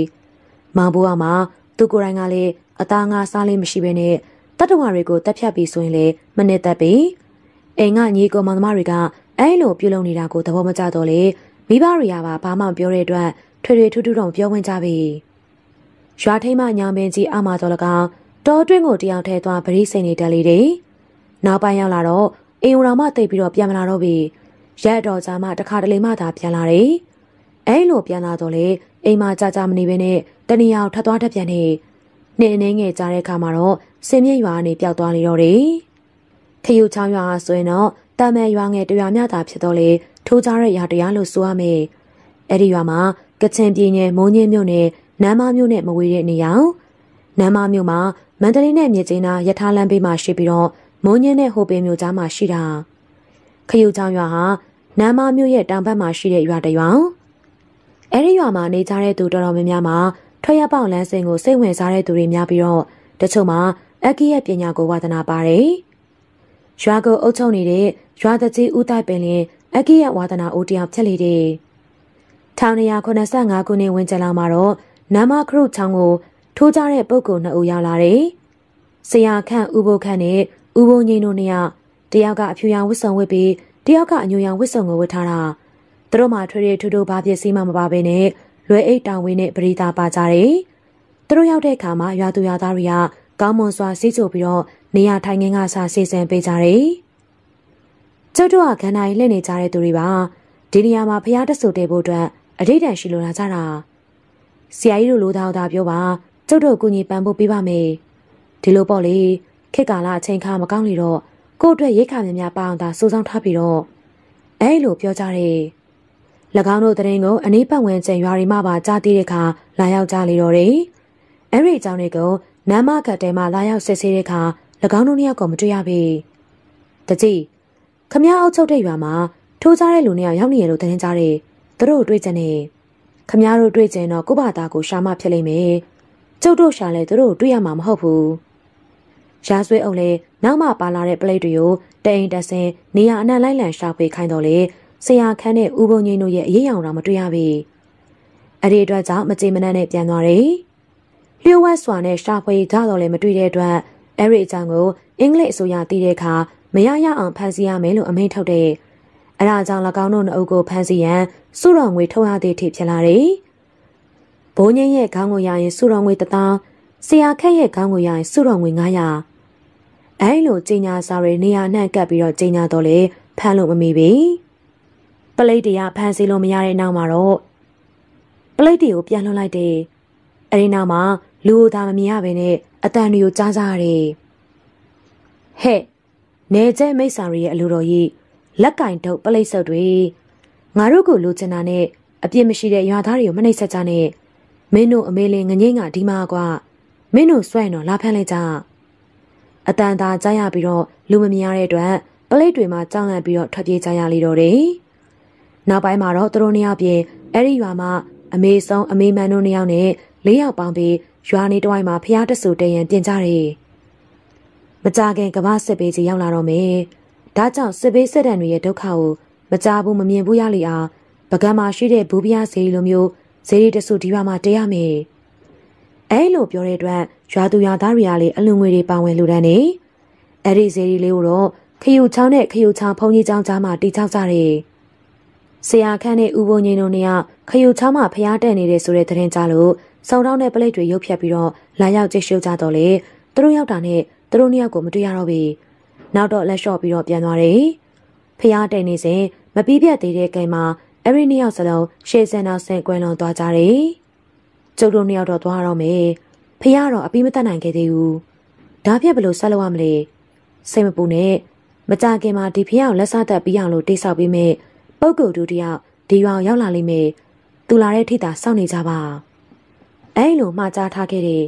မောင်ဘိုးအောင်မှာသူကိုယ်တိုင်ကလည်းအသားငါစားလေးမရှိဘဲနဲ့တတ္တဝါတွေကိုတက်ဖြတ်ပြီးဆိုရင်လေမနစ်သက်ပြီအိမ်ကညီကိုမောင်သမားတွေကအဲလိုပြုလုပ်နေတာကိုသဘောမကျတော့လေမိဘတွေကပါဘာမှပြောတဲ့အတွက်ထွေထွေထူးထူးတော့ပြောဝင်ကြပြီရွာထိမညောင်ပင်ကြီးအမတော်လကောင်တောတွင်းကိုတယောက်ထဲသွားပရိစိန်နေတက်လေတယ်နောက်ပိုင်းရောက်လာတော့အိမ်တော်မှတိတ်ပြီးတော့ပြန်မလာတော့ပြီရက်တော်ကြာမှတခါတလေမှသာပြန်လာတယ်အဲလိုပြန်လာတော့လေအိမ်မှာကြာကြာမနေဘဲနဲ့ တဏှာထပ်သွားတတ်ပြန်နေနေနေငယ်ကြတဲ့အခါမှာတော့စင်မြင့်ရွာကနေပျောက်သွားလေတော့တယ်ခယူချောင်းရွာဆိုရင်တော့တာမန်ရွာငယ်တရွာမြတာဖြစ်တော့လေထိုးကြတဲ့ရွာတရားလို့ဆိုရမယ်အဲ့ဒီရွာမှာကချင်ပြည်နယ်မုံညင်းမြို့နယ်နမ်းမမြို့နဲ့မဝေးတဲ့နေရာနမ်းမမြို့မှာမန္တလေးနဲ့မြစ်ကျင်းနာရထားလမ်းဘေးမှာရှိပြီးတော့မုံညင်းနဲ့ဟိုပင်မြို့ကြားမှာရှိတာခယူချောင်းရွာဟာနမ်းမမြို့ရဲ့တောင်ဘက်မှာရှိတဲ့ရွာတစ်ရွာအဲ့ဒီရွာမှာနေကြတဲ့သူတော်တော်များများမှာ ထွက်ရပေါက်လမ်းစဉ်ကိုစိတ်ဝင်စားတဲ့သူတွေများပြီးတော့တချို့မှာအက်ကီရဲ့ပညာကိုဝါသနာပါတယ်။ရွာကိုအုပ်ချုပ်နေတဲ့ရွာတကြီးဦးတိုက်ပင်လင်အက်ကီရဲ့ဝါသနာအိုတယောက်ဖြစ်လေတဲ့။1985ခုနှစ်ဝင်ကျလာမှာတော့နမခရုချောင်းကိုထိုးကြတဲ့ပုဂ္ဂိုလ်နှစ်ဦးရောက်လာတယ်။ဆရာခန့်ဦးဘိုးခန့်နဲ့ဦးဘိုးငိန်တို့နှစ်ယောက်တယောက်ကအဖြူရောင်ဝတ်စုံဝတ်ပြီးတယောက်ကအညူရောင်ဝတ်စုံကိုဝတ်ထားတာ။သူတို့မှထွေထွေထူးထူးဘာပစ္စည်းမှမပါဘဲနဲ့ လွယ်အိတ်တောင်ဝင်းနဲ့ပရိသပါကြတယ်။သူတို့ရောက်တဲ့အခါမှာရွာသူရွာသားတွေကကောင်းမွန်စွာစီးကြိုပြီးတော့နေရာထိုင်ခင်းကစားစီစဉ်ပေးကြတယ်။ကျုပ်တို့ကခန္ဓာကြီးလှည့်နေကြတဲ့သူတွေပါ။ဒီနေရာမှာဖျားတဆူတည်ဖို့အတွက်အထိတ်တန်ရှိလိုလာကြတာ။ဆရာကြီးတို့လိုသားသားပြောပါကျုပ်တို့ကူညီပံ့ပိုးပေးပါမယ်။ဒီလိုပေါ့လေခေတ်ကာလအချိန်ခါမကောင်းလေတော့ကို့အတွက်ရိတ်ခါများများပအောင်သာစူးစောင်းထားပြီးတော့အဲလိုပြောကြတယ်။၎ င်းတို့တရင်ကိုအနီးပတ်ဝန်းကျင်ရွာတွေမှပါကြားသိတဲ့အခါလာရောက်ကြလေတော့တယ်။အဲ့ဒီအကြောင်းတွေကိုနမ်းမကတ်တဲမှာလာရောက်စစ်ဆေးတဲ့အခါ၎င်းတို့နှစ်ယောက်ကိုမတွေ့ရပေ။တကြီးခမ ्या အုပ်ချုပ်တဲ့ရွာမှာထိုးကြတဲ့လူနှစ်ယောက်ရောက်နေရလို့တင်ကြတယ်။သူတို့တွေ့ကြနေခမ ्या တို့တွေ့ကြတော့ကို့ဘာသားကိုရှာမဖြစ်လိမ့်မယ်။ကျုပ်တို့ရှာလဲသူတို့တွေ့ရမှာမဟုတ်ဘူး။ရာဆွေးအုပ်လဲနောက်မှပါလာတဲ့ပလိတ်တွေကိုတအိမ်တဆင်နေရအနံ့လိုက်လံရှာဖွေခိုင်းတော့လေ ဆရာခန်းနဲ့ဦးဘုံငိမ့်တို့ရဲ့အရေးအယောင်တော့မတွေ့ရပြီ။အဲ့ဒီအတွက်ကြောင့်မကြေမနက်နဲ့ပြန်သွားတယ်။လျှို့ဝှက်စွာနဲ့ရှာဖွေကြတော့လည်းမတွေ့တဲ့အတွက်အဲ့ဒီအကြောင်းကိုအင်္ဂလိပ်အစိုးရသိတဲ့အခါမရရအောင်ဖန်ဆီးရမယ်လို့အမိန့်ထုတ်တဲ့။အဲ့ဒါကြောင့်၎င်းတို့နှစ်ဦးကိုဖန်ဆီးရန်စုတော်ငွေထုတ်ရတဲ့အထိဖြစ်လာတယ်။ဘိုးငင်းရဲ့ခေါင်းကိုရရင်စုတော်ငွေ1000ဆရာခက်ရဲ့ခေါင်းကိုရရင်စုတော်ငွေ900အဲလိုကြီးညာစာတွေနေရာနှံ့ကပ်ပြီးတော့ကြီးညာတော့လေဖမ်းလို့မမီပြီ။ ပလိတ်တွေကဖန်စီလို့မရတဲ့နောက်မှာတော့ပလိတ်တွေကိုပြန်လွှတ်လိုက်တယ်။အဲဒီနောက်မှာလူကိုသာမမြင်ရဘဲနဲ့အတန်တွေကိုကြားကြရတယ်။ဟဲ့နေကျဲမိစ္ဆာရီရဲ့အလိုတော်ကြီးလက်ကင်တုပ်ပလိတ်ဆုပ်တွေငါတို့ကိုလိုချင်တာနဲ့အပြစ်မရှိတဲ့ရွာသားတွေကိုမနှိပ်စက်ကြနဲ့မင်းတို့အမေလင်ငငိမ့်ကဒီမှာကွာမင်းတို့စွဲရင်တော့လာဖမ်းလိုက်ကြအတန်သာကြားရပြီးတော့လူမမြင်ရတဲ့အတွက်ပလိတ်တွေမှာကြောက်လန့်ပြီးတော့ထွက်ပြေးကြရလေတော့တယ်။ နောက်ပိုင်းမှာတော့သူတို့နှစ်ယောက်ပြင်အဲ့ဒီရွာမှာအမေဆုံးအမေမန်တို့နှစ်ယောက်နဲ့လေးယောက်ပေါင်းပြီးရွာနေတဝိုက်မှာဖျားတဆူတရံပြင်ကြတယ်။မကြခင်ကမ္ဘာစစ်ပေးကြီးရောက်လာတော့မယ်။ဒါကြောင့်စစ်ပေးစစ်တမ်းတွေရဲ့ဒုက္ခကိုမကြဘူးမမြင်ဘူးရလိအောင်ပကံမှာရှိတဲ့ဘူပြားဈေးလိုမျိုးဈေးတဆူဒီရွာမှာတရားမယ်။အဲလိုပြောတဲ့အတွက်ရွာသူရွာသားတွေကလည်းအလွန်ငွေတွေပါဝင်လူတန်းနေ။အဲ့ဒီဈေးလေးကိုတော့ခယူချောင်းနဲ့ခယူချောင်းဖုန်ကြီးချောင်းကြားမှာတိချောက်ကြတယ်။ ဆရာခန့်နဲ့ဦးဘုံငိန်တို့နှစ်ယောက်ခယူချောင်းမှာဖျားတက်နေတဲ့ဆိုတဲ့သတင်းကြားလို့စုံတောင်းတဲ့ပလိတ်တွေရုပ်ဖြတ်ပြီးတော့လာရောက်ကြည့်ရှုကြတော့လေသူတို့ရောက်တာနဲ့သူတို့နှစ်ယောက်ကိုမတွေ့ရတော့ဘူးနောက်တော့လက်လျှော့ပြီးတော့ပြန်သွားတယ်ဖျားတက်နေစဉ်မပြီးပြတ်သေးတဲ့ကိန်းမှာအဲ့ဒီနှစ်ယောက်စလုံးရှေ့ဆန်နောက်ဆန်ကွယ်လွန်သွားကြတယ်ကျုပ်တို့နှစ်ယောက်တော့သွားတော့မယ်ဖျားတော့အပြီးမတတ်နိုင်ခဲ့သေးဘူးဒါပြက်ဘလို့ဆက်လို့ရမလဲစိတ်မပူနဲ့မကြခင်မှာဒီဖျားကိုလက်စားသက်ပြီးအောင်လို့တိတ်ဆောက်ပြီးမြဲ ပုဂ္ဂိုလ်တို့တယောက်ဒီရွာရောက်လာလိမ့်မယ်။သူလာတဲ့ထိတာစောင့်နေကြပါ။အဲလိုမှားကြားထားခဲ့တဲ့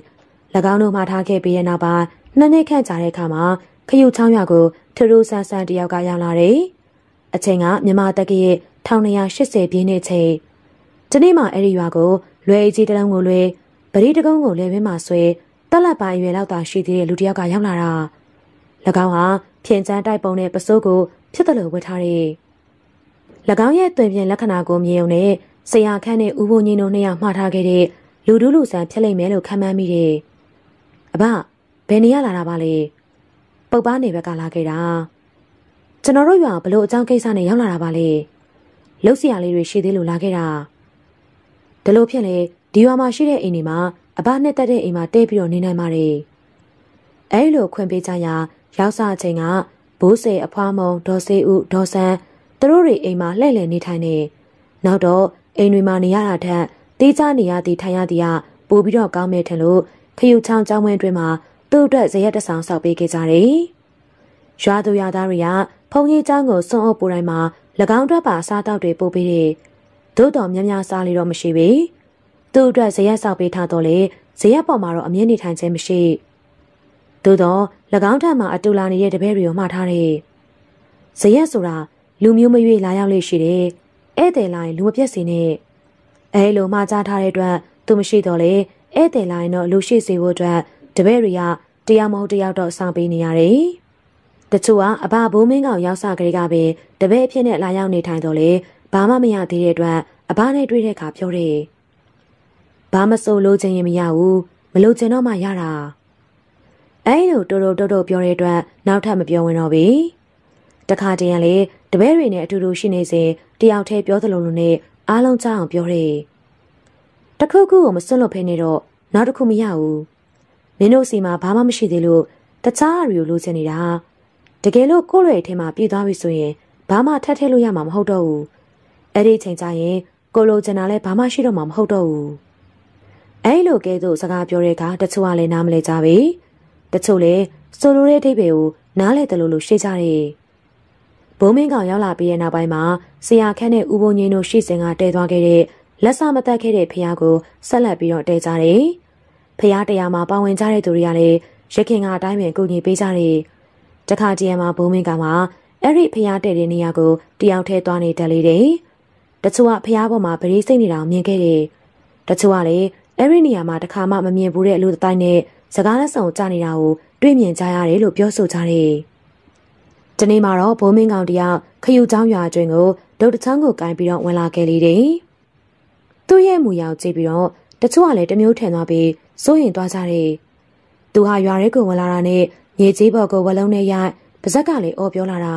၎င်းတို့မှားထားခဲ့ပြီးတဲ့နောက်ပိုင်းနှစ်နှစ်ခန့်ကြာတဲ့အခါမှာခရုချောင်းရွာကိုထရူဆန်းဆန်းတယောက်ကရောက်လာတယ်။အချိန်ကမြန်မာတက္ကရဲ့1280ပြည့်နှစ်ချိန်ဒီနေ့မှအဲ့ဒီရွာကိုလွယ်ကြီးတလုံးကိုလွယ်ပရိတကုန်းကိုလဲဘင်းမှာဆွဲတက်လက်ပိုင်းရွယ်လောက်သာရှိသေးတဲ့လူတယောက်ကရောက်လာတာ၎င်းဟာဖြင်ချမ်းတိုက်ပုံတဲ့ပစိုးကိုဖြစ်တယ်လို့ဝတ်ထားတယ်၎ ၎င်းရဲ့တွင်ပြင်လက္ခဏာကိုမြင်ုံနဲ့ဆရာခန့်နဲ့ဦးဘုံကြီးတို့နှစ်ယောက်မှားထားခဲ့တဲ့လူဒူးလူဆန်ဖြစ်လိမ့်မယ်လို့ခန့်မှန်းမိတယ်။အဘဘယ်နေရလာတာပါလဲ။ပုပ်ပားနေဘက်ကလာခဲ့တာ။ကျွန်တော်တို့ရွာဘလို့အကြောင်းကိစ္စနဲ့ရောက်လာတာပါလဲ။လှုပ်ရှားလေးတွေရှိသေးလို့လာခဲ့တာ။ဒါလို့ဖြစ်လေဒီရွာမှာရှိတဲ့အိမ်တွေမှာအဘနဲ့တက်တဲ့အိမ်မှာတဲပြီးတော့နေနိုင်ပါတယ်။အဲဒီလိုခွင့်ပေးကြရာရောက်စားချိန်ကဘိုးစေအဖွားမုံဒေါ်စေဦးဒေါ်ဆန်း သူတို့တွေအိမ်မှာလှည့်လည်နေထိုင်နေနောက်တော့အိမ်တွေမှာနေရတာထက်တေးချနေရသည်ထိုင်ရသည်ကပိုပြီးတော့ကောင်းမယ်ထင်လို့ခယူချောင်းကျောင်းဝင်းတွင်မှာသူ့အတွက်ဇရက်တဆောင်ဆောက်ပေးခဲ့ကြတယ်။ရွာသူရွာသားတွေကဖုန်ကြီးကျောင်းကိုစွန့်အုပ်ပူတိုင်းမှာ၎င်းအတွက်ပါစားတောက်တွေပို့ပေးတယ်။သို့တော်များများစားလို့တော့မရှိပေ။သူ့အတွက်ဇရက်ဆောက်ပေးထားတော့လေဇရက်ပေါ်မှာတော့အမြင့်နေထိုင်ခြင်းမရှိ။သို့တော့၎င်းထံမှာအတူလာနေတဲ့တပည့်တွေကိုမှားထားတယ်။ဇရက်ဆိုတာ လူမျိုးမရွေးလာရောက်လေရှိတယ်။ဧည့်သည်လာရင်လူမပြတ်စေနဲ့။အဲလိုမှားကြားထားတဲ့အတွက်သူမရှိတော့လေဧည့်သည်လာရင်တော့လူရှိစေဖို့အတွက်တပည့်တွေကတရားမဟုတ်တရားတော့ဆောင်ပေးနေရတယ်။တချို့ကအဘဘိုးမင်းကောင်ရောက်စားကြကပဲတပည့်အဖြစ်နဲ့လာရောက်နေထိုင်တော့လေဘာမှမရသေးတဲ့အတွက်အဘနဲ့တွေ့တဲ့အခါပြောတယ်။ဘာမစိုးလို့ခြင်းရင်မရဘူးမလို့ခြင်းတော့မှရတာ။အဲလိုတိုးတိုးတိုးတိုးပြောတဲ့အတွက်နောက်ထပ်မပြောဝင်တော့ဘူး။တခါတည်းရလေတ ပည့်တွေနဲ့အတူတူရှိနေစဉ်တယောက်တည်းပြောသလိုလိုနဲ့အားလုံးကြားအောင်ပြောတယ်။တခုခုကိုမစွန့်လွတ်ဖဲနေတော့နောက်တစ်ခုမရဘူး။မင်းတို့စီမှာဘာမှမရှိသေးလို့တခြားအရီကိုလိုချင်နေတာတကယ်လို့ကိုယ့်ရဲ့အထင်မှာပြည်သွားပြီဆိုရင်ဘာမှထပ်ထည့်လို့ရမှာမဟုတ်တော့ဘူးအဲ့ဒီချိန်ကျရင်ကိုလိုချင်တာလည်းဘာမှရှိတော့မှာမဟုတ်တော့ဘူးအဲ့လိုကဲသို့စကားပြောတဲ့အခါတချို့ကလည်းနားမလဲကြပြီတချို့လည်းဆိုလိုတဲ့အဓိပ္ပာယ်ကိုနားလဲတယ်လို့လို့ရှင်းကြတယ် ဘုံမင်းကောင်ရောက်လာပြီးတဲ့နောက်ပိုင်းမှာဆရာခန့်နဲ့ဦးဘုံငင်းတို့ရှေ့စဉ်ကတဲသွားခဲ့တဲ့လက်စမတက်ခဲ့တဲ့ဖះကိုဆက်လက်ပြီးတော့တဲကြတယ်။ဖះတရားမှာပါဝင်ကြတဲ့သူတွေကလည်းရခင်ကအတိုင်းပဲကူညီပေးကြတယ်။တခါတည်းမှာဘုံမင်းကမှအဲ့ဒီဖះတဲ့တဲ့နေရာကိုတယောက်ထဲသွားနေတယ်လေတဲ့။တချို့ကဖះပေါ်မှာဗရေစိတ်နေတာမြင်ခဲ့တယ်။တချို့ကလည်းအဲ့ဒီနေရာမှာတခါမှမမြင်ဘူးတဲ့အလူတိုင်းနဲ့စကားလက်ဆောင်ကြားနေတာကိုတွေ့မြင်ကြရတယ်လို့ပြောဆိုကြတယ်။ ဒီနေ့မှာတော့ဘိုးမင်းကောင်တယောက်ခယူချောင်းရွာကျွင်းကိုဒုတ်တချောင်းကိုကင်ပြီးတော့ဝင်လာခဲ့လေတယ်။သူ့ရဲ့မူရောက်ကြည့်ပြီးတော့တချို့ကလည်းတမျိုးထင်သွားပြီးစိုးရင်သွားကြတယ်။သူဟာရွာရဲကိုဝင်လာတာနဲ့မြေကြီးဘော်ကိုဝလုံးနဲ့ရိုက်ပါဇက်ကလည်းအော်ပြောလာတာ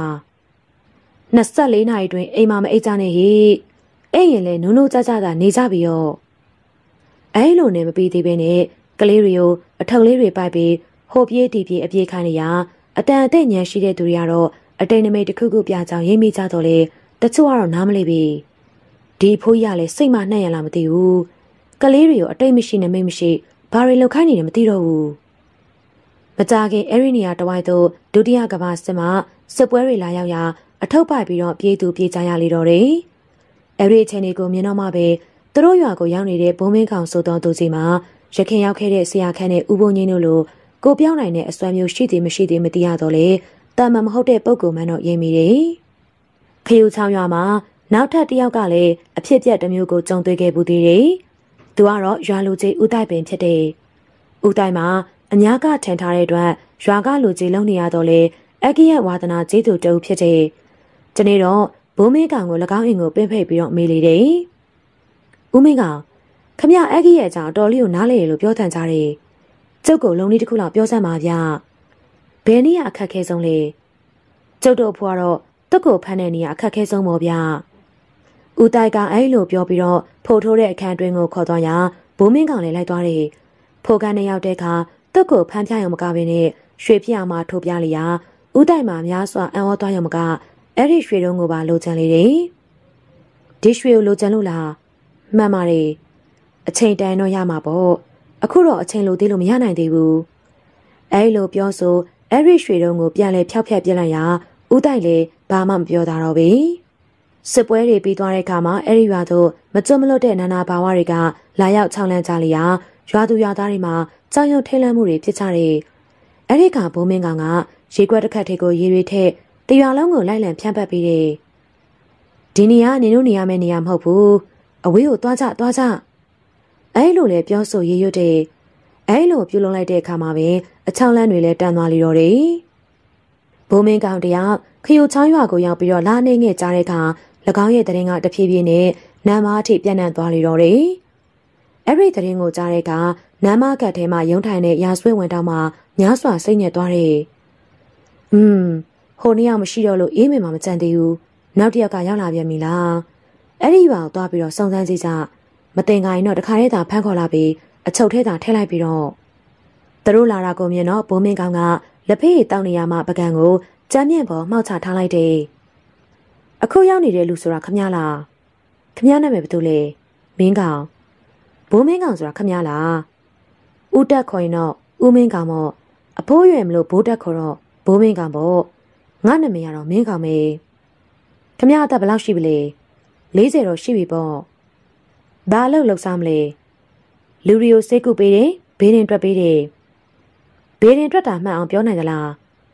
။24နာရီတွင်အိမ်မှာမအိတ်ကြနဲ့ဟိ။အဲ့ရင်လည်းနုံနုံကြကြတာနေကြပြီရော။အဲလိုနဲ့မပြီးသေးဘဲနဲ့ကလေးတွေကိုအထုပ်လေးတွေပိုက်ပြီးဟိုပြေးတီပြေးအပြေးခိုင်းနေရ အတန်အသက်ညံရှိတဲ့သူတွေကတော့အတိတ်နမိတ်တစ်ခုခုပြကြောင်ရိပ်မိကြတော့လေတချို့ကတော့နားမလည်ပြီဒီဖိုးရလည်းစိတ်မနှံ့ရလားမသိဘူးကလေးတွေကိုအတိတ်မရှိနဲ့မိတ်မရှိဘာတွေလောက်ခိုင်းနေတယ်မသိတော့ဘူးမကြခင်အဲ့ဒီနေရာတဝိုက်သို့ဒုတိယကမ္ဘာစစ်မှစစ်ပွဲတွေလာရောက်ရာအထုပ်ပိုက်ပြီးတော့ပြေးသူပြေးကြရလေတော့တယ်အဲ့ဒီအချိန်တွေကိုမြင်တော့မှပဲသူတို့ရွာကိုရောက်နေတဲ့ဘုံမင်းကောင်ဆိုတော်သူစီမှာရခင်ရောက်ခဲ့တဲ့ဆရာခန့်နဲ့ဦးဘုံကြီးတို့လို ကိုပြောင်းနိုင်တဲ့အစွမ်းမျိုးရှိသည်မရှိသည်မသိရတော့လေတာမန်မဟုတ်တဲ့ပုံကူမှန်းတော့ရင်းမိတယ်ခယူချောင်းရွာမှာနောက်ထပ်တယောက်ကလည်းအဖြစ်ပြက်တစ်မျိုးကိုကြုံတွေ့ခဲ့ဘူးသေးတယ်သူကတော့ရွာလူကြီးဦးတိုက်ပင်ဖြစ်တယ်။ဦးတိုက်မှာအညာကထန်ထားတဲ့အတွက်ရွာကလူကြီးလုံနေရတော့လေအကိယဝါဒနာကြီးသူတူဖြစ်တယ်။ဒီနေ့တော့ဘိုးမင်းကောင်ကို၎င်းအိမ်ကိုပင့်ဖိတ်ပြီးတော့မေးလေတယ်။ဦးမင်းကောင်ခမအကိယအကြောင်းတော်လေးကိုနားလေလို့ပြောတန်ကြတယ်။ ကျုပ်ကိုလုံလေးတစ်ခုလောက်ပြောစမ်းပါဗျ။ဘယ်နည်းအခက်ခဲဆုံးလဲ။ကျုပ်တို့ဖွာတော့တက်ကိုဖမ်းတဲ့နေရာအခက်ခဲဆုံးပေါ့ဗျ။ဦးတိုက်ကအဲ့လိုပြောပြီးတော့ဖိုးထိုးတဲ့အခန်းတွင်ကိုခေါ်သွားရာဘိုးမင်းကောင်လည်းလိုက်သွားတယ်။ဖိုးကန်နဲ့ရောက်တဲ့အခါသူ့ကိုဖမ်းပြရုံမကဘဲနဲ့ရွှေပြအောင်မှထိုးပြလိုက်ရာဦးတိုက်မှာများစွာအံ့ဩသွားရုံမကအဲ့ဒီရွှေတုံးကိုပါလိုချင်လေတယ်။ဒီရွှေကိုလိုချင်လို့လား။မှန်ပါတယ်။အချိန်တန်တော့ရမှာပေါ့။ အခုတော့အချိန်လိုသေးလို့မရနိုင်သေးဘူး။အဲ့လိုပြောဆိုအဲ့ဒီရွှေတုံးကိုပြန်လဲဖျောက်ဖျက်ပြလိုက်ရာဦးတိုက်လည်းဘာမှမပြောတာတော့ဘူး။စစ်ပွဲတွေပြီးသွားတဲ့အခါမှာအဲ့ဒီရွာသို့မကြွမလွတ်တဲ့နာနာဘာဝတွေကလာရောက်ချောင်းလန့်ကြလျာရွာသူရွာသားတွေမှာကြောင်ရုံထိတ်လန့်မှုတွေဖြစ်ကြတယ်။အဲ့ဒီကဘုံမင်းကောင်ကရေခွက်တစ်ခတ်ထိပ်ကိုရေရွေထက်တရွာလုံးကိုလိုက်လံဖြန့်ပတ်ပြီးတယ်။ဒီနေရာနင်တို့နေရမယ့်နေရာမဟုတ်ဘူး။အဝေးကိုသွားကြသွားကြ။ အဲ့လိုလေပြောဆိုရေရွတ်တဲ့အဲ့လိုပြုလုပ်လိုက်တဲ့အခါမှာပဲအချောင်းလန်းတွေလည်းတန်သွားလီတော့တယ်။ဘုံမင်းကောင်တယောက်ခယူချောင်းရွာကိုရောက်ပြီးတော့လာနေငယ်ကြားတဲ့အခါ၎င်းရဲ့တရင်ကတဖြည်းဖြည်းနဲ့နမ်းမအထိပြန့်နှံ့သွားလီတော့တယ်။အဲ့ဒီတရင်ကိုကြားတဲ့အခါနမ်းမကတ်ထဲမှာရုံထိုင်တဲ့ရာဆွေးဝင်တောင်းမှညားစွာစိတ်ညစ်သွားတယ်။อืมဟိုနေ့ကမရှိတော့လို့အေးမင်မှမကြံသေးဘူး။နောက်တစ်ယောက်ကရောက်လာပြန်ပြီလား။အဲ့ဒီဘာကိုသွားပြီးတော့စုံစမ်းကြည့်ကြ။ မတင်ကိုင်းတော့တခါတည်းသာဖမ်းခေါ်လာပြီးအချုပ်ထဲသာထည့်လိုက်ပြီးတော့သူတို့လာတာကိုမြင်တော့ဘိုးမင်းကောင်ကလက်ဖေးတောင်းနေရမှပကံကိုကြမ်းမြင့်ပေါ်မှောက်ချထားလိုက်တယ်။အခုရောက်နေတဲ့လူဆိုတာခမလား။ခမနာမည်ဘာတူလဲ။မင်းကောင်ဘိုးမင်းကောင်ဆိုတာခမလား။ဦးတက်ခေါ်ရင်တော့ဦးမင်းကောင်မို့အဖိုးရွယ်မလို့ဘိုးတက်ခေါ်တော့ဘိုးမင်းကောင်ပေါ့။ငါနာမည်ကတော့မင်းကောင်ပဲ။ခမအသက်ဘယ်လောက်ရှိပြီလဲ။40တော့ရှိပြီပေါ့။ ဘာလို့လှုပ်ရှားမလဲ။လူရီကိုစိတ်ကုပေးတယ်ဘေးရင်တွက်ပေးတယ်။ဘေးရင်တွက်တာမှန်အောင်ပြောနိုင်သလား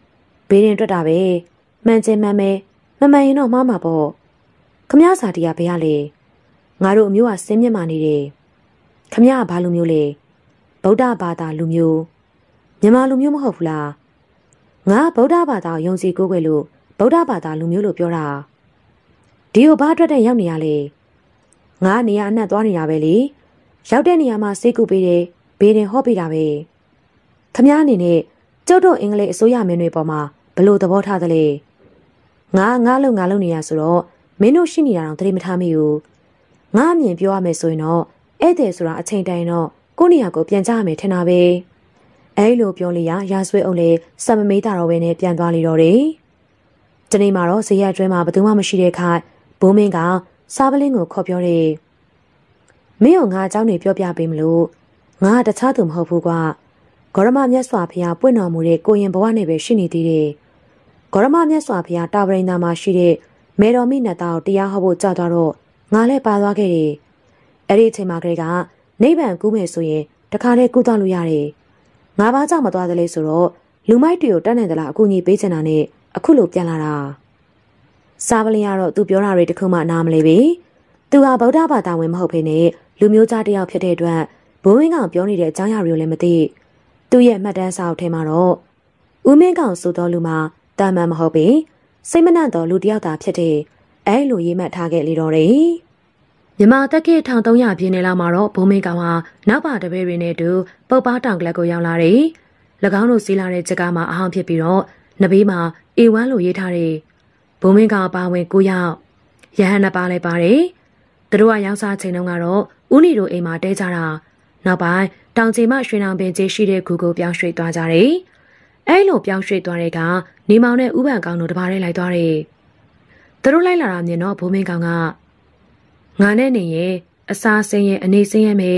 ။ဘေးရင်တွက်တာပဲ။မှန်ချင်မှန်မယ်။မမှန်ရင်တော့မှားမှာပေါ့။ခမစာတီးကဘယ်ရလဲ။ငါတို့အမျိုးကစင်းမြင့်မာနေတယ်။ခမကဘာလူမျိုးလဲ။ဗုဒ္ဓဘာသာလူမျိုး။မြန်မာလူမျိုးမဟုတ်ဘူးလား။ငါဗုဒ္ဓဘာသာယုံကြည်ကိုးကွယ်လို့ဗုဒ္ဓဘာသာလူမျိုးလို့ပြောတာ။ဒီကိုဘာအတွက်တဲ့ရောက်နေရလဲ။ ငါနေရာအနှံ့သွားနေရပဲလေ။ရောက်တဲ့နေရာမှာစိတ်ကူပေးတယ်။ဘေးရင်ဟောပေးတာပဲ။ခမအနေနဲ့ကျုပ်တို့အင်္ဂလိပ်အစိုးရမင်းတွေပေါ်မှာဘလို့သဘောထားသလဲငါငါလုံငါလုံနေရဆိုတော့မင်းတို့ရှိနေတာတော့တတိမထားမိဘူးငါအမြင်ပြောရမယ်ဆိုရင်တော့ဧည့်သည်ဆိုတာအချိန်တိုင်းတော့ကိုနေရာကိုပြန်ကြရမယ်ထင်တာပဲအဲလိုပြောလေရရာဆွေးအောင်လေစမမေးတာတော့ပဲနဲ့ပြန်သွားလေတော့တယ်ဒီနေ့မှာတော့ဇေယျကျွဲမှာဘယ်သူမှမရှိတဲ့ခါဘိုးမင်းက စားပလင်းကိုခေါ်ပြောတယ်မင်းကငါအကြောင်းနေပြောပြပေးမလို့ငါတခြားသူမဟုတ်ဘူးကွာဂရမမြတ်စွာဘုရားပွင့်တော်မူတဲ့ကိုရင်ဘဝနဲ့ပဲရှိနေသေးတယ်။ဂရမမြတ်စွာဘုရားတာဝရိန်သာမှာရှိတဲ့မေတော်မိနတ်သားကိုတရားဟောဖို့ကြသွားတော့ငါလည်းပါသွားခဲ့တယ်။အဲ့ဒီအချိန်မှာကလေးကနိဗ္ဗာန်ကူးမယ်ဆိုရင်တခါတည်းကူးသွားလို့ရတယ်။ငါဘာကြောင့်မသွားသလဲဆိုတော့လူမိုက်တွေကိုတတ်နိုင်သလားအကူအညီပေးချင်တာနဲ့အခုလိုပြန်လာတာ။ စာပလင်ကတော့သူပြောတာတွေတခုမှနားမလဲပဲ။သူဟာဗုဒ္ဓဘာသာဝင်မဟုတ်ဖေနဲ့လူမျိုးသားတယောက်ဖြစ်တဲ့အတွက်ဘိုးဝင်းကောင်ပြောနေတဲ့အကြောင်းအရာတွေကိုလည်းမသိ။သူ့ရဲ့မှတ်တမ်းစာအုပ်ထဲမှာတော့ဦးမင်းကောင်ဆိုတော်လူမှာတာမန်မဟုတ်ပေစိတ်မနှံ့တော်လူတယောက်သာဖြစ်တဲ့အဲလိုရေးမှတ်ထားခဲ့လေတော့တယ်မြမတက်ခေ1300ပြည့်နေလောက်မှာတော့ဘုံမင်းကောင်ဟာနောက်ပါတပည့်တွေနဲ့တူပုတ်ပါတောင်ကလပ်ကိုရောက်လာတယ်၎င်းတို့စီးလာတဲ့ကြက်ကမှာအဟောင်းဖြစ်ပြီးတော့နဘေးမှာအေဝမ်းလိုရေးထားတယ် ဘုံမင်းကောင်ပါဝင်9ယောက်ရဟန်းနှစ်ပါးလည်းပါတယ်သူတို့ကရောက်စားချိန်တုန်းကတော့ဦးနီတို့အိမ်မှာတဲကြတာနောက်ပိုင်းတောင်ကျမှရွှေနောင်ပင်ကြီးရှိတဲ့ဂူကိုပြောင်းရွှေ့သွားကြတယ်။အဲလိုပြောင်းရွှေ့သွားတဲ့ကနေမောင်နဲ့ဥပန်ကောင်တို့တပါးလေးလိုက်သွားတယ်။သူတို့လိုက်လာတာမြင်တော့ဘိုးမင်းကောင်ကငါနဲ့နေရင်အစာစင်းရဲ့အနေစင်းရဲ့မေ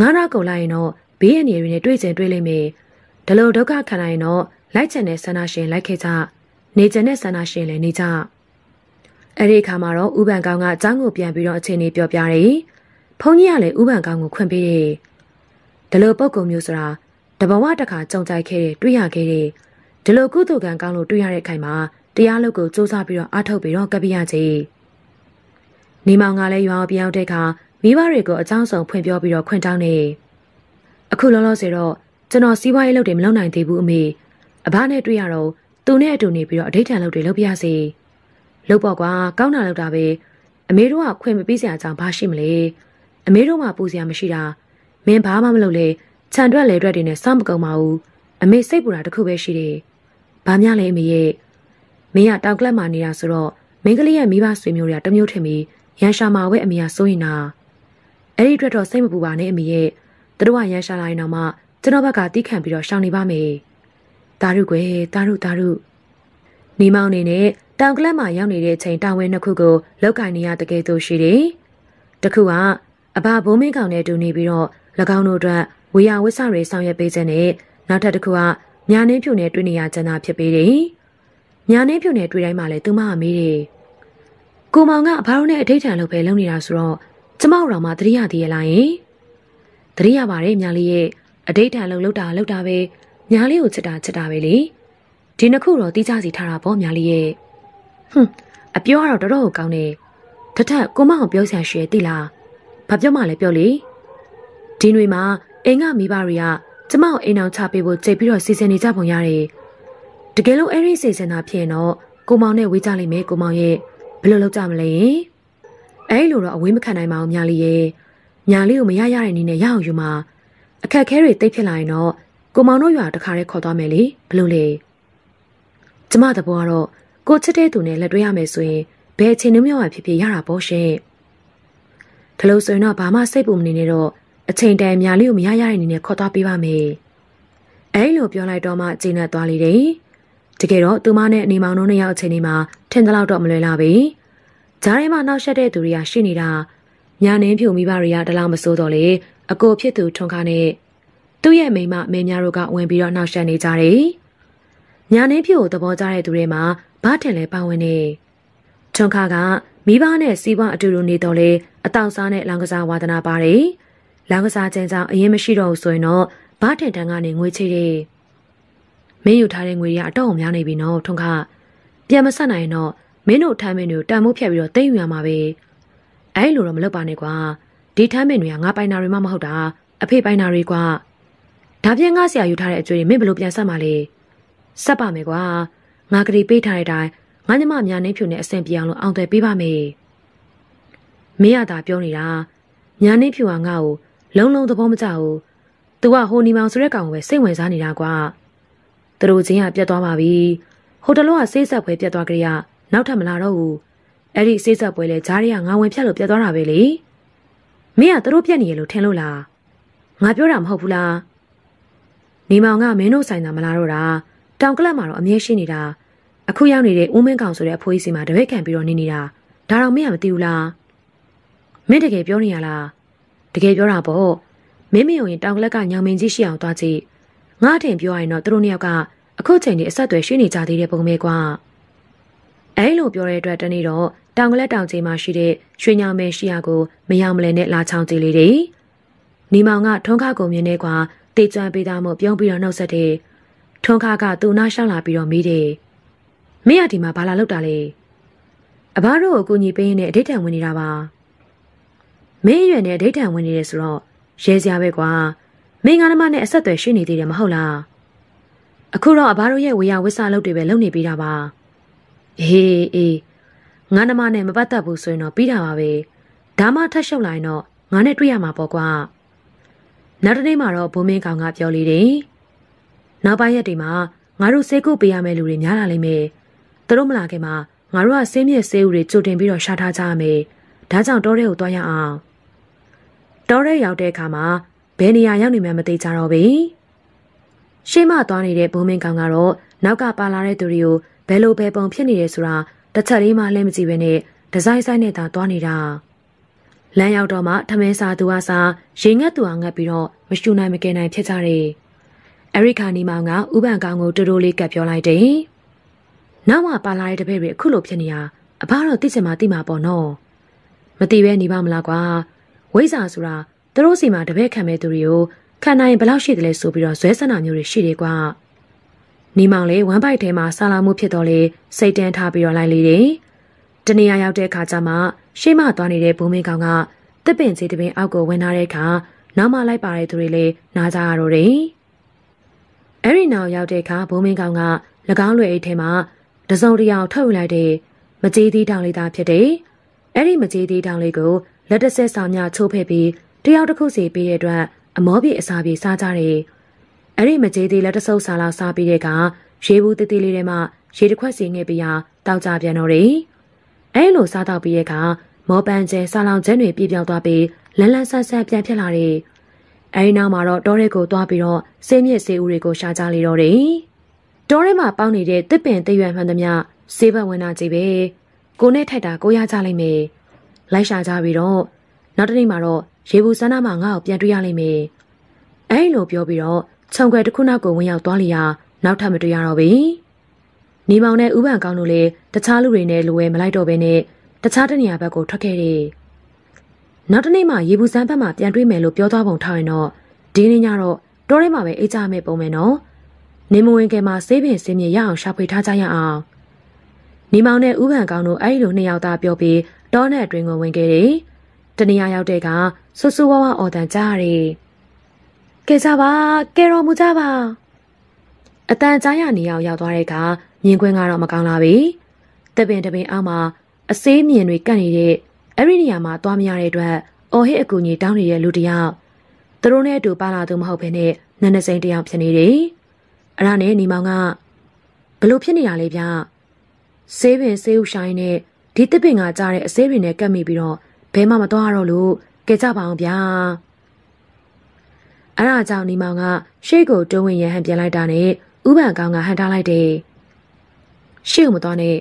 ငါတော့ကုန်လိုက်ရင်တော့ဘေးအနေတွေနဲ့တွေ့ကျင်တွေ့လိမ့်မယ်။ဒီလိုဒုက္ခခံနိုင်ရင်တော့လိုက်ချင်တဲ့ဆန္ဒရှင်လိုက်ခဲ့ကြ။ နေချင်တဲ့ဆန္ဒရှင်လည်းနေကြ။အဲ့ဒီအခါမှာတော့ဥပန်ကောင်ကအเจ้าကိုပြန်ပြီးတော့အခြေအနေပြောပြတယ်။ဖုန်းကြီးကလည်းဥပန်ကောင်ကိုခွင့်ပေးတယ်။ဒီလိုပုံကုံမျိုးဆိုတာတဘဝတစ်ခါကြုံကြိုက်ခဲ့တဲ့တွေ့ရခဲ့တဲ့ဒီလိုကုသကံကောင်းလို့တွေ့ရတဲ့ခိုင်မှာတရားလုပ်ကိုစူးစမ်းပြီးတော့အားထုတ်ပြီးတော့ကပ်ပြရကြီးနေမောင်ကလည်းရွာပြောင်းတဲ့အခါမိဘတွေကိုအကြောင်းဆုံးဖွင့်ပြောပြီးတော့ခွင့်တောင်းနေအခုလောလောဆယ်တော့ကျွန်တော်စီးပွားရေးလုပ်တယ်မလုပ်နိုင်သေးဘူးအမေအဘနဲ့တွေ့ရတော့ သူနဲ့အတူနေပြီးတော့အဋိဌာန်လုပ်တွေလုပ်ပြရစီလုပ်ပေါ့ကွာကောင်းတာလုပ်တာပဲအမေတို့ကခွင့်မပေးစရာအကြောင်းဘာရှိမလဲအမေတို့မှပူစရာမရှိတာမင်းဘာမှမလုပ်လဲခြံတွက်လေတွက်တွေနဲ့စောင့်မကုန်ပါဘူးအမေစိတ်ပူတာတခုပဲရှိတယ်ဘာများလဲအမေရဲ့မင်းကတောက်ကလပ်မှာနေတာဆိုတော့မင်းကလေးရဲ့မိဘဆွေမျိုးတွေကတမျိုးထင်ပြီးရန်ရှာမှာဝဲအမေကစိုးရင်နာအဲ့ဒီအတွက်တော့စိတ်မပူပါနဲ့အမေရဲ့သူတို့ကရန်ရှာလာရင်တော့မှကျွန်တော်ဘက်ကတီးခံပြီးတော့ရှောင်နေပါမယ် တာရုကွယ်တာရုတာရုနေမောင်နေနဲ့တောင်ကလပ်မှာရောက်နေတဲ့အချိန်တာဝန်နှစ်ခုကိုလောက်ကင်နေရတကယ်ဆိုရှိတယ်တခုကအဘဘိုးမင်းကောင်နဲ့တူနေပြီးတော့၎င်းတို့အတွက်ဝေယဝိဆတွေဆောင်ရွက်ပေးခြင်းနဲ့နောက်ထပ်တစ်ခုကညာနှင်းဖြူနဲ့တွေ့နေရကြတာဖြစ်ပေတယ်။ညာနှင်းဖြူနဲ့တွေ့တိုင်းမှာလည်းသူမကမေးတယ်။ကိုမောင်ကအဘာလို့နဲ့အထိတ်ထန်လို့ပဲလုပ်နေတာဆိုတော့ကျမတို့တော့မှတတိယတည်းရလားယင်တတိယပါတယ်ညာလေးရဲ့အတိတ်ထန်လုံးလောက်တာလောက်တာပဲ ညာလေးကိုချစ်တာချစ်တာပဲလေဒီနှစ်ခုတော့တီးကြစီထားတာပေါ့ညာလေးရဲ့ဟွန်းအပြောကတော့တော်တော်ကောင်းတယ်တထက်ကိုမအောင်ပြောဆရာရွှေတိလားဘာပြောမှလဲပြောလေဒီຫນွေမှာအိမ်ကမိဘတွေကကျမကိုအိမ်အောင်ချပေးဖို့ကြိတ်ပြီးတော့စီစဉ်နေကြပုံရတယ်တကယ်လို့အဲ့ဒီစီစဉ်တာဖြစ်ရင်တော့ကိုမောင်နဲ့ဝေးကြလိမ့်မယ်ကိုမောင်ရဲ့ဘယ်လိုလုပ်ကြမလဲအဲ့လိုတော့အဝေးမခံနိုင်ပါဘူးညာလေးရဲ့ညာလေးကိုမရရတဲ့နည်းနဲ့ရအောင်ယူမှာအခက်ခဲတွေတိတ်ဖြစ်လာရင်တော့ ကိုမောင်တို့ရွာတခါတည်းခေါ်သွားမယ်လေဘလို့လဲကျမတဘောကတော့ကိုချစ်တဲ့သူနဲ့လက်တွဲရမယ်ဆိုရင်ဘယ်အချိန်နှမြောက်ရဖြစ်ဖြစ်ရတာပေါ့ရှင်ဒါလို့ဆိုရင်တော့ဘာမှစိတ်ပူမနေနဲ့တော့အချိန်တန်များလေးကိုမရရတဲ့အနေနဲ့ခေါ်သွားပေးပါမယ်အဲလိုပြောလိုက်တော့မှကျင်းနဲ့သွားလေတယ်တကယ်တော့သူမနဲ့အနေမောင်တို့နှစ်ယောက်အချိန်ဒီမှာထင်သလောက်တော့မလွယ်လာပြီဂျားထဲမှာနောက်ဆက်တဲ့သူတွေကရှိနေတာညာနှင်းဖြူမိဘတွေကတလားမစိုးတော့လေအကိုဖြစ်သူထွန်ခါနဲ့ သူ့ရဲ့မိမမေများတို့ကဝင်ပြီးတော့နှောက်ယှက်နေကြတယ်။ညာနေဖြူကိုသဘောကျတဲ့သူတွေမှာဘာထင်လဲပါဝင်နေ။ထွန်ခါကမိဘနဲ့စီးပွားအတူတူနေတော့လေအတောက်စားနဲ့လောင်ကစားဝါသနာပါတယ်။လောင်ကစားခြင်းကြောင့်အရင်မရှိတော့ဘူးဆိုရင်တော့ဘာထင်တန်းကနေငွေချေတယ်။မင်းယူထားတဲ့ငွေတွေကအတော့အများနေပြီနော်ထွန်ခါပြန်မဆက်နိုင်တော့မင်းတို့ထမ်းမင်းတွေကိုတန်မိုးဖြတ်ပြီးတော့တိတ်ယူရမှာပဲ။အဲလိုတော့မလုပ်ပါနဲ့ကွာ။ဒီထမ်းမင်းတွေကငါပိုင်နာတွေမှမဟုတ်တာအဖေပိုင်နာတွေကွာ။ ဒါပြန်ငါဆရာယူထားတဲ့အကျွေးတွေမင်းဘယ်လိုပြန်ဆက်မှာလဲဆက်ပါမယ်ကွာငါကလေးပေးထားတဲ့အတိုင်းငါညမများနေဖြူနဲ့အဆင်ပြေအောင်လို့အောင်သွဲပေးပါမယ်မင်းရတာပြောနေတာညာနေဖြူကငါ့ကိုလုံလုံသဘောမကျဘူး။ तू ကဟိုနီမောင်ဆိုတဲ့ကောင်ကိုပဲစိတ်ဝင်စားနေတာကွာ။သူတို့ချင်းကပြတ်သွားပါပြီ။ဟိုတလောကဆေးဆက်ပွဲပြတ်သွားကြရနောက်ထပ်မလာတော့ဘူး။အဲ့ဒီဆေးဆက်ပွဲလဲဂျားရီကငါဝင်ဖြတ်လို့ပြတ်သွားတာပဲလေ။မင်းကသူတို့ပြက်နေရလို့ထင်လို့လား။ငါပြောတာမဟုတ်ဘူးလား။ နေမောင်ကမင်းတို့ဆိုင်တာမလားတော့တာတောင်ကလပ်မှာတော့အမြဲရှိနေတာအခုရောက်နေတဲ့ဦးမင်းကောင်ဆိုတဲ့အဖိုးကြီးစီမှာတပည့်ခံပြီးတော့နေနေတာဒါတော့မင်းကမသိဘူးလားမင်းတကယ်ပြောနေရလားတကယ်ပြောတာပေါ့မင်းမယုံရင်တောင်ကလပ်ကညောင်မင်းကြီးရှိအောင်သွားကြည့်ငါအထင်ပြောရရင်တော့သူတို့နှစ်ယောက်ကအခုချိန်ကြီးအဆက်အသွယ်ရှိနေကြသေးတဲ့ပုံပဲကွာအဲလိုပြောတဲ့အတွက်တနေ့တော့တောင်ကလက်တောင်ကြီးမှာရှိတဲ့ရွှေညောင်မဲရှိရကိုမယောင်မလဲနဲ့လာချောင်းကြည့်လေတယ်။နီမောင်ကထုံးခါကုန်မြင်နေကွာ တေကျွမ်းပေးသားမှုပြုံးပြီးတော့နှုတ်ဆက်တယ်။ထွန်းခါကသူ့နားရှောက်လာပြီးတော့မေးတယ်။မင်းကဒီမှာဘာလာလုပ်တာလဲ။အဘတို့ကိုအကူညီပေးရင်းနဲ့အဋိဌံဝင်နေတာပါ။မင်းရွယ်နဲ့အဋိဌံဝင်နေတယ်ဆိုတော့ရဲစရာပဲကွာ။မင်းကနမနဲ့အဆက်အသွယ်ရှိနေသေးတယ်မဟုတ်လား။အခုတော့အဘတို့ရဲ့ဝေယဝစ်စာလုပ်တွေပဲလုပ်နေပြီးတာပါ။အေးအေးငါနမနဲ့မပတ်သက်ဘူးဆိုရင်တော့ပြီးတာပါပဲ။ဒါမှထပ်ရှုပ်လာရင်တော့ငါနဲ့တွေ့ရမှာပေါ့ကွာ။ နောက်တစ်နေ့မှာတော့ဘုံမင်းကောင်ကပြောလေတယ်။နောက်ပိုင်းရက်တွေမှာငါတို့ဆေးကုပေးရမယ့်လူတွေများလာလိမ့်မယ်။သူတို့မလာခင်မှာငါတို့ကဆေးမြက်ဆေးဥတွေကြိုတင်ပြီးတော့ရှာထားကြရမယ်။ဒါကြောင့်တောထဲကိုသွားရအောင်။တောထဲရောက်တဲ့အခါမှာဘယ်နေရာရောက်နေမှမသိကြတော့ဘူး။ရှေ့မှသွားနေတဲ့ဘုံမင်းကောင်ကတော့နောက်ကပါလာတဲ့သူတွေကိုဘယ်လိုပဲပုံဖြစ်နေတယ်ဆိုတာတစ်ချက်လေးမှလည်းမကြည့်ဘဲနဲ့ဒီဇိုင်းဆိုင်နဲ့သာသွားနေတာ။ လမ်းရောက်တော့မှထမင်းစားသူအစားရေငတ်သူအငတ်ပြီးတော့မရှူနိုင်မကယ်နိုင်ဖြစ်ကြတယ်။အရိခါနီမောင်ကဥပန်ကောင်ကိုတူတူလေးကပ်ပြောလိုက်တယ်။နောက်မှပါလာတဲ့တပည့်တွေအခုလိုဖြစ်နေတာအဘတော့သိချင်မှသိမှာပေါ့နော်။မသိပဲနေပါမလားကွာ။ဝိဇ္ဇာဆိုတာသူတို့စီမှာတပည့်ခံမဲ့သူတွေကိုခံနိုင်ဘယ်လောက်ရှိတယ်လဲဆိုပြီးတော့ဇွဲဆန္ဒမျိုးတွေရှိတယ်ကွာ။နီမောင်လေးဝမ်းပိုက်ထဲမှာဆာလာမှုဖြစ်တော့လေစိတ်တန်းထားပြီးတော့လိုက်လေတယ်။တနေရာရောက်တဲ့အခါကျမှ ရှေ့မှသွားနေတဲ့ဘုံမင်းကောင်ကတစ်ပင်စီတပင်အောက်ကိုဝင်လာတဲ့အခါနောက်မှလိုက်ပါတဲ့သူတွေလည်းနားကြရတော့တယ်။အဲ့ဒီနောက်ရောက်တဲ့အခါဘုံမင်းကောင်က၎င်းလွယ်အိတ်ထဲမှာတစုံတရာထုတ်ယူလိုက်တဲ့မကြေးသီးတောင်လေးသားဖြစ်တယ်။အဲ့ဒီမကြေးသီးတောင်လေးကိုလက်တဆက်ဆောင်မြချိုးဖဲ့ပြီးတယောက်တစ်ခုစီပေးတဲ့အတွက်အမောပြေအစာပြေစားကြတယ်။အဲ့ဒီမကြေးသီးလက်တဆုပ်စာလောက်စားပြီးတဲ့အခါရေဘူးတည်တည်လေးထဲမှာရေတစ်ခွက်စီငှက်ပြီးဟာတောက်ကြပြန်တော့တယ်။ အဲလိုစားတော့ပြီးရဲ့အခါမောပန်းကျဲဆာလောင်ကျဲတွေပြပြောင်းသွားပြီးလန်းလန်းဆန်းဆန်းပြန်ဖြစ်လာတယ်။အဲဒီနောက်မှာတော့တောရဲကိုသွားပြီးတော့ဆေးမြစ်ဆေးဦးတွေကိုရှာကြလေတော့တယ်။တောထဲမှာပေါင်းနေတဲ့တစ်ပင်တရွံမှန်သမျှဆေးဘက်ဝင်တာကြည့်ပဲ။ကိုနဲ့ထိုက်တာကိုရကြလိမ့်မယ်။လိုက်ရှာကြပြီးတော့နောက်တစ်နေ့မှာတော့ရေဘူးစန္ဒမှာငါ့ကိုပြန်တွေ့ရလိမ့်မယ်။အဲဒီလိုပြောပြီးတော့ခြုံခွဲတစ်ခုနောက်ကိုဝင်ရောက်သွားလျာနောက်ထပ်မတွေ့ရတော့ဘူး။ နေမောင်နဲ့ဥပန်ကောင်းတို့လည်းတခြားလူတွေနဲ့လိုဝဲမလိုက်တော့ဘဲနဲ့တခြားတနေရာဘက်ကိုထွက်ခဲ့တယ်။နောက်တနေ့မှရေဘူးစမ်းဘက်မှာပြန်တွေ့မယ်လို့ပြောသွားပုံထားရင်တော့ဒီနေ့ညတော့တောထဲမှာပဲအိတ်ကြမဲ့ပုံမယ်နော်နေမဝင်ကယ်မှာဆေးပင်စင်းမြေရအောင်ရှာဖွေထားကြရအောင်နေမောင်နဲ့ဥပန်ကောင်းတို့အဲ့ဒီလိုနှစ်ယောက်သားပြောပြီးတောနဲ့အတွင်ကိုဝင်ခဲ့တယ်တနေရာရောက်တဲ့ကဆူဆူဝါဝါအော်တန်ကြားရတယ်ကဲကြပါကဲတော်မူကြပါအတန်ကြားရနေအောင်ရောက်သွားတဲ့က မြင်ကွင်းကတော့မကောင်းလာပြီတပင်တပင်အောက်မှာအစေးမြင်တွေကန့်နေတဲ့အဲ့ဒီနေရာမှာသွားမရတဲ့အတွက်အော်ဟစ်အကူကြီးတောင်းနေတဲ့လူတယောက်သူတို့နဲ့အတူပါလာသူမဟုတ်ဘဲနဲ့နန်းနစိန်တယောက်ဖြစ်နေတယ်။အဲ့ဒါနဲ့ညီမောင်ကဘလို့ဖြစ်နေတာလဲဗျ။ဆေးပင်ဆေးဥဆိုင်နဲ့ဒီတစ်ပင်ကကြားတဲ့အဆေးတွေနဲ့ကပ်မိပြီးတော့ဘဲမှမသွားတော့လို့ကြကြပါအောင်ဗျာ။အဲ့ဒါကြောင့်ညီမောင်ကရှေ့ကိုတွန်းဝင်ရဟန်ပြန်လိုက်တာနဲ့ဥပန်ကောင်ကဟန်ထားလိုက်တယ်။ ရှေ့မသွားနဲ့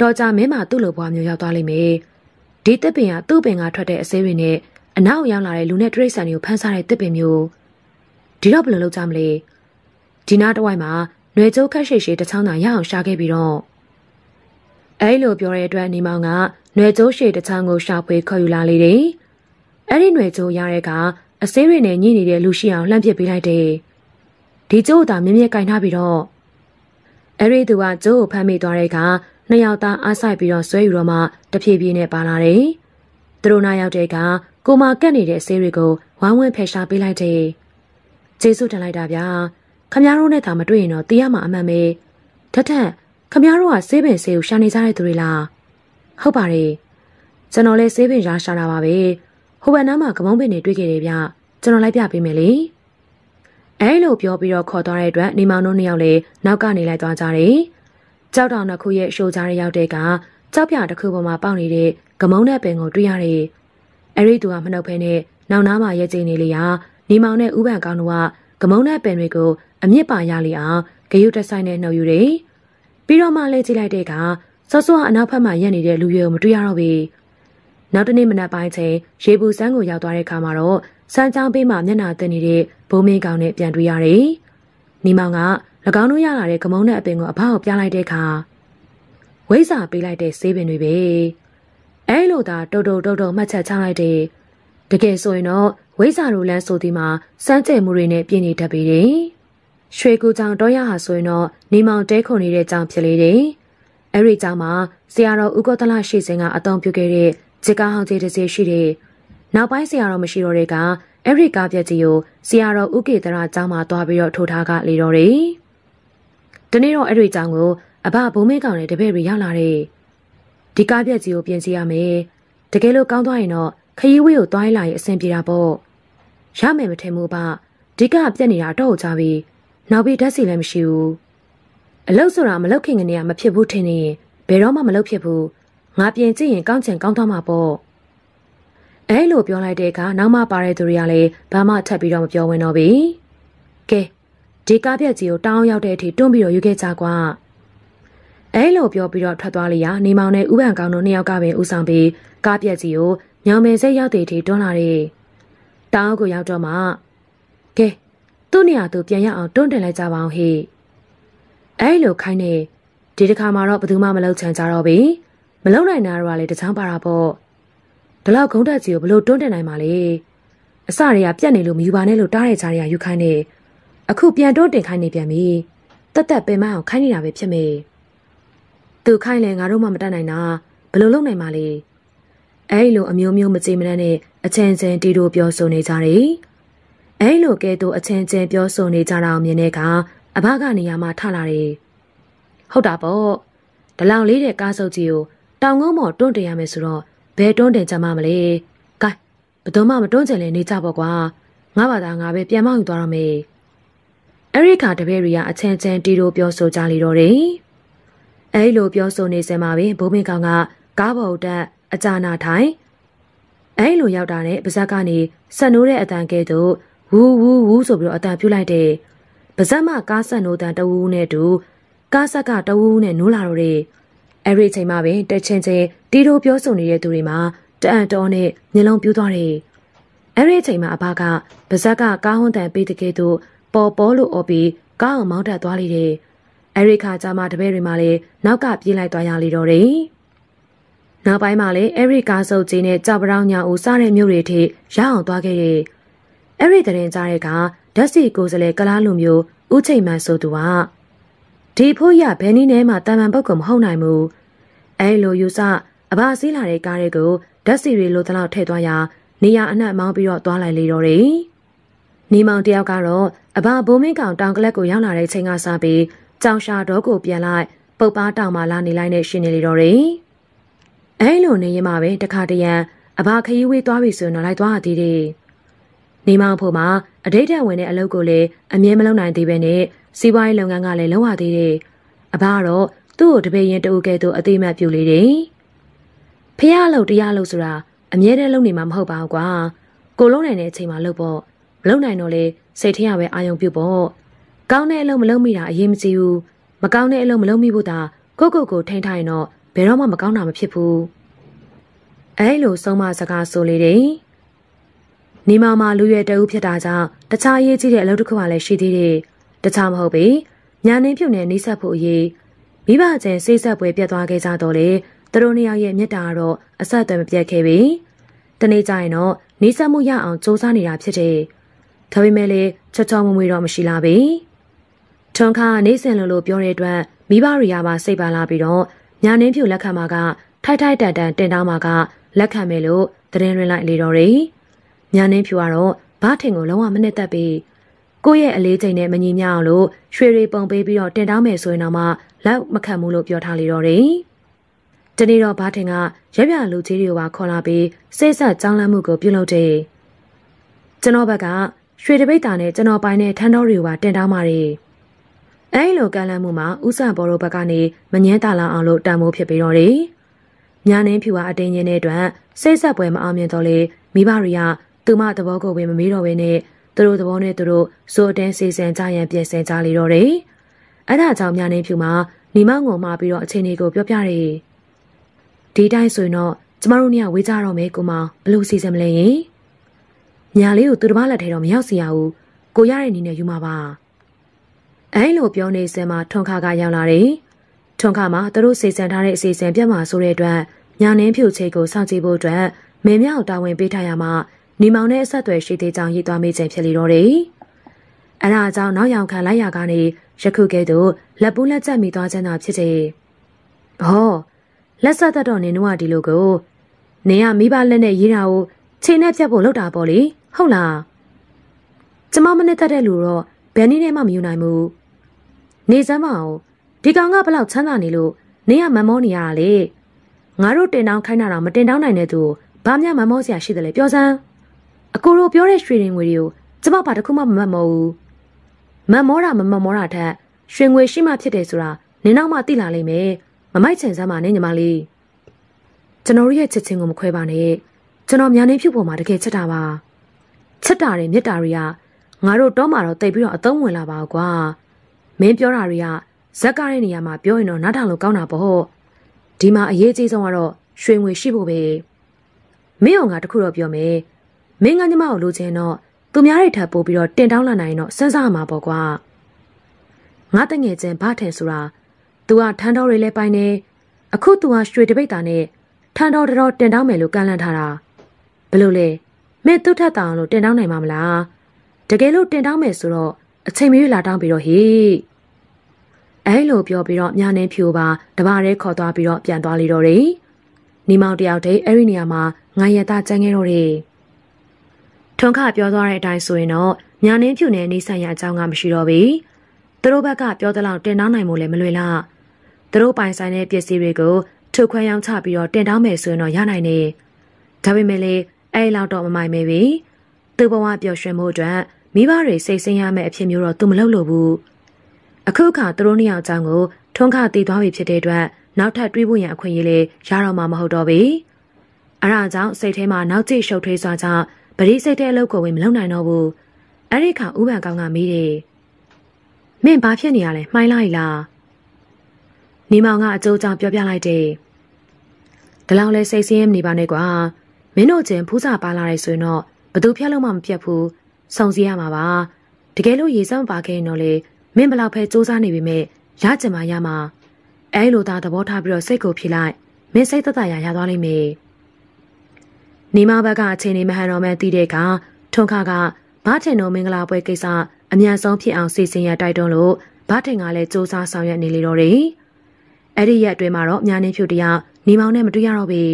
တော်ကြမင်းမသူ့လိုဘွားမျိုးရောက်သွားလိမ့်မယ်ဒီတစ်ပင်ကသူ့ပင်ကထွက်တဲ့အစေးတွေနဲ့အနောက်ရောက်လာတဲ့လူနဲ့တရိတ်ဆန်တွေကိုဖမ်းစားတဲ့တစ်ပင်မျိုးဒီတော့ဘယ်လိုလုပ်ကြမလဲဒီနားတစ်ဝိုက်မှာလွယ်ကျိုးခက်ရှိရှိတချောင်းသာရအောင်ရှာခဲ့ပြီးတော့အဲလိုပြောတဲ့အတွက်နေမောင်ကနွယ်ကျိုးရှိတချောင်းကိုရှာဖွေခေါ်ယူလာလေတယ်။အဲဒီနွယ်ကျိုးရတဲ့ကအစေးတွေနဲ့ညှိနေတဲ့လူရှိအောင်လှမ်းပစ်ပေးလိုက်တယ်။ဒီကျိုးသာမြင်းမြဲကင်ထားပြီးတော့ အဲ့ဒီသူကကျိုးကိုဖမ်းမိသွားတဲ့ကနှစ်ယောက်သားအားဆိုင်ပြီးတော့ဆွဲယူတော့မှတဖြည်းဖြည်းနဲ့ပါလာတယ်သူတို့နာရောက်တဲ့ကကိုမာကတ်နေတဲ့ဆေးတွေကိုဝိုင်းဝန်းဖယ်ရှားပေးလိုက်တယ်။ကျေးဇူးတင်လိုက်တာဗျာ။ခမများတို့နဲ့သာမတွေ့ရင်တော့တရားမှအမှန်ပဲ။ထက်ထက်ခမများတို့ကဆေးပင်ဆေးကိုရှာနေကြတဲ့သူတွေလား။ဟုတ်ပါတယ်။ကျွန်တော်လည်းဆေးပင်ရာရှာတာပါပဲ။ဟိုဘက်နားမှာကမုံပင်တွေတွေ့ခဲ့တယ်ဗျ။ကျွန်တော်လိုက်ပြပေးမယ်လေ။ အဲလိုပြောပြီးတော့ခေါ်သွားတဲ့အတွက်နေမောင်တို့နှစ်ယောက်လည်းနောက်ကနေလိုက်သွားကြတယ်။ကြောက်တောင်နှစ်ခုရဲ့ရှိုးကြားရောက်တဲ့ကကြောက်ပြတစ်ခုပေါ်မှာပေါက်နေတဲ့ကမုံနဲ့ပင်ကိုတွေ့ရတယ်။အဲ့ဒီသူကမနှုတ်ဖဲနဲ့နောက်နားမှာရဲကျင်းနေလေရာနေမောင်နဲ့ဥပန်ကောင်းတို့ကကမုံနဲ့ပင်တွေကိုအမြင့်ပါရလေအောင်ဂယုတက်ဆိုင်နဲ့နှုတ်ယူတယ်။ပြီးတော့မှလဲကြည့်လိုက်တဲ့အခါစောစောအနောက်ဘက်မှာရက်နေတဲ့လူတွေကိုမတွေ့ရတော့ဘူး။နောက်တနေ့မနက်ပိုင်းချိန်ရေပူစမ်းကိုရောက်သွားတဲ့အခါမှာတော့ စမ်းချောင်းပေးမှမျက်နှာတင်နေတဲ့ဘုံမင်းကောင်နဲ့ပြန်တွေ့ရတယ်။မိမောင်က၎င်းတို့ရလာတဲ့ကမုံနဲ့အပင်ကိုအဖောက်ပြလိုက်တဲ့အခါဝိဇ္ဇာပေးလိုက်တဲ့ဆေးပင်တွေပဲ။အဲလိုသာတုတ်တုတ်တုတ်တုတ်မှတ်ချက်ချလိုက်တယ်တကယ်ဆိုရင်တော့ဝိဇ္ဇာလိုလန်းဆိုဒီမှာစမ်းကြဲမှုတွေနဲ့ပြည့်နေတတ်ပေတယ်ရွှေကူကြောင်တော့ရဟာဆိုရင်တော့နေမောင်တဲခုန်နေတဲ့ကြောင်ဖြစ်လေတယ်အဲ့ဒီကြောင်မှာဆရာတော်ဥက္ကဋ္ဌလရှိစဉ်ကအတောင်ပြုခဲ့တဲ့ဂျကာဟောင်းကြီးတစ်စီရှိတယ် နောက်ပိုင်းဆရာတော်မရှိတော့တဲ့ကအဲ့ဒီကားပြက်ကြီးကိုဆရာတော်ဥကေတရာကျောင်းမှာတွားပြီးတော့ထိုးထားကလေတော့တယ်ဒီနေ့တော့အဲ့ဒီကျောင်းကိုအဘဘုံမင်းကောင်နဲ့တပည့်တွေရောက်လာတယ်ဒီကားပြက်ကြီးကိုပြင်စီရမယ်တကယ်လို့ကောင်းသွားရင်တော့ခရီးဝေးကိုသွားလာရင်အဆင်ပြေတာပေါ့ရမယ်မထင်ဘူးပါဒီကပြက်နေတာတော့ကြပြီနောက်ပြီးဓာတ်စီလည်းမရှိဘူးအလုတ်ဆိုတာမလုတ်ခင်ကနေကမဖြစ်ဘူးထင်နေဘယ်တော့မှမလုတ်ဖြစ်ဘူးငါပြင်ကြည့်ရင်ကောင်းချင်ကောင်းသွားမှာပေါ့ အဲလိုပြောလိုက်တဲ့အခါနောက်မှပါတဲ့သူတွေကလည်းဘာမှထပ်ပြီးတော့မပြောဝင်တော့ဘူးကဲဒီကားပြက်ကြီးကိုတောင်းရောက်တဲ့အထိတွန်းပြီးတော့ယူခဲ့ကြကွာအဲလိုပြောပြီးတော့ထွက်သွားလျာနေမောင်နဲ့ဥပန်ကောင်တို့နှစ်ယောက်ကပင်ဦးဆောင်ပြီးကားပြက်ကြီးကိုညောင်ပင်စိတ်ရောက်တဲ့ထိတွန်းလာတယ်။တောင်းကိုရောက်တော့မှကဲသူ့နေရာသူပြန်ရအောင်တွန်းတင်လိုက်ကြပါအောင်ဟေ့။အဲလိုခိုင်းနေဒီတစ်ခါမှတော့ဘယ်သူမှမလုပ်ချင်ကြတော့ပြီ။မလုပ်နိုင်တာတော့လေတချောင်းပါတာပေါ့။ ဒီလောက်ဂုံးတက်ကြီးကိုဘလို့တွန်းတင်နိုင်မှာလဲ။အစတွေကပြက်နေလို့မယူပါနဲ့လို့တားတဲ့ကြားတွေကယူခိုင်းနေ။အခုပြန်တွန်းတင်ခိုင်းနေပြန်ပြီ။တက်တက်ပင်မအောင်ခိုင်းနေတာပဲဖြစ်မေ။သူခိုင်းလဲငါတို့မှမတတ်နိုင်တာဘယ်လိုလုပ်နိုင်မှာလဲအဲ့လိုအမျိုးမျိုးမကြေမနက်နဲ့အချင်းချင်းတီတို့ပြောဆိုနေကြတယ်အဲ့လိုကဲသူအချင်းချင်းပြောဆိုနေကြတာအောင်မြင်တဲ့အခါအဘကနေရာမှာထလာတယ်ဟုတ်တာပေါ့ဒလောင်လေးတဲ့ကားစုပ်ကြီးကိုတောင်ကုန်းပေါ်တွန်းတင်ရမယ်ဆိုတော့ ဘယ်တွန်းတင်ကြမှာမလဲကဲဘယ်တော့မှမတွန်းချင်လဲနေကြပေါ့ကွာငါဘာသာငါပဲပြန်မောက်ယူသွားတော့မယ်အရိကာတပည့်ရီကအချင်းချင်းတီတို့ပြောဆိုကြလေတော့တယ်အဲလိုပြောဆိုနေစမှာပင်ဘိုးမင်းကောင်ကကားပေါ်တက်အကြာနာထိုင်အဲလိုရောက်တာနဲ့ပါဇက်ကနေဆက်နိုးတဲ့အတန်ကဲသို့ဝူးဝူးဝူးဆိုပြီးတော့အတန်ပြုတ်လိုက်တဲ့ပါဇက်မကားဆက်နိုးတန်တဝူးနဲ့တူကားဆက်ကတဝူးနဲ့နိုးလာတော့တဲ့ အဲ့ဒီအချိန်မှာပင်တက်ချင်းချင်းတီတိုပြောဆိုနေတဲ့သူတွေမှာတအံ့တော်နဲ့မျက်လုံးပြူးသွားတယ်အဲ့ဒီအချိန်မှာအဘကပါဇက်ကကားဟွန်းတန်ပေးတဲ့ကဲသို့ပေါ်ပေါ်လို့អော်ပြီးကားအောင်မောင်းတက်သွားလေတဲ့အဲရိခါကြမှာတပည့်တွေမှလည်းနောက်ကပြေးလိုက်သွားရလေတော့တယ်နောက်ပိုင်းမှာလည်းအဲ့ဒီကားစုပ်ကြီးနဲ့ကြောက်ပရောင်းညာဦးစားတဲ့မြို့တွေထိရအောင်သွားခဲ့တဲ့အဲ့ဒီတရင်ကြားတဲ့ကဓာတ်စီကိုယ်စလဲကလားလူမျိုးဦးချိန်မှန်ဆိုသူက ဒီဖို့ရဘယ်နည်းနဲ့မှတာမန်ပုတ်ကမဟုတ်နိုင်ဘူးအဲလိုယူဆအဘာစည်းလာတဲ့ကားတွေကိုဓာတ်စီတွေလိုတလောက်ထည့်သွားရာနေရအနှံ့မောင်းပြီးတော့သွားလိုက်လေတော့တယ်နေမောင်တယောက်ကတော့အဘာဘိုးမင်းကောင်တောင်ကလက်ကိုရောက်လာတဲ့ချိန်ကစပြီးကြောင်ရှာတော့ကိုပြန်လိုက်ပုတ်ပါတောင်မှလာနေလိုက်နဲ့ရှင်နေလေတော့တယ်အဲလိုနေရင်မှပဲတခါတရံအဘာခရီးဝေးသွားပြီဆိုရင်တော့လိုက်သွားသေးတယ်နေမောင်ဖို့မှာအတိတ်တက်ဝင်တဲ့အလုပ်ကိုလည်းအမြဲမလုပ်နိုင်သေးပဲနဲ့ စီးပွားရေးလုပ်ငန်းကလည်းလုပ်ရသေးတယ်အဘာကတော့သူ့ကိုတပည့်ရင်တူကဲ့သို့အသေးမှတ်ပြုလေတယ်ဖះလို့တရားလို့ဆိုတာအမြဲတမ်းလုပ်နေမှာမဟုတ်ပါဘူးကွာကိုလုံးနိုင်တဲ့အချိန်မှာလုပ်ပေါ့မလုပ်နိုင်တော့လေစိတ်ထရပဲအာယုံပြုတ်ပေါ့ကောင်းတဲ့အလုပ်မလုပ်မိတာအရေးမကြီးဘူးမကောင်းတဲ့အလုပ်မလုပ်မိဖို့သာကိုကိုကိုထိန်ထိုင်တော့ဘယ်တော့မှမကောင်းတာမဖြစ်ဘူးအဲလိုဆုံးမစကားဆိုလေတယ်နေမမလူရွယ်တအုပ်ဖြစ်တာကြောင့်တခြားရေးကြီးတဲ့အလုပ်တစ်ခုမှလည်းရှိသေးတယ် တခြားမဟုတ်ပေညာနေပြုတ်နဲ့နှိဆက်ဖို့အရေးမိဘချင်းစိတ်ဆက်ပွဲပြတ်သွားခဲ့ကြတော့လေသူတို့နှစ်ယောက်ရဲ့မြတ်တာကတော့အဆက်အသွယ်မပြတ်ခဲ့ပြီတနေ့ကျရင်တော့နှိဆက်မှုရအောင်စူးစမ်းနေတာဖြစ်တယ်ဒါပေမဲ့လည်းချောချောမွေ့မွေ့တော့မရှိလာပြီထွန်ခါနေစင်လို့လို့ပြောတဲ့အတွက်မိဘတွေရပါစိတ်ပါလာပြီးတော့ညာနှင်းဖြူလက်ခံမှာကထိုက်ထိုက်တန်တန်တင်တောင်းမှာကလက်ခံမယ်လို့တရင်ရင်းလိုက်လေတော့တယ်ညာနှင်းဖြူကတော့ဘားထင်ကိုလုံးဝမနစ်သက်ပြီး ကိုယ့်ရဲ့အလေးချိန်နဲ့မညီမျှအောင်လို့ရွှေရီပုံပေးပြီးတော့တင်တောင်းမယ်ဆိုရင်တော့မှလက်မခံဘူးလို့ပြောထားလေတော့တယ်။တနေ့တော့ဘားထင်ကရက်ပြလူကြီးတွေကိုပါခေါ်လာပြီးစိတ်ဆက်ကြောင်းလန့်မှုကိုပြုလုပ်တယ်။ကျွန်တော်ဘက်ကရွှေတပိတ်တာနဲ့ကျွန်တော်ပိုင်တဲ့ထန်းတော်တွေကိုပါတင်တောင်းပါတယ်။အဲဒီလိုကန့်လန့်မှုမှာဥဆန်ဘော်တို့ဘက်ကနေမငင်းတာလာအောင်လို့တန်မိုးဖြစ်ပြီးတော့တယ်။ညာနှင်းဖြူဟာအတင်းချင်းတဲ့အတွက်စိတ်ဆက်ပွဲမအောင်မြင်တော့လေမိဘတွေကသူမသဘောကိုပဲမမေးတော့ဘဲနဲ့ သူတို့သဘောနဲ့သူတို့စိုးတန်းစီစဉ်ကြရန်ပြင်ဆင်ကြလေတော့တယ်။အဲ့ဒါကြောင့်ညာနေဖြူမှာညီမငုံမှာပြီးတော့အချိန်လေးကိုပြောပြတယ်။ဒီတိုင်းဆိုရင်တော့ကျမတို့ညဝေးကြတော့မယ်ကိုမဘလို့စီစဉ်မလဲယင်။ညာလေးကိုသူတစ်ပါးလက်ထဲတော့မရောက်စီရဘူး။ကိုရတဲ့အနေနဲ့ယူမှာပါ။အဲလိုပြောနေစမှာထွန်ခါကရောက်လာတယ်။ထွန်ခါမှာသူတို့စီစဉ်ထားတဲ့အစီအစဉ်ပြတ်မှာဆိုတဲ့အတွက်ညာနှင်းဖြူချိတ်ကိုစောင့်ကြည့်ဖို့အတွက်မင်းမြောက်တာဝန်ပေးထားရမှာ နေမောင်နဲ့အဆက်အသွယ်ရှိသေးကြောင်းရေးသွားမိခြင်းဖြစ်လေတော့တယ်။အဲဒါကြောင့်နောက်ရောင်ခံလိုက်ရကနေယခုကဲ့သို့လက်ပူးလက်ချက်မိသွားခြင်းသာဖြစ်တယ်။ဟောလက်ဆက်သက်တော့နင်တို့ကဒီလိုကိုနင်ကမိဘလက်နဲ့ရေးတာကိုချိန်နဲ့ဖြတ်ဖို့လုပ်တာပေါ့လေဟုတ်လား။ကျမမနဲ့တက်တဲ့လူတော့ဘယ်နည်းနဲ့မှမယူနိုင်ဘူး။နေစမ်းမအောင်ဒီကောင်ကဘလောက်ချမ်းသာနေလို့နင်ကမမောနေရတာလေ။ငါတို့တင်တောင်းခိုင်းတာတော့မတင်တောင်းနိုင်တဲ့သူဘာမှမမောစရာရှိတယ်လေပြောစမ်း။ အကိုတို့ပြောတဲ့ရွှေရင်ငွေတွေကိုကျမဘာတစ်ခုမှမမှတ်မောဘူးမတ်မောတာမမတ်မောတာထက်ရွှေငွေရှိမှဖြစ်တယ်ဆိုတာနင်းနောက်မှသိလာလိမ့်မယ်မမိုက်ချင်စမ်းပါနဲ့ညီမလေးကျွန်တော်ရဲ့ချစ်ချင်းကိုမခွဲပါနဲ့ကျွန်တော်များနေဖြစ်ပေါ်မှာတကယ်ချစ်တာပါချစ်တာတွေမြတ်တာတွေကငါတို့တော့မှတော့တိတ်ပြီးတော့အသုံးဝင်လာပါကွာမင်းပြောတာတွေကဇက်ကားတဲ့နေရာမှာပြောရင်တော့နားထောင်လို့ကောင်းတာပေါ့ဒီမှာအရေးကြီးဆုံးကတော့ရွှေငွေရှိဖို့ပဲမင်းအောင်ကတခုတော့ပြောမယ် မင်းကညီမကိုလိုချင်တော့သူများတွေထပ်ပို့ပြီးတော့တင်တောင်းလာနိုင်တော့စဉ်းစားမှာပေါ့ကွာငါတငယ်ချင်းဘာထင်ဆိုတာ तू ကထန်းတော်တွေလဲပိုင်နေအခု तू ကရွှေတပိတ်တာနဲ့ထန်းတော်တော်တင်တောင်းမယ်လို့ကန့်လန့်ထားတာဘလို့လဲမင်းသူ့ထက်တောင်လို့တင်တောင်းနိုင်မှာမလားတကယ်လို့တင်တောင်းမယ်ဆိုတော့အချိန်မရွေးလာတောင်းပြီးတော့ဟေးအဲလိုပြောပြီးတော့ညာနေဖြူပါတပါးရဲခေါ်သွားပြီးတော့ပြန်သွားလေတော့တယ်နီမောင်တယောက်တည်းအဲ့ဒီနေရာမှာငါရတာကြမ်းခဲ့တော့တယ် ထွန်ခပြောသွားတဲ့အတိုင်းဆိုရင်တော့ညာနှင်းဖြူနယ်နေဆိုင်ရာအကြောင်းကမရှိတော့ဘူး။သူတို့ဘက်ကပြောသလောက်တင်တောင်းနိုင်မှုလည်းမလွယ်လား။သူတို့ပိုင်ဆိုင်တဲ့ပစ္စည်းတွေကိုထုတ်ခွဲရောင်းချပြီးတော့တင်တောင်းမယ်ဆိုရင်တော့ရနိုင်တယ်။ဒါပေမဲ့လည်းအဲ့လောက်တော့မမိုင်မဲပြီ။သူ့ဘဝပျော်ရွှင်မှုအတွက်မိဘတွေစိတ်ဆင်းရမယ့်အဖြစ်မျိုးတော့သူမလုပ်လို့ဘူး။အခုခါသူတို့နှစ်ယောက်အကြောင်းကိုထွန်းခတည်သွားပြီဖြစ်တဲ့အတွက်နောက်ထပ်တွေးဖို့ရန်အခွင့်အရေးလေးရတော့မှာမဟုတ်တော့ဘူး။အဲဒါကြောင့်စိတ်ထဲမှာနောက်ကျရှုပ်ထွေးစွာကြောင့် ပရိစိတ်တဲ့အလုပ်ကိုဝင်မလုပ်နိုင်တော့ဘူးအဲ့ဒီခါဥပန်ကောင်းကမေးတယ်မင်းဘာဖြစ်နေရလဲမှိုင်းလိုက်လားနေမောင်ကအကျိုးကြောင့်ပြောပြလိုက်တယ်ဒါလောက်လဲစိတ်ဆင်းရဲနေပါနဲ့ကွာမင်းတို့ချင်းဖူးစာပါလာတယ်ဆိုရင်တော့ဘသူဖြတ်လို့မှမပြတ်ဘူးစုံစည်းရမှာပါတကယ်လို့ရေစမ်းပါခဲ့ရင်တော့လေမင်းဘလောက်ဖဲစူးစမ်းနေပြီမဲ့ရကြမှာရမှာအဲလိုသာသဘောထားပြီးတော့စိတ်ကိုဖြေလိုက်မမင်းစိတ်သက်သာရရသွားလိမ့်မယ် နေမဘက်ကအချိန်နေမဟန်တော်မှန်းသိတဲ့အခါထွန်းခါကဘာထင်တော်မင်္ဂလာပွဲကိစ္စအမြန်ဆုံးဖြစ်အောင်စီစဉ်ရတိုက်တွန်းလို့ဘာထင်ကလည်းစူးစမ်းဆောင်ရွက်နေလေတော့တယ်အဲ့ဒီရက်အတွင်းမှာတော့ညာနေဖြူတယောက်နေမောင်နဲ့မတွေ့ရတော့ပြီ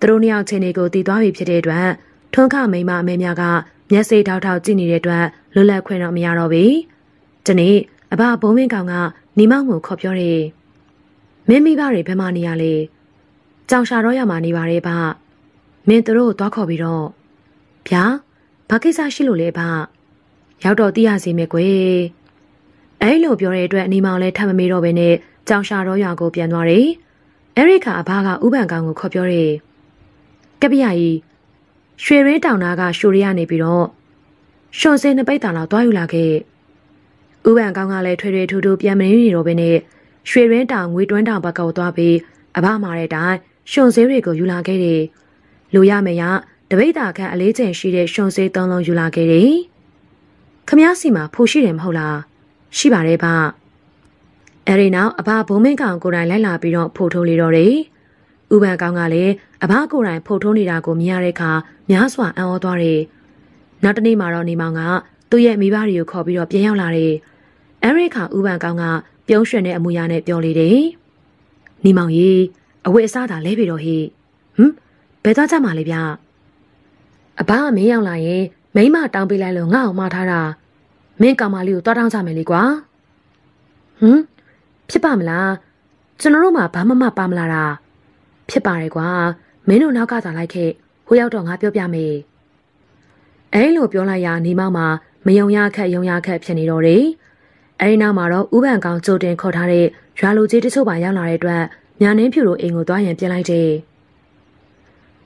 သူတို့နှစ်ယောက်ချင်းတွေကိုတည်သွားပြီဖြစ်တဲ့အတွက်ထွန်းခမိမအမေများကမျက်စိထောက်ထောက်ကြည့်နေတဲ့အတွက်လွတ်လပ်ခွင့်တော့မရတော့ပြီဒီနေ့အဘဘုံမင်းကောင်ကနေမောင်ကိုခေါ်ပြောတယ်မင်းမိဘတွေဘယ်မှာနေရလဲကြောင်ရှာတော့ရမှာနေပါတယ်ဗျ မင်းတို့သွားခေါ်ပြီးတော့ဗျာဘာကိစ္စရှိလို့လဲဗျရောက်တော့သိရစီမယ်ကွယ်အဲ့လိုပြောတဲ့အတွက်အနီမောင်လည်းထပ်မမေးတော့ဘဲနဲ့ကြောင်ရှာတော့ရွာကိုပြန်သွားတယ်အဲ့ဒီခါအဘကဥပန်ကောင်ကိုခေါ်ပြောတယ်ကပ္ပယကြီးရွှေရင်းတောင်နာကရှိုရီရနေပြီးတော့ရှွန်စင်နှစ်ပိတ်တာလောက်သွားယူလာခဲ့ဥပန်ကောင်ကလည်းထွေထွေထူထူပြန်မနေနေတော့ဘဲနဲ့ရွှေရင်းတောင်ငွေတွန်းတောင်ဘက်ကိုသွားပြီးအဘမာတဲ့အတိုင်းရှွန်စေးတွေကိုယူလာခဲ့တယ် လူရမရတပိတ်တာခန့်အလေးချိန်ရှိတဲ့ရှွန်စေးသုံးလုံးယူလာခဲ့တယ်ခမည်းစီမှာဖိုရှိတယ်မဟုတ်လားရှိပါတယ်ဗျအဲဒီနောက်အဘဘုံမင်းကောင်ကိုယ်တိုင်လိုက်လာပြီးတော့ဖိုထိုးလေတော့တယ်ဥပန်ကောင်ကလည်းအဘကိုယ်တိုင်ဖိုထိုးနေတာကိုမြင်ရတဲ့အခါများစွာအံ့ဩသွားတယ်နောက်တနေ့မှတော့နေမောင်ကသူ့ရဲ့မိဘတွေကိုခေါ်ပြီးတော့ပြန်ရောက်လာတယ်အဲရိခါဥပန်ကောင်ကပြုံးရွှင်တဲ့အမူအရာနဲ့ပြောလေတယ်နေမောင်ကြီးအဝတ်အစားသာလဲပြီတော့ဟိဟမ် ဘယ်သွားကြမှာလဲဗျအဘကမင်းရောက်လာရင်မိမတောင်းပေးလိုက်လို့ငါ့အောင်မထားတာမင်းကောင်မလေးကိုတွားတောင်းကြမယ်လေကွာဟမ်ဖြစ်ပါမလားကျွန်တော်တို့မှဘာမှမပါမလာတာဖြစ်ပါတယ်ကွာမင်းတို့နောက်ကသာလိုက်ခဲ့ဟိုရောက်တော့ငါပြောပြမယ်အဲလိုပြောလိုက်ရနေမောင်မှာမယုံရခက်ယုံရခက်ဖြစ်နေတော့တယ်အဲဒီနောက်မှာတော့ဥပန်ကောင်ကြိုတင်ခေါ်ထားတဲ့ရွာလူကြီးတချို့ပါရောက်လာတဲ့အတွက်ညာနှင်းဖြူတို့အိမ်ကိုသွားရင်ပြန်လိုက်တယ်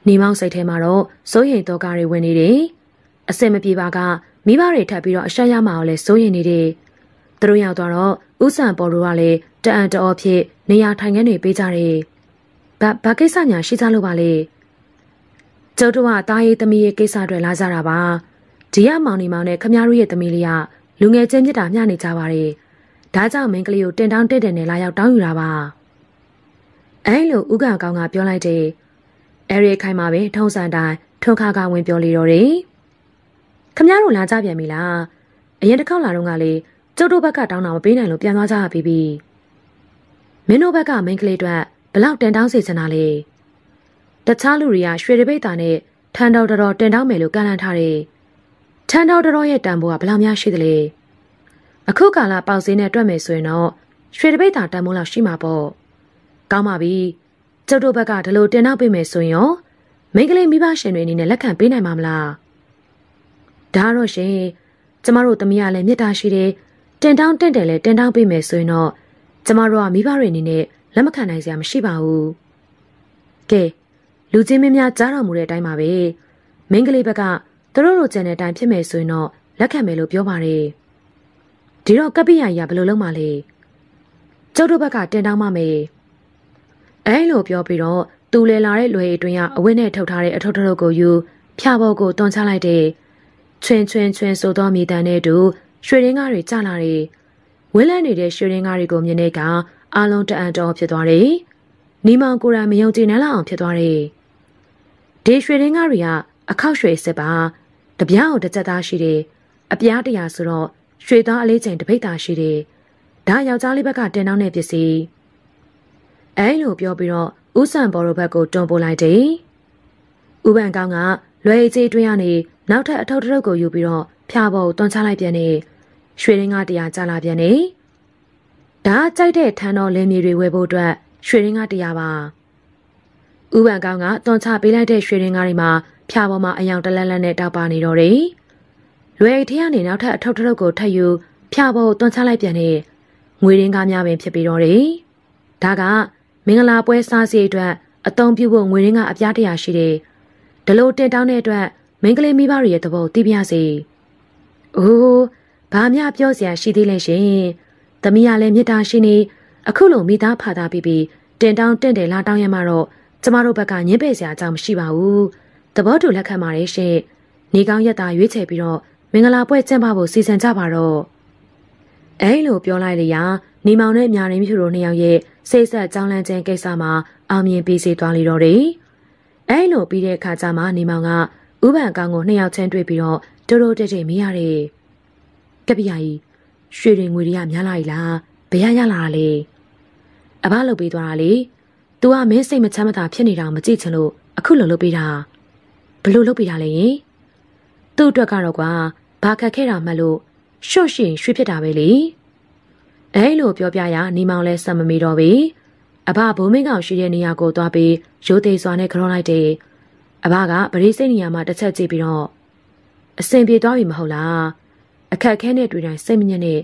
နေမောင်စိတ်ထဲမှာတော့စိုးရိမ်တော့ကားတွေဝင်နေတယ်အစင်မပြေပါကမိဘတွေထပ်ပြီးတော့အဆက်ရမှာကိုလည်းစိုးရိမ်နေတယ်သူတို့ရောက်သွားတော့ဥဆန်ပေါ်တို့ကလည်းတအံတအောဖြစ်နေရာထိုင်ခင်းတွေပေးကြတယ်ဘာဘာကိစ္စညာရှိကြလို့ပါလဲကျုပ်တို့ကတားရေးသမီးရဲ့ကိစ္စတွေလာကြတာပါဒီရမောင်နေမောင်နဲ့ခမရတို့ရဲ့သမီးလေးကလူငယ်ချင်းမြတ်တာမျှနေကြပါတယ်ဒါကြောင့်မင်းကလေးကိုတင်တောင်းတက်တယ်နဲ့လာရောက်တောင်းယူတာပါအဲလိုဥက္ကကောင်ကပြောလိုက်တယ် အဲရီခိုင်မှာပဲထုံးစံတိုင်းထုံခါကဝင်ပြောလေတော့တယ်ခမရတို့လာကြပြန်ပြီလားအရင်တစ်ခေါက်လာတော့ကလေကျုပ်တို့ဘက်ကတောင်းတာမပေးနိုင်လို့ပြန်သွားကြရပြီပြီမင်းတို့ဘက်ကမင်းကလေးတို့ဘလောက်တင်တောင်းစေချင်တာလဲတခြားလူတွေကရွှေတပိတ်တာနဲ့ထန်တော်တော်တင်တောင်းမယ်လို့ကန့်လန့်ထားတယ်ထန်တော်တော်ရဲ့တန်ဖိုးကဘလောက်များရှိသလဲအခုကာလပေါက်စင်းနဲ့တွက်မယ်ဆိုရင်တော့ရွှေတပိတ်တာတန်ဖိုးလောက်ရှိမှာပေါ့ကောင်းပါပြီ ကျုပ်တို့ဘက်ကဒီလိုတင်တော့ပေးမယ်ဆိုရင်ရောမိန်းကလေးမိဘရှင်တွေအနေနဲ့လက်ခံပေးနိုင်မှာမလားဒါတော့ရှင်ကျမတို့သမီးကလည်းမေတ္တာရှိတယ်တင်တောင်းတင့်တယ်လဲတင်တောင်းပေးမယ်ဆိုရင်တော့ကျမတို့ကမိဘတွေအနေနဲ့လက်မခံနိုင်စရာမရှိပါဘူးကဲလူချင်းမင်းများကြားတော်မူတဲ့အတိုင်းပါပဲမိန်းကလေးဘက်ကသူတို့လိုချင်တဲ့အတိုင်းဖြစ်မယ်ဆိုရင်တော့လက်ခံမယ်လို့ပြောပါတယ်ဒီတော့ကပ္ပိယကြီးကဘယ်လိုလုပ်မှလဲကျုပ်တို့ဘက်ကတင်တောင်းမှမယ် အဲလိုပြောပြီးတော့သူလေလာတဲ့လွယ်အတွင်းကအဝတ်နဲ့ထုတ်ထားတဲ့အထုပ်ထုပ်ကိုယူဖြာပေါ်ကိုတွန်းချလိုက်တဲ့ချွင်ချွင်ချွင်ဆိုသောမိတန်နဲ့တူရွှေရင်းကားတွေကျလာတယ်ဝင်းလန်းနေတဲ့ရွှေရင်းကားတွေကိုမြင်တဲ့ကအာလုံးတအံတော်ဖြစ်သွားတယ်နီမောင်ကိုရံမယုံကြည်နိုင်လောက်အောင်ဖြစ်သွားတယ်ဒေရွှေရင်းကားတွေကအခောက်ရွှေစစ်ပါတပြားကိုတစ်ချက်သားရှိတယ်အပြားတရာဆိုတော့ရွှေသားအလေးချိန်တစ်ပိတ်သားရှိတယ်ဒါယောက်ျားလေးဘက်ကတင်နှောင်းတဲ့ပစ္စည်း အဲလိုပြောပြီးတော့ဥဆန်ဘော်ရိုဘက်ကိုတွန်းပို့လိုက်တယ်။ဥပန်ကောင်းကလွယ်ကြီးတွင်းကနေနောက်ထပ်အထောက်တရုပ်ကိုယူပြီးတော့ဖျားပေါ်ကိုတွန်းချလိုက်ပြန်နေရွှေရင်းကတရားကြလာပြန်နေဒါကြိုက်တဲ့ထန်းတော်လင်းမြေတွေဝယ်ဖို့အတွက်ရွှေရင်းကတရားပါဥပန်ကောင်းကတွန်းချပေးလိုက်တဲ့ရွှေရင်းကားတွေမှာဖျားပေါ်မှာအယောင်တလန်းလန်းနဲ့တောက်ပါနေတော့တယ်လွယ်ထရကနေနောက်ထပ်အထောက်တရုပ်ကိုထပ်ယူဖျားပေါ်ကိုတွန်းချလိုက်ပြန်နေငွေရင်းကားများပင်ဖြစ်ပြီးတော့တယ်ဒါက မင်္ဂလာပွဲစားစီအတွက်အသုံးပြုဖို့ငွေရင်းကအပြားတရာရှိတယ်။ဒလို့တင်တောင်းတဲ့အတွက်မင်္ဂလေးမိဘတွေရဲ့သဘောသိပြစေ။အိုးဘာမှပြောစရာရှိသေးလဲရှင်။သမီးကလည်းမေတ္တာရှိနေအခုလိုမိသားဖာသားပြီးပြီးတင်တောင်းတင့်တယ်လာတောင်းရမှတော့ကျမတို့ဘက်ကညင်းပယ်စရာအကြောင်းမရှိပါဘူး။သဘောတူလက်ခံပါတယ်ရှင်။နေကောင်းရက်တာရွေးချယ်ပြီးတော့မင်္ဂလာပွဲကျင်းပဖို့စီစဉ်ကြပါတော့။အဲလိုပြောလိုက်လျာနေမောင်နဲ့မြာရင်းဖြူတို့နှစ်ယောက်ရဲ့ စိတ်ဆက်ကြောင်းလန့်ခြင်းကိစ္စမှာအအောင်မြင်ပြီးစေသွားလေတော့တယ်။အဲလိုပြီးတဲ့အခါကျမှနေမောင်ကဥပန်ကောင်ကိုနှစ်ယောက်ချင်းတွေ့ပြီးတော့တိုးတိုးတိတ်တိတ်မေးရတယ်။ကပ္ပိယာကြီးရွှေတွေငွေတွေကများလာ ਈ လားဘယ်ရရလာတာလဲ။အဘလုပ်ပေးသွားတာလေ။ तू ကမင်းစိတ်မချမ်းမသာဖြစ်နေတာမကြည့်ချင်လို့အခုလိုလုပ်ပေးတာ။ဘလို့လုပ်ပေးတာလဲယင်။သူ့အတွက်ကတော့ကွာဘာခက်ခဲတာမှလို့ရှော့ရှင်ရွှေဖြစ်တာပဲလေ။ အဲလိုပြောပြရနေမောင်လဲစံမမီတော့ပြီ။အဘဘိုးမင်းကောင်ရှိတဲ့နေရာကိုသွားပြီးရိုးသေးစွာနဲ့ကြောလိုက်တယ်။အဘကဗရိစိတ်နေရာမှာတစ်ချက်ကြည့်ပြီးတော့အစင်ပြေသွားပြီမဟုတ်လား။အခက်ခဲနဲ့တွေ့တိုင်းစိတ်မညစ်နဲ့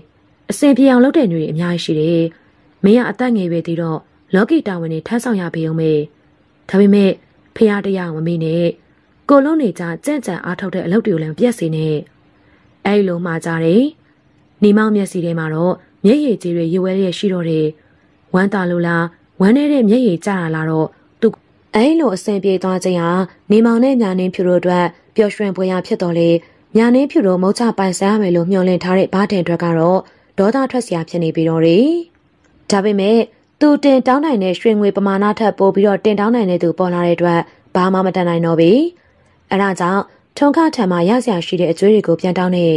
အစင်ပြေအောင်လုပ်တဲ့တွေအများကြီးရှိတယ်။မင်းကအသက်ငယ်ပဲသေးတော့လော်ကီတာဝန်တွေထမ်းဆောင်ရပေအောင်မေ။ဒါပေမဲ့ဖះတရားမမေ့နဲ့။ကိုလုံးနေကြကြံ့ကြံ့အားထုတ်တဲ့အလုပ်တွေကိုလည်းပြက်စီနဲ့။အဲ့လိုမှကြတယ်။နေမောင်မျက်စီထဲမှာတော့ မျက်ရည်ကြီးတွေရွယ်ရဲရှိတော့တယ်။ဝမ်းသာလို့လားဝမ်းနေတဲ့မျက်ရည်ကျလာလာတော့သူအဲလိုအဆင်ပြေသွားခြင်းဟာနေမောင်နဲ့ညာနေဖြူတို့အတွက်ပျော်ရွှင်ပွဲရဖြစ်တော်လေညာနေဖြူတို့မုတ်ချပိုင်ဆိုင်ရမယ်လို့မျှော်လင့်ထားတဲ့ဘားတင်အတွက်ကတော့ဒေါသထွက်စရာဖြစ်နေပြီတော့တယ်။ဒါပေမဲ့သူတင်တောင်းနိုင်တဲ့ရွှေငွေပမာဏထက်ပိုပြီးတော့တင်တောင်းနိုင်တဲ့သူပေါ်လာတဲ့အတွက်ဘာမှမတန်နိုင်တော့ပြီ။အဲဒါကြောင့်ထုံခထံမှာရစရာရှိတဲ့အကျွေးတွေကိုပြန်တောင်းနေ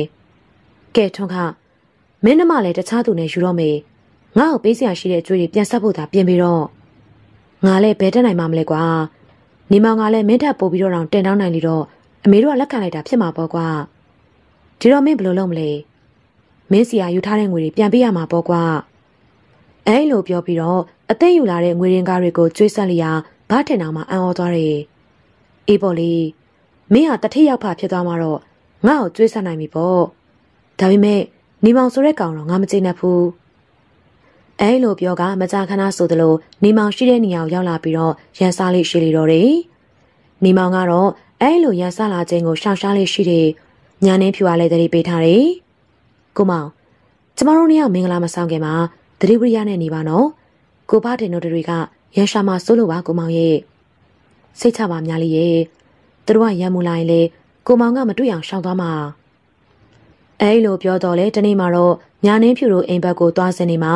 ။ကဲထုံခ မင်းနှမလည်းတခြားသူနဲ့ယူတော့မေငါ့ကိုပေးစရာရှိတဲ့အကျွေးတွေပြန်ဆက်ဖို့သာပြင်ပြီးတော့ငါလည်းဘယ်တက်နိုင်မှာမလဲကွာနေမောင်ကလည်းမင်းထပ်ပို့ပြီးတော့တောင်တင်တောင်းနိုင်လေတော့အမေတို့ကလက်ခံလိုက်တာဖြစ်မှာပေါ့ကွာဒီတော့မင်းဘယ်လိုလုပ်မလဲမင်းစီယာယူထားတဲ့ငွေတွေပြန်ပေးရမှာပေါ့ကွာအဲလိုပြောပြီးတော့အသိယူလာတဲ့ငွေရင်ကားတွေကိုကျွေးဆက်လျာဘားထင်အောင်မှအံ့ဩသွားတယ်အေးပေါ့လေမင်းဟာတထိရောက်ဖဖြစ်သွားမှတော့ငါ့ကိုကျွေးဆက်နိုင်ပြီပေါ့ဒါပေမဲ့ နေမောင်ဆိုတဲ့ကောင်တော့ငါမကျေနပ်ဘူးအဲလိုပြောကမကြာခဏဆိုသလိုနေမောင်ရှိတဲ့နေရာကိုရောက်လာပြီးတော့ရန်စားလေးရှိလေတော့တယ်နေမောင်ကတော့အဲလိုရန်စားလာခြင်းကိုရှောင်ရှားလေးရှိတယ်ညာနေဖြူအားလည်းတတိပေးထားတယ်ကိုမောင်ကျမတို့နှစ်ယောက်မင်္ဂလာမဆောင်ခင်မှာတတိဝရိယနဲ့နေပါနော်ကိုဖတင်တို့တွေကရန်ရှာမှာစိုးလို့ပါကိုမောင်ရဲ့စိတ်ချပါများလေးရဲ့သူတို့ကရန်မူလာရင်လေကိုမောင်ကမတွေ့အောင်ရှောင်သွားမှာ အဲလိုပြောတော့လေတနေ့မှာတော့ညာနှင်းဖြူတို့အိမ်ဘက်ကိုသွားစင်နေမှာ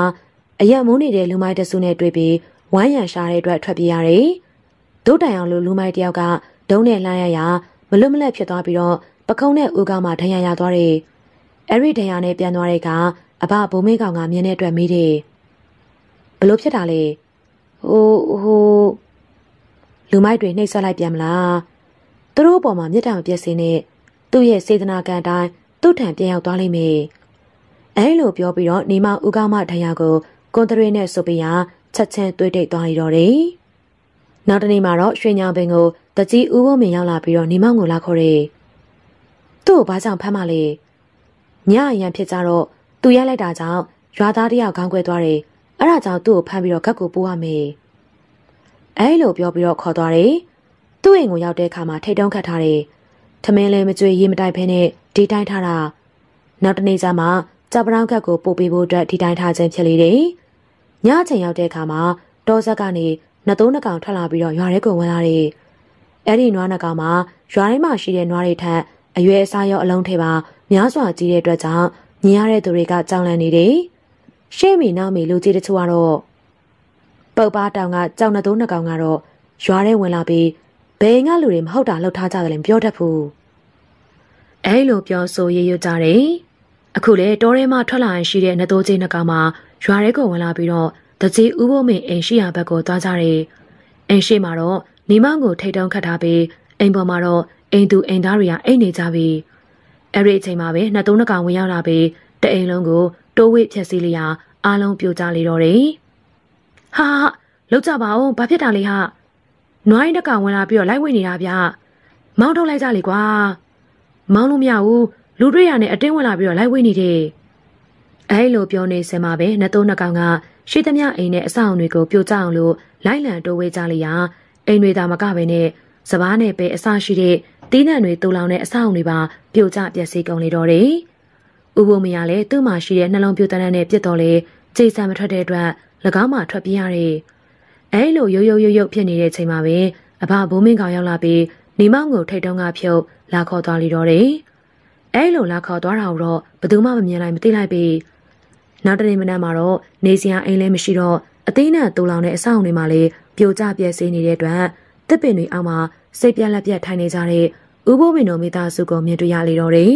အရက်မိုးနေတဲ့လူမိုက်တစုနဲ့တွေ့ပြီးဝမ်းရံရှာတဲ့အတွက်ထွက်ပြေးရတယ်။ဒုတိုင်အောင်လူလူမိုက်တယောက်ကဒုံးနဲ့လှမ်းရရမလွတ်မလပ်ဖြစ်သွားပြီးတော့ပခုံးနဲ့ဦးကောင်မှဒဏ်ရာရသွားတယ်။အဲ့ဒီဒဏ်ရာနဲ့ပြန်သွားတဲ့ကအဘဘိုးမေးကောင်ကမြင်တဲ့အတွက်မေးတယ်။ဘလို့ဖြစ်တာလဲ။ဟိုဟိုလူမိုက်တွေနှိပ်ဆက်လိုက်ပြန်မလား။သူတို့အပေါ်မှာမြစ်တာမပြည့်စင်းနဲ့သူ့ရဲ့စေတနာကံတိုင်း သူ့ထံပြန်ရောက်သွားလိမ့်မယ်။အဲလိုပြောပြီးတော့နေမဦးကောင်းမထရာကိုကွန်တရီနဲ့ဆိုပီယာချက်ချင်းတွေးတိတ်သွားရတော့တယ်။နောက်တနေ့မှာတော့ရွှေညောင်ပင်ကိုတကြီးဦးဘုံမင်ရောက်လာပြီးတော့နေမောင်ကိုလာခေါ်တယ်။သူ့ကိုဘာကြောင့်ဖမ်းမလဲ။ညအရန်ဖြစ်ကြတော့သူရိုက်လိုက်တာကြောင့်ရွာသားတယောက်ခေါင်းကွဲသွားတယ်။အဲ့ဒါကြောင့်သူ့ကိုဖမ်းပြီးတော့ဂက်ကိုပိုးရမယ်။အဲလိုပြောပြီးတော့ခေါ်သွားတယ်။သူ့အိမ်ကိုရောက်တဲ့အခါမှာထိတ်တုံးခတ်ထားတယ်။ထမင်းလည်းမကြွေရေမတိုက်ဖဲနဲ့ ဒီတိုင်းထားတာနောက်တနေ့ကျမှကြောက်ပရောင်းခက်ကိုပို့ပေးဖို့အတွက်ဒီတိုင်းထားခြင်းဖြစ်လေတယ်။ညချိန်ရောက်တဲ့အခါမှာတောဆက်ကနေနှစ်သုံးနှစ်ကောင်ထွက်လာပြီးတော့ရွာထဲကိုဝင်လာတယ်။အဲ့ဒီနွားနှစ်ကောင်မှာရွာထဲမှာရှိတဲ့နွားတွေထက်အရွယ်အစားရောအလုံးထဲပါများစွာကြီးတဲ့အတွက်ကြောင့်မြင်ရတဲ့သူတွေကကြောင်လန့်နေတယ်။ရှေ့မီနောက်မီလူကြီးတချို့ကတော့ပုတ်ပါတောင်ကကြောင်နှစ်သုံးနှစ်ကောင်ကတော့ရွာထဲဝင်လာပြီးဘယ်ငါလူတွေမဟုတ်တာလှုပ်ထားကြတယ်လည်းပြောတတ်ဘူး။ အဲလိုပြောဆိုရရွကြတယ်။အခုလေတောထဲမှာထွက်လာရင်ရှိတဲ့နှစ်သိုးချင်းနှစ်ကောင်မှာရွာထဲကိုဝင်လာပြီးတော့တကြီးဥဖို့မင်းအိမ်ရှိရာဘက်ကိုသွားကြတယ်။အိမ်ရှိမှာတော့နေမောင်ကိုထိတ်တုံးခတ်ထားပြီးအိမ်ပေါ်မှာတော့အိမ်သူအိမ်သားတွေကအိမ်နေကြပြီ။အဲ့ဒီအချိန်မှာပဲနှစ်သုံးနှစ်ကောင်ဝင်ရောက်လာပြီးတအိမ်လုံးကိုတိုးဝိဖြက်စီးလျာအားလုံးပြိုကျလေတော့တယ်။ဟာလောက်ကြပါဦးဘာဖြစ်တာလဲဟာ။နွိုင်းတကောင်ဝင်လာပြီးတော့လိုက်ဝင်နေတာဗျ။မောင်းထုတ်လိုက်ကြလေကွာ။ မောင်းလို့မရဘူးလူတွေ့ရနဲ့အတင်းဝင်လာပြီးတော့လိုက်ဝင်နေတယ်။အဲလိုပြောနေစင်မှာပဲနှစ်သုံးနှစ်ကောင်ကရှိသမျှအိမ်နဲ့အဆောင်တွေကိုပြိုကျအောင်လို့လိုက်လံတိုးဝေးကြလျာအိမ်တွေသာမကပဲနဲ့စပားနဲ့ပဲအစရှိတဲ့တီးနှံတွေတူလောင်တဲ့အဆောင်တွေပါပြိုကျပျက်စီးကုန်လေတော့တယ်။ဥပုံမရလည်းသူ့မှာရှိတဲ့နှလုံးပြိုတန်းတဲ့ပြစ်တော်လေကြေဆံမထွက်တဲ့အတွက်၎င်းမှထွက်ပြေးရတယ်။အဲလိုရိုးရိုးရိုးရိုးဖြစ်နေတဲ့ချိန်မှာပဲအဘဘိုးမင်းကောင်ရောက်လာပြီး နေမောင်ကိုထိတ်တုံးကဖြုတ်လာခေါ်သွားလေတော့တယ်။အဲလိုလာခေါ်သွားတာတော့ဘယ်သူမှမမြင်လိုက်မသိလိုက်ပြီ။နောက်တနေ့မနက်မှာတော့နေစရာအိမ်လည်းမရှိတော့အသေးနဲ့တူလောင်တဲ့အဆောင်တွေမှာလေပြိုကျပြက်စီးနေတဲ့အတွက်တစ်ပင်တွေအောက်မှာစိတ်ပြက်လက်ပြက်ထိုင်နေကြတဲ့ဥပိုးမင်းတို့မိသားစုကိုမြင်တွေ့ရလေတော့တယ်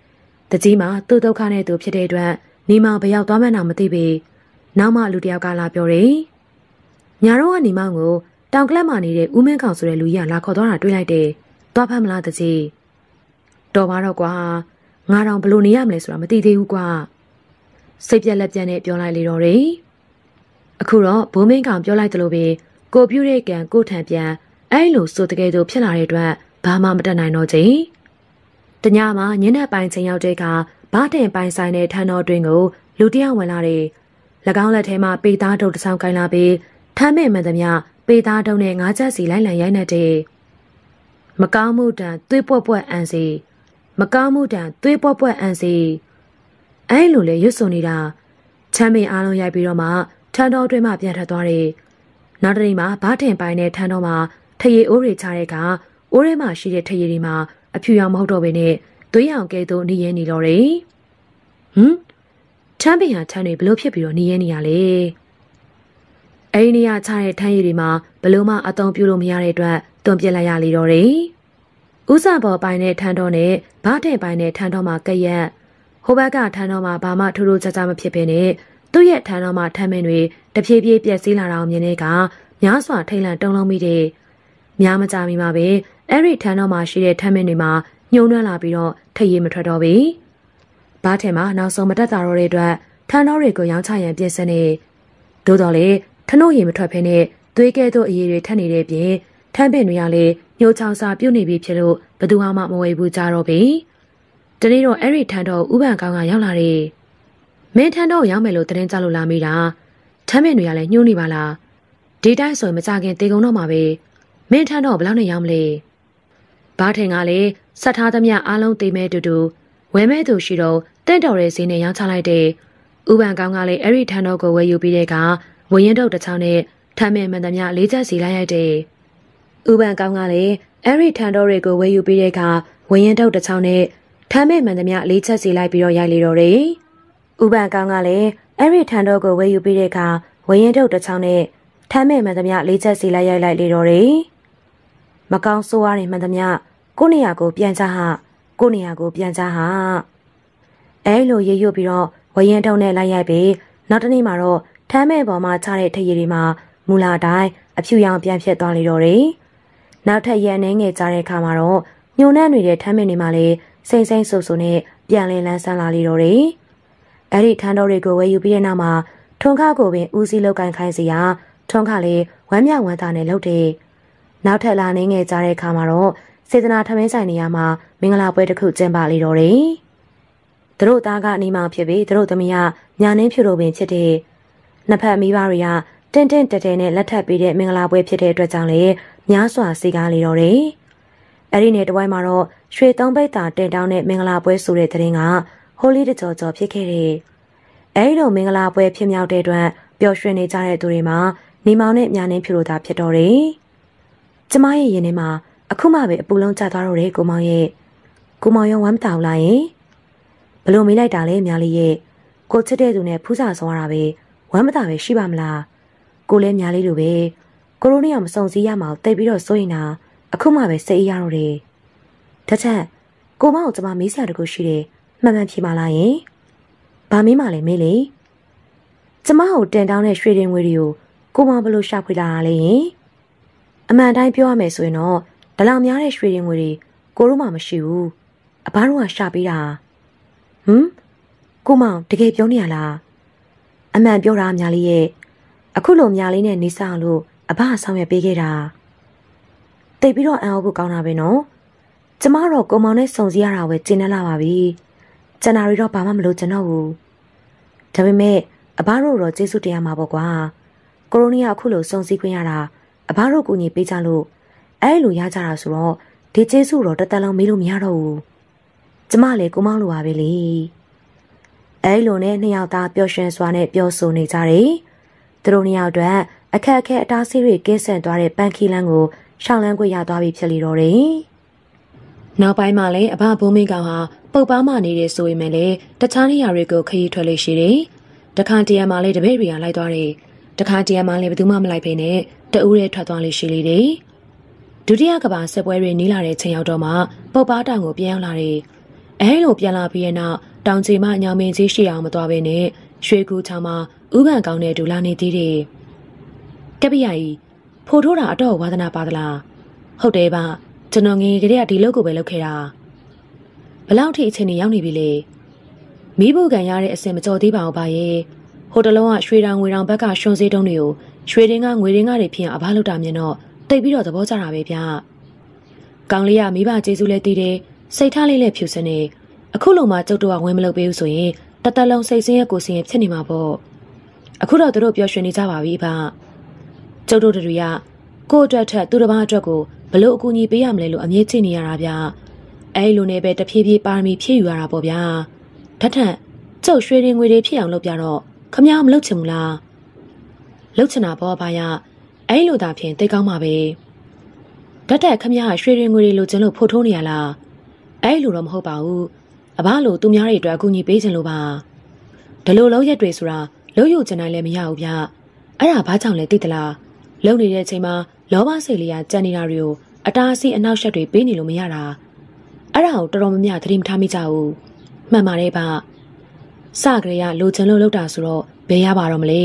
။တကြီးမှာသူ့ဒုက္ခနဲ့သူဖြစ်တဲ့အတွက်နေမဘရောက်သွားမှန်းတော့မသိပေနောက်မှလူတယောက်ကလာပြောတယ်။ညာတော့ကနေမောင်ကို တောင်ကလပ်မှာနေတဲ့ဦးမင်းကောင်ဆိုတဲ့လူကြီးကလာခေါ်သွားတာတွေ့လိုက်တယ်။သွားဖမ်းမလားတကြီး။တော်ပါတော့ကွာငါတော့ဘလို့နေရမလဲဆိုတာမသိသေးဘူးကွာ။စိတ်ပြက်လက်ပြက်နဲ့ပြောလိုက်လေတော့တယ်။အခုတော့ဘိုးမင်းကောင်ပြောလိုက်တယ်လို့ပဲကိုပြူတဲ့ကံကိုထံပြန်အဲ့လိုဆိုတကယ်တော့ဖြစ်လာတဲ့အတွက်ဘာမှမတတ်နိုင်တော့ချင်း။တညမှာညနေပိုင်းချိန်ရောက်တဲ့အခါဘားတင်ပိုင်ဆိုင်တဲ့ထန်းတော်တွင်ကိုလူတယောက်ဝင်လာတယ်။၎င်းလက်ထဲမှာပေသားတုပ်တစ်ဆောင်ကိုင်းလာပြီးထမ်းမဲ့မှန်သမျှ ပေသားတုပ်နဲ့ငါးချက်စီလိုက်လံရိုက်နေတဲ့မကောင်းမှုတန်သွေးပွက်ပွက်အန်စီမကောင်းမှုတန်သွေးပွက်ပွက်အန်စီအဲ့လိုလေရွတ်ဆိုနေတာချမ်းမင်းအားလုံးရိုက်ပြီးတော့မှထန်းတော်တွင်မှပြန်ထွက်သွားတယ်။နောက်တနေ့မှာဘားတင်ပိုင်တဲ့ထန်းတော်မှာထရေအိုးတွေချတဲ့ကအိုးထဲမှာရှိတဲ့ထရေတွေမှာအဖြူရောင်မဟုတ်တော့ဘဲနဲ့သွေးရောင်ကဲသို့နေရနေတော့တယ်။ဟမ်ချမ်းပင်ဟာချမ်းတွေဘလို့ဖြစ်ပြီးတော့နေရနေရလဲ။ အဲဒီနေရာချတဲ့ထမ်းရည်တွေမှာဘလို့မှအတုံးပြုလို့မရတဲ့အတွက်တွန်ပြက်လိုက်ရလေတော့တယ်။ဥစားပေါ်ပိုင်းတဲ့ထန်းတော်နဲ့ဘားတဲ့ပိုင်းတဲ့ထန်းတော်မှာကရက်ဟိုဘက်ကထန်းတော်မှာဘာမှထိုးထိုးကြကြမဖြစ်ဘဲနဲ့သူ့ရဲ့ထန်းတော်မှာထမ်းမင်းတွေတဖြည်းဖြည်းပြက်စီးလာတာကိုမြင်တဲ့ကများစွာထိတ်လန့်တုန်လုံးမိတဲ့များမကြမီမှာပဲအဲ့ဒီထန်းတော်မှာရှိတဲ့ထမ်းမင်းတွေမှာညှိုးနှွမ်းလာပြီးတော့ထရေမထွက်တော့ပြီ။ဘားထဲမှာနောက်ဆုံးမတက်တာတော့တဲ့အတွက်ထန်းတော်တွေကိုရောင်းချရန်ပြင်ဆင်နေ။သို့တော်လေ ထနို့ရေမထွက်ဖ ೇನೆ သွေးကဲသောအရေးတွေထက်နေတဲ့ပြင်ထမ်းပင်တွေကလည်းညှိုးချောင်စာပြုတ်နေပြီဖြစ်လို့ဘသူမှမဝေဘူးကြတော့ပြီ။တနေ့တော့အဲ့ဒီထန်းတော်ဥပန်ကောင်းကရောက်လာတယ်။မင်းထန်းတော်ရောက်မယ်လို့တရင်ကြလို့လာမိတာ။ထမ်းပင်တွေကလည်းညှိုးနေပါလား။ဒီတိုင်းဆိုရင်မကြခင်တေကုံတော့မှာပဲ။မင်းထန်းတော်ဘယ်လောက်နဲ့ရောက်မလဲ။ဘားထင်ကလည်းဆက်ထားသမျှအားလုံးသိမဲတူတူဝဲမဲသူရှိတော့တင့်တော်တဲ့ဈေးနဲ့ရောင်းချလိုက်တဲ့ဥပန်ကောင်းကလည်းအဲ့ဒီထန်းတော်ကိုဝယ်ယူပြီးတဲ့အခါ ဝရင်တုတ်တစ်ချောင်းနဲ့ထမ်းမဲမှန်သမျှလေးချက်စီလိုက်ရိုက်တဲ့ဥပန်ကောင်းကလည်းအဲ့ဒီထန်းတော်တွေကိုဝယ်ယူပြီးတဲ့အခါဝရင်တုတ်တစ်ချောင်းနဲ့ထမ်းမဲမှန်သမျှလေးချက်စီလိုက်ပြီးတော့ရိုက်လေတော့တယ်ဥပန်ကောင်းကလည်းအဲ့ဒီထန်းတော်ကိုဝယ်ယူပြီးတဲ့အခါဝရင်တုတ်တစ်ချောင်းနဲ့ထမ်းမဲမှန်သမျှလေးချက်စီလိုက်ရိုက်လိုက်လေတော့တယ်မကောင်းဆိုးရတဲ့မှန်သမျှကိုနေရာကိုပြန်ကြဟာကိုနေရာကိုပြန်ကြဟာအဲလိုရေရွတ်ပြီးတော့ဝရင်တုံနဲ့လိုက်ရိုက်ပြီးနောက်တနေ့မှာတော့ ထမ်းမဲ့ပေါ်မှာချတဲ့ထရည်တွေမှာမူလာတိုင်းအဖြူရောင်ပြန်ဖြစ်သွားလေတော့တယ်နောက်ထပ်ရန်နေငယ်ကြတဲ့အခါမှာတော့ညိုနှံ့နေတဲ့ထမ်းမဲ့တွေမှာလည်းစိမ့်စိမ့်ဆူဆူနဲ့ပြန်လည်လန်းဆန်းလာလေတော့တယ်အဲ့ဒီထန်းတော်တွေကိုဝယ်ယူပြီးတဲ့နောက်မှာထွန်းခါကိုပင်ဦးစီးလောက်ကန်ခိုင်းစီရာထွန်းခါလေးဝမ်းမြောက်ဝမ်းသာနဲ့လှုပ်တယ်နောက်ထပ်လာနေငယ်ကြတဲ့အခါမှာတော့စေတနာထမင်းဆိုင်နေရာမှာမင်္ဂလာပွဲတစ်ခုကျင်းပလေတော့တယ်။သူတို့သားကနေမှဖြစ်ပြီးသူတို့သမီးကညာနှင်းဖြူတို့ပင်ဖြစ်တဲ့ နှစ်ဖက်မိဘတွေကတင့်တင့်တဲတဲနဲ့လက်ထပ်ပေးတဲ့မင်္ဂလာပွဲဖြစ်တဲ့အတွက်ကြောင့်လေများစွာစီကားလေတော့တယ်။အဲ့ဒီနေ့တဝိုင်းမှာတော့ရွှေသုံးပိတ်တာတင်တောင်းတဲ့မင်္ဂလာပွဲဆိုတဲ့တဲ့ရင်ကဟိုလီတကြော်ကြော်ဖြစ်ခဲ့တယ်။အဲ့ဒီလိုမင်္ဂလာပွဲဖြစ်မြောက်တဲ့အတွက်ပျော်ရွှင်နေကြတဲ့သူတွေမှာနေမောင်နဲ့ညာနှင်းဖြူတို့သာဖြစ်တော့တယ်။ကျမရဲ့ရင်ထဲမှာအခုမှပဲအပူလုံးကျသွားတော့တယ်ကိုမောင်ရဲ့ကိုမောင်ရောဝမ်းမတောင်လားယင်ဘလို့မေးလိုက်တာလဲမြားလေးရဲ့ကိုချစ်တဲ့သူနဲ့ဖူးစာဆောင်ရတာပဲ ဝမ်းမတာပဲရှိပါမလားကိုလဲမြားလေးလိုပဲကိုရိုနီကမစုံစည်းရမှာတိတ်ပြီးတော့စိုးရင်တာအခုမှပဲစိတ်အေးရတော့တယ်တစ်ချက်ကိုမောင်ကိုကျမမေးစရာတခုရှိတယ်မှန်မှန်ဖြေပါလားယင်ဘာမေးမှလဲမေးလေကျမကိုတင်တောင်းတဲ့ရွှေရင်ငွေတွေကိုကိုမောင်ဘလို့ရှာဖွေလာတာလဲယင်အမှန်တိုင်းပြောရမယ်ဆိုရင်တော့ဒလောင်များတဲ့ရွှေရင်ငွေတွေကိုတို့မှမရှိဘူးအဘတို့ကရှာပေးတာဟမ်ကိုမောင်တကယ်ပြောနေရလား အမှန်ပြောတာများလေးရဲ့အခုလိုများလေးနဲ့နေဆောင်လို့အဘဆောင်ရွက်ပေးခဲ့တာတိတ်ပြီးတော့အံ့ဩဖို့ကောင်းတာပဲနော်ကျမတော့ကိုမောင်နဲ့စုံစည်းရတာပဲကျင်းနေလာပါပြီကျန်တာတွေတော့ဘာမှမလို့ကျွန်တော်ဘူးဒါပေမဲ့အဘတို့တော့ကျေးဇူးတရားမှာပေါ့ကွာကိုရိုနီကအခုလိုစုံစည်းခွင့်ရတာအဘတို့ကူညီပေးကြလို့အဲ့လိုရကြတာဆိုတော့ဒီကျေးဇူးတော့တသက်လုံးမေးလို့မရတော့ဘူးကျမလည်းကိုမောင်းလိုပါပဲလေ အဲ့လိုနဲ့နှစ်ယောက်သားပျော်ရွှင်စွာနဲ့ပြောဆိုနေကြတယ်သူတို့နှစ်ယောက်အတွက်အခက်အခဲအတားဆီးတွေကင်းဆန်သွားတဲ့ပန်းခီလန်းကိုရှောင်းလန်းခွေရသွားပြီဖြစ်လေတော့တယ်နောက်ပိုင်းမှာလည်းအဘဘုံမင်းကောင်ဟာပုတ်ပါမနေတယ်ဆိုရင်လည်းတခြားနေရာတွေကိုခရီးထွက်လို့ရှိတယ်တခါတရံမှာလည်းတပည့်တွေကလိုက်သွားတယ်တခါတရံမှာလည်းဘယ်သူမှမလိုက်ဖေနဲ့တဦးရဲထွက်သွားလိရှိလေတယ်ဒုတိယကဘာစစ်ပွဲတွေနီးလာတဲ့ချိန်ရောက်တော့မှပုတ်ပါတောင်ကိုပြန်ရောက်လာတယ်အဲလိုပြန်လာပြီးတဲ့နောက် တောင်ချီမညောင်မင်းကြီးရှိအောင်မသွားဘဲနဲ့ရွှေကူချောင်းမှာဥပန်ကောင်းတဲ့ဒူလာနေသေးတယ်ကပ္ပိယကြီးဖိုးထိုးတာအတော့ဝါသနာပါသလားဟုတ်တယ်ဗျကျွန်တော်ငယ်ကလေးကဒီလုပ်ကိုပဲလုပ်ခဲ့တာဘလောက်ထိအချိန်ကြီးရောက်နေပြီလေမိဖို့ကန်ရတဲ့အစင်မကြော်သေးပါဘူးဗျရဲ့ဟိုတလုံးကရွှေတောင်ငွေတောင်ဘက်ကရှွန်စေးတုံးတွေကိုရွှေတင်းကငွေတင်းကတွေဖြစ်အောင်အဘလုပ်တာမြင်တော့တိတ်ပြီးတော့သဘောကျတာပဲဗျ။ကောင်လေးကမိဘကျေးဇူးလည်းတည်တယ်စိတ်ထားလေးလည်းဖြူစနေ အခုလုံးမှကျုပ်တို့ကဝင်မလုပ်ပေးဘူးဆိုရင်တသက်လုံးစိတ်ဆင်းရဲကိုဆင်းရဲဖြစ်နေမှာပေါ့။အခုတော့သူတို့ပျော်ရွှင်နေကြပါပြီဗျ။ကျုပ်တို့တွေကကိုယ့်အတွက်ထက်သူတစ်ပါးအတွက်ကိုဘလို့အကူအညီပေးရမလဲလို့အမြဲကြည့်နေရတာဗျ။အဲလိုနဲ့ပဲတဖြည်းဖြည်းပါရမီဖြည့်ယူရတာပေါ့ဗျာ။ထထက်ကျုပ်ရွှေရင်ငွေတွေဖြစ်အောင်လုပ်ပြတော့ခမရမလုပ်ချင်ဘူးလားလှုပ်ချင်တာပေါ့ဘာရအဲ့လိုသာဖြင့်တိတ်ကောင်းပါပဲဓာတ်တက်ခမရရွှေရင်ငွေတွေလိုချင်လို့ဖို့ထိုးနေရလားအဲ့လိုတော့မဟုတ်ပါဘူး အဘလိုသူများတွေအတွက်အကူအညီပေးချင်လို့ပါဒီလိုလုံးရက်တွေဆိုတာလုံးယူချင်တိုင်းလည်းမရဘူးဗျအဲ့ဒါဘာကြောင့်လဲသိသလားလုံနေတဲ့အချိန်မှာလောဘစိတ်လေးကကြံနေတာတွေကိုအတားအဆီးအနောက်ရှက်တွေပေးနေလို့မရတာအဲ့ဒါကိုတော်တော်များများသတိမထားမိကြဘူးမှန်ပါတယ်ဗျစကြရလိုချင်လို့လောက်တာဆိုတော့ဘယ်ရပါတော့မလဲ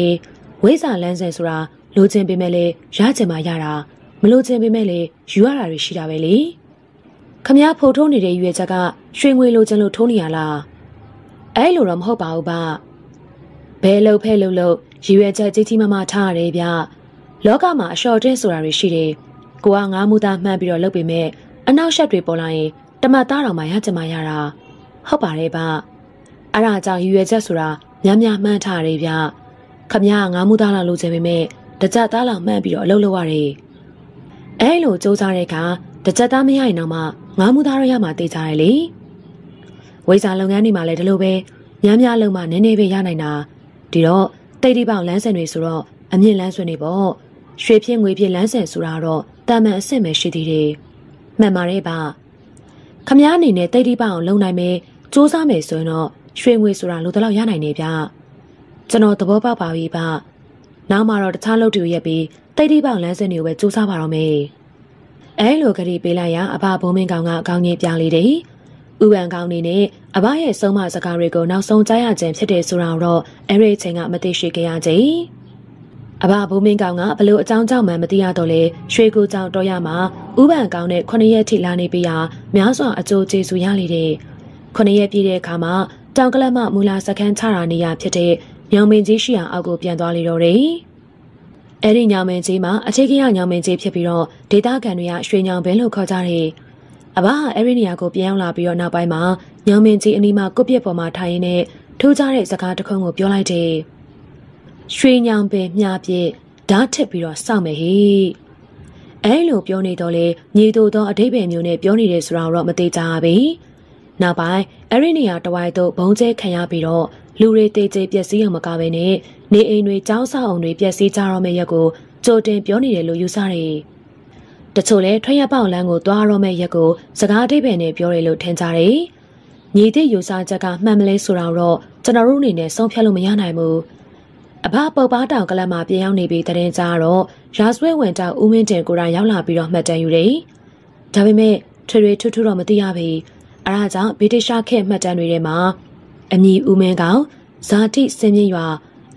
ဝိဇာလန်းစင်ဆိုတာလိုချင်ပေမဲ့လေရချင်မှရတာမလိုချင်ပေမဲ့လေယူရတာတွေရှိတာပဲလေ ခမ ्या ဖိုထိုးနေတဲ့ရွေချက်ကရွှေငွေလိုချင်လို့ထိုးနေရလားအဲ့လိုတော့မဟုတ်ပါဘူးဗျဘဲလှုပ်ဖဲလှုပ်လှုပ်ရွေချက်ကြီးကြီးမားမားထားရတယ်ဗျလောကမှာအလျှော်တင်းဆိုတာတွေရှိတယ်ကိုကငါးမူသားမှန်းပြီးတော့လုပ်ပေမဲ့အနောက်ရှက်တွေပေါ်လာရင်တမတ်သားတော်မှရချင်မှရတာဟုတ်ပါတယ်ဗျအဲ့ဒါကြောင့်ရွေချက်ဆိုတာများများမှန်းထားရတယ်ဗျခမရငါးမူသားလာလို့ချင်ပေမဲ့တကြသားလာမှန်းပြီးတော့အလုပ်လုပ်ရတယ်အဲလိုစူးစမ်းတဲ့အခါတကြသားမရရင်တော့မှ ငါးမူသားရရမှာတည်ကြရလေဝိဇာလုပ်ငန်းတွေမှာလည်းဒီလိုပဲများများလုံးမှနည်းနည်းပဲရနိုင်တာဒီတော့တိတ်တိပေါက်လမ်းစဉ်တွေဆိုတော့အမြင့်လမ်းဆွင်တွေပေါ့ရွှေဖြစ်ငွေဖြစ်လမ်းစဉ်ဆိုတာတော့တာမန်အစ်စ်ပဲရှိသေးတယ်မှန်ပါတယ်ဗျခမားအနေနဲ့တိတ်တိပေါက်အောင်လုပ်နိုင်မယ်စူးစမ်းမယ်ဆိုရင်တော့ရွှေငွေဆိုတာလိုတလောက်ရနိုင်နေဗျကျွန်တော်သဘောပေါက်ပါပြီဗျနောက်မှတော့တခြားလုပ်တူရက်ပြီးတိတ်တိပေါက်လမ်းစဉ်တွေကိုပဲစူးစမ်းပါတော့မယ် အဲလိုကလေးပေးလိုက်ရအဘဘုံမင်းကောင်ကအကောင်းကြီးပြလေးတယ်ဥပန်ကောင်းနေနဲ့အဘရဲ့ဆုံးမစကားတွေကိုနောက်ဆုံးကြားရခြင်းဖြစ်တယ်ဆိုတာတော့အဲ့ဒီအချိန်ကမသိရှိခဲ့ရခြင်းအဘဘုံမင်းကောင်ကဘလို့အကြောင်းကြောင့်မှမသိရတော့လေရွှေကူကြောင့်တော့ရမှာဥပန်ကောင်းနဲ့ခုနှစ်ရက်ထိလာနေပြီဟာများစွာအကျိုးကျေးဇူးရလေတဲ့ခုနှစ်ရက်ပြည့်တဲ့အခါမှာတောင်ကလပ်မမူလာစခန်းချတာနေရဖြစ်တဲ့ညောင်မင်းကြီးရှိရာအောက်ကိုပြန်သွားလေတော့တယ်။ အဲ့ဒီညောင်မင်းကြီးမှာအခြေခံညောင်မင်းကြီးဖြစ်ပြီးတော့ဒေသခံတွေကရွှေညောင်ဘင်းလို့ခေါ်ကြတယ်။အဘအဲ့ဒီနေရာကိုပြန်ရောက်လာပြီးတော့နောက်ပိုင်းမှာညောင်မင်းကြီးအနီးမှာကုတ်ပြက်ပေါ်မှာထိုင်ရင်းနဲ့ထိုးကြတဲ့စကားတစ်ခုကိုပြောလိုက်တယ်။ရွှေညောင်ပင်မြပြည့်ဓာတ်ထစ်ပြီးတော့စောင့်မယ်ဟိ။အဲလိုပြောနေတော့လေညီတို့သောအတိတ်ပဲမျိုးနဲ့ပြောနေတယ်ဆိုတာတော့မသေးကြဘူး။နောက်ပိုင်းအဲ့ဒီနေရာတဝိုက်တို့ဘုံကျဲခံရပြီးတော့လူတွေတေကျေပျက်စီးအောင်မကဘဲနဲ့ နေအိမ်တွေကျောင်းဆောင်တွေပျက်စီးကြတော့မယ့်ရက်ကိုကြိုတင်ပြောနေတယ်လို့ယူဆတယ်။တချို့လည်းထွက်ရပေါင်လန်းကိုသွားတော့မယ့်ရက်ကိုစကားအဓိပ္ပာယ်နဲ့ပြောတယ်လို့ထင်ကြတယ်။ညီတဲ့ယူဆချက်ကမှန်မလဲဆိုတာတော့ကျွန်တော်တို့အနေနဲ့ဆုံးဖြတ်လို့မရနိုင်ဘူး။အဘပုတ်ပါတောင်ကလပ်မှာပြင်ရောက်နေပြီးတရင်ကြတော့ရာဇဝဲဝင်တောက်ဦးမင်းတင်ကိုယ်တိုင်ရောက်လာပြီးတော့မှတ်တမ်းယူတယ်။ဒါပေမဲ့ထွေထွေထူးထူးတော့မသိရဘူး။အဲဒါကြောင့်ဗြိတိရှားခေတ်မှတ်တမ်းတွေထဲမှာအမည်ဦးမင်းကောင်ဇာတိစင်မြင့်ရွာ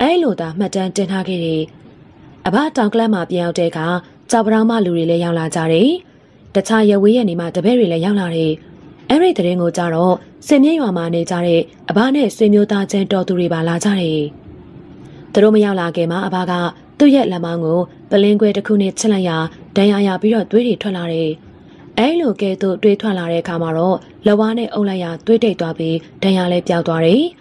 အဲလိုသာမှတ်တမ်းတင်ထားခဲ့တယ်။အဘတောင်ကလပ်မှာပြန်ရောက်တဲ့အခါကြောက်ပရောင်းမလူတွေလည်းရောက်လာကြတယ်။တခြားရဝေးရနေမှတပည့်တွေလည်းရောက်လာတယ်။အဲ့ဒီတရင်ကိုကြတော့စင်မြင့်ရွာမှာနေကြတဲ့အဘနဲ့ဆွေမျိုးသားချင်းတော်သူတွေပါလာကြတယ်။သူတို့မရောက်လာခင်မှာအဘကသူ့ရဲ့လက်မောင်းကိုပလင်းခွဲတစ်ခုနဲ့ချစ်လိုက်ရာဒဏ်ရာရပြီးတော့သွေးတွေထွက်လာတယ်။အဲလိုကဲသို့တွေးထွက်လာတဲ့အခါမှာတော့လဝါနဲ့အုပ်လိုက်ရာသွေးတိတ်သွားပြီးဒဏ်ရာလည်းပျောက်သွားတယ်။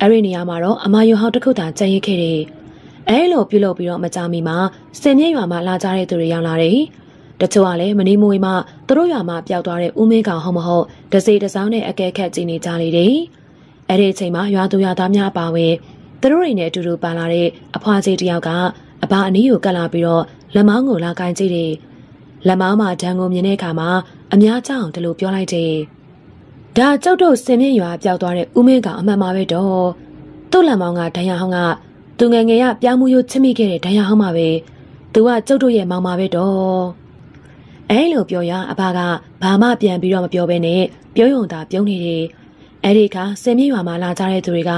အဲ့ဒီနေရာမှာတော့အမယုံဟောင်းတစ်ခုသာကြံရစ်ခဲ့တယ်။အဲလိုပြုလုပ်ပြီးတော့မကြမီမှာစင်မြင့်ရွာမှာလာကြတဲ့သူတွေရောက်လာတယ်။တချို့ကလည်းမနီမွေမှသူတို့ရွာမှာပျောက်သွားတဲ့ဦးမင်းကောင်ဟုတ်မဟုတ်ဒစေတစောင်းနဲ့အကဲခတ်ကြည့်နေကြလေတယ်။အဲ့ဒီအချိန်မှာရွာသူရွာသားများပါဝင်သူတို့တွေနဲ့အတူတူပါလာတဲ့အဖွားကြီးတယောက်ကအဘအနီးကိုကပ်လာပြီးတော့လက်မောင်းကိုလာကင်ကြည့်တယ်။လက်မောင်းမှာဒဏ်ကိုမြင်တဲ့အခါမှာအများကြောင်တလို့ပြောလိုက်တယ်။ ဒါကျုပ်တို့စင်မြင့်ရွာပျောက်သွားတဲ့ဦးမင်းကောင်အမှန်ပါပဲတော့သူ့လက်မောင်းကဒဏ်ရာဟောင်းကသူငယ်ငယ်ရပြောင်းမှုရိုးချစ်မိခဲ့တဲ့ဒဏ်ရာဟောင်းပါပဲသူကကျုပ်တို့ရဲ့မောင်ပါပဲတော့အဲလိုပြောရအဘကဘာမှပြန်ပြီးတော့မပြောဘဲနဲ့ပြောယုံတာပြုံးနေတယ်အဲ့ဒီကစင်မြေရွာမှာလာကြတဲ့သူတွေက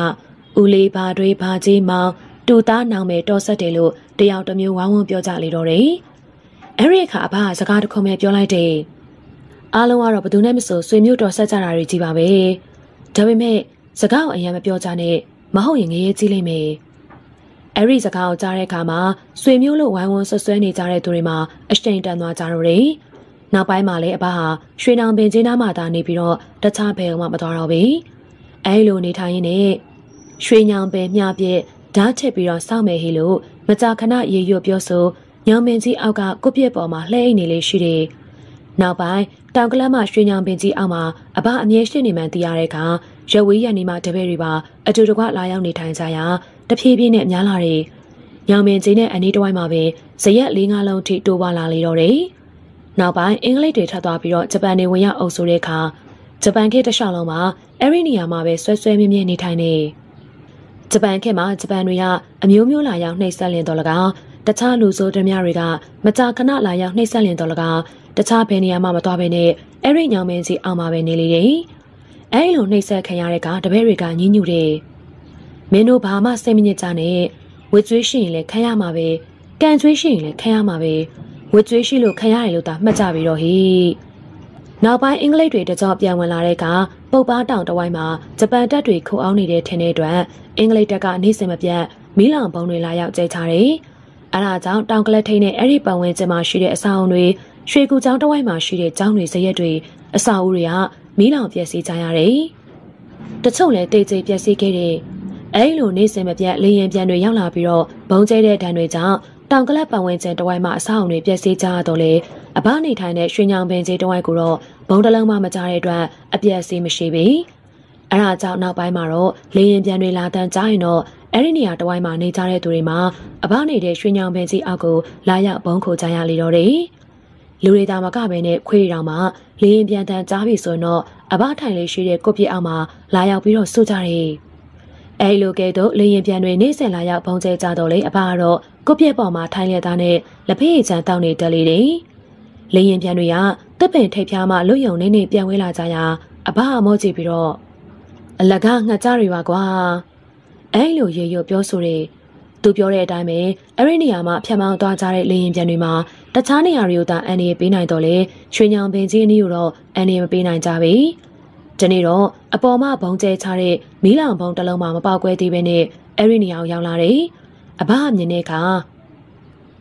ဦးလေးဘာတွေဘာကြီးမောင်တူသားနောင်မယ်တော်ဆက်တယ်လို့တယောက်တစ်မျိုးဝိုင်းဝန်းပြောကြလေတော့တယ်အဲ့ဒီအခါအဘကစကားတစ်ခုပဲပြောလိုက်တယ် အားလုံးကတော့ဘသူနဲ့မဆိုဆွေမျိုးတော်ဆက်ကြတာတွေကြီးပါပဲဒါပေမဲ့စကားကိုအရင်မပြောကြနဲ့မဟုတ်ရင်ငရေကြီးလိမ့်မယ်အဲ့ဒီစကားကိုကြားတဲ့အခါမှာဆွေမျိုးလို့ဝိုင်းဝန်းဆွဆွဲနေကြတဲ့သူတွေမှာအရှိန်တန်သွားကြတော့တယ်။နောက်ပိုင်းမှာလည်းအဘဟာရွှေနောင်ပင်ချင်းသားမှသာနေပြီးတော့တခြားဘယ်မှမသွားတော့ဘူး။အဲ့လိုနေထိုင်ရင်းနဲ့ရွှေညောင်ပင်မြပြက်ဓာတ်ချက်ပြီးတော့စောင့်မယ်ဟေလို့မကြာခဏရေရွတ်ပြောဆိုညောင်ပင်ကြီးအောက်ကကုပြက်ပေါ်မှာလှဲအိတ်နေလေးရှိတယ်။ နောက်ပိုင်းတောင်ကလပ်မှရွှေညောင်ပင်ကြီးအောက်မှာအဘအမြဲရှိနေမှန်သိရတဲ့အခါရဝေးရနေမှတပည့်တွေပါအတူတကွလာရောက်နေထိုင်ကြရာတဖြည်းဖြည်းနဲ့များလာတယ်။ညောင်ပင်ကြီးနဲ့အနီးတစ်ဝိုင်းမှာပဲဇရက်လေးငါးလုံးထိတိုးပွားလာလေတော့တယ်။နောက်ပိုင်းအင်္ဂလိပ်တွေထပ်သွားပြီးတော့ဂျပန်တွေဝင်ရောက်အုပ်စိုးတဲ့အခါဂျပန်ခေတ်တစ်လျှောက်လုံးမှာအဲ့ဒီနေရာမှာပဲဆွဲဆွဲမြဲမြဲနေထိုင်နေဂျပန်ခေတ်မှာဂျပန်တွေကအမျိုးမျိုးလာရောက်နှိပ်စက်လင်တော်လကောင်တခြားလူဆိုးဓမြတွေကမကြာခဏလာရောက်နှိပ်စက်လင်တော်လကောင် တခြားဘယ်နေရာမှမသွားဘဲနဲ့အဲ့ဒီညောင်မင်းစီအောင်မှာပဲနေလေတယ်။အဲ့လိုနှိပ်စက်ခံရတဲ့ကတပည့်တွေကညှဉ်းညူတယ်။မင်းတို့ဘာမှစိတ်မညစ်ကြနဲ့ဝစ်ကျွေးရှိရင်လည်းခံရမှာပဲ။ကန်ကျွေးရှိရင်လည်းခံရမှာပဲ။ဝစ်ကျွေးရှိလို့ခံရတယ်လို့သာမှတ်ကြပြီးတော့ဟိ။နောက်ပိုင်းအင်္ဂလိပ်တွေတကြောပြန်ဝင်လာတဲ့ကပုတ်ပါတောင်တဝိုင်းမှာဂျပန်တပ်တွေခိုအောင်နေတဲ့ထင်တဲ့အတွက်အင်္ဂလိပ်တပ်ကနေ့စဉ်မပြတ်မီးလောင်ပုံတွေလာရောက်ကျဲချတယ်။အဲဒါကြောင့်တောင်ကလတ်ထိန်နဲ့အဲ့ဒီပတ်ဝန်းကျင်မှာရှိတဲ့အဆောက်အုံတွေ ရွှေကူကျောင်းတဝိုက်မှာရှိတဲ့ကျောင်းတွေဇရက်တွေအစာအုပ်တွေကမီးလောင်ပျက်စီးကြရတယ်။တချို့လည်းတိတ်ဆိတ်ပျက်စီးခဲ့တဲ့အဲလိုနေစင်မပြတ်လေရင်ပြန်တွေရောက်လာပြီးတော့ဘုံကျဲတဲ့ဒဏ်တွေကြောင့်တောင်ကလပ်ပတ်ဝန်းကျင်တဝိုက်မှာအဆောက်အုံတွေပျက်စီးကြတော့လေအဘနေထိုင်တဲ့ရွှေညောင်ပင်ကြီးတဝိုက်ကိုတော့ဘုံတလုံးမှမကြတဲ့အတွက်အပျက်စီးမရှိပြီ။အဲဒါကြောင့်နောက်ပိုင်းမှာတော့လေရင်ပြန်တွေလာတန်းကြရင်တော့အဲ့ဒီနေရာတဝိုင်းမှာနေကြတဲ့သူတွေမှာအဘနေတဲ့ရွှေညောင်ပင်ကြီးအောက်ကိုလာရောက်ဘုံခိုကြရလေတော့တယ်။ လူတွေသာမကပဲနဲ့ခွေးတောင်မှလေရင်ပြန်တန်ကြားပြီဆိုတော့အဘထိုင်လေးရှိတဲ့ကိုပြစ်အောက်မှာလာရောက်ပြီးတော့စိုးကြတယ်။အဲလိုကဲတော့လေရင်ပြန်တွေနေဆက်လာရောက်ပုံကျဲကြတော့လေအဘကတော့ကိုပြစ်ပေါ်မှာထိုင်လက်သားနဲ့လက်ဖေးချမ်းတောင်းနေတက်လေတယ်။လေရင်ပြန်တွေကတပ်ပင်ထိပ်ဖျားမှလွတ်ယုံနေနေပြန်ဝဲလာကြရာအဘအမောကြည့်ပြီးတော့အလကားငှက်ကြတွေပါကွာ။အဲလိုရေရွပြောဆိုတယ်သူပြောတဲ့အတိုင်းပဲအဲ့ဒီနေရာမှာဖြတ်မောင်းသွားကြတဲ့လေရင်ပြန်တွေမှာ တခြားနေရာတွေကိုသာအန်ဒီပေးနိုင်တော့လေရွှေညောင်ပင်ကြီးအနည်းကိုတော့အန်ဒီမပေးနိုင်ကြပြီ။ဒီနေ့တော့အပေါ်မှာဘုံကျဲချတဲ့မီးလောင်ဘုံတစ်လုံးမှမပေါက်ကွဲသေးပဲနဲ့အဲ့ဒီနေရာကိုရောက်လာတယ်။အဘအမြင်တဲ့အခါ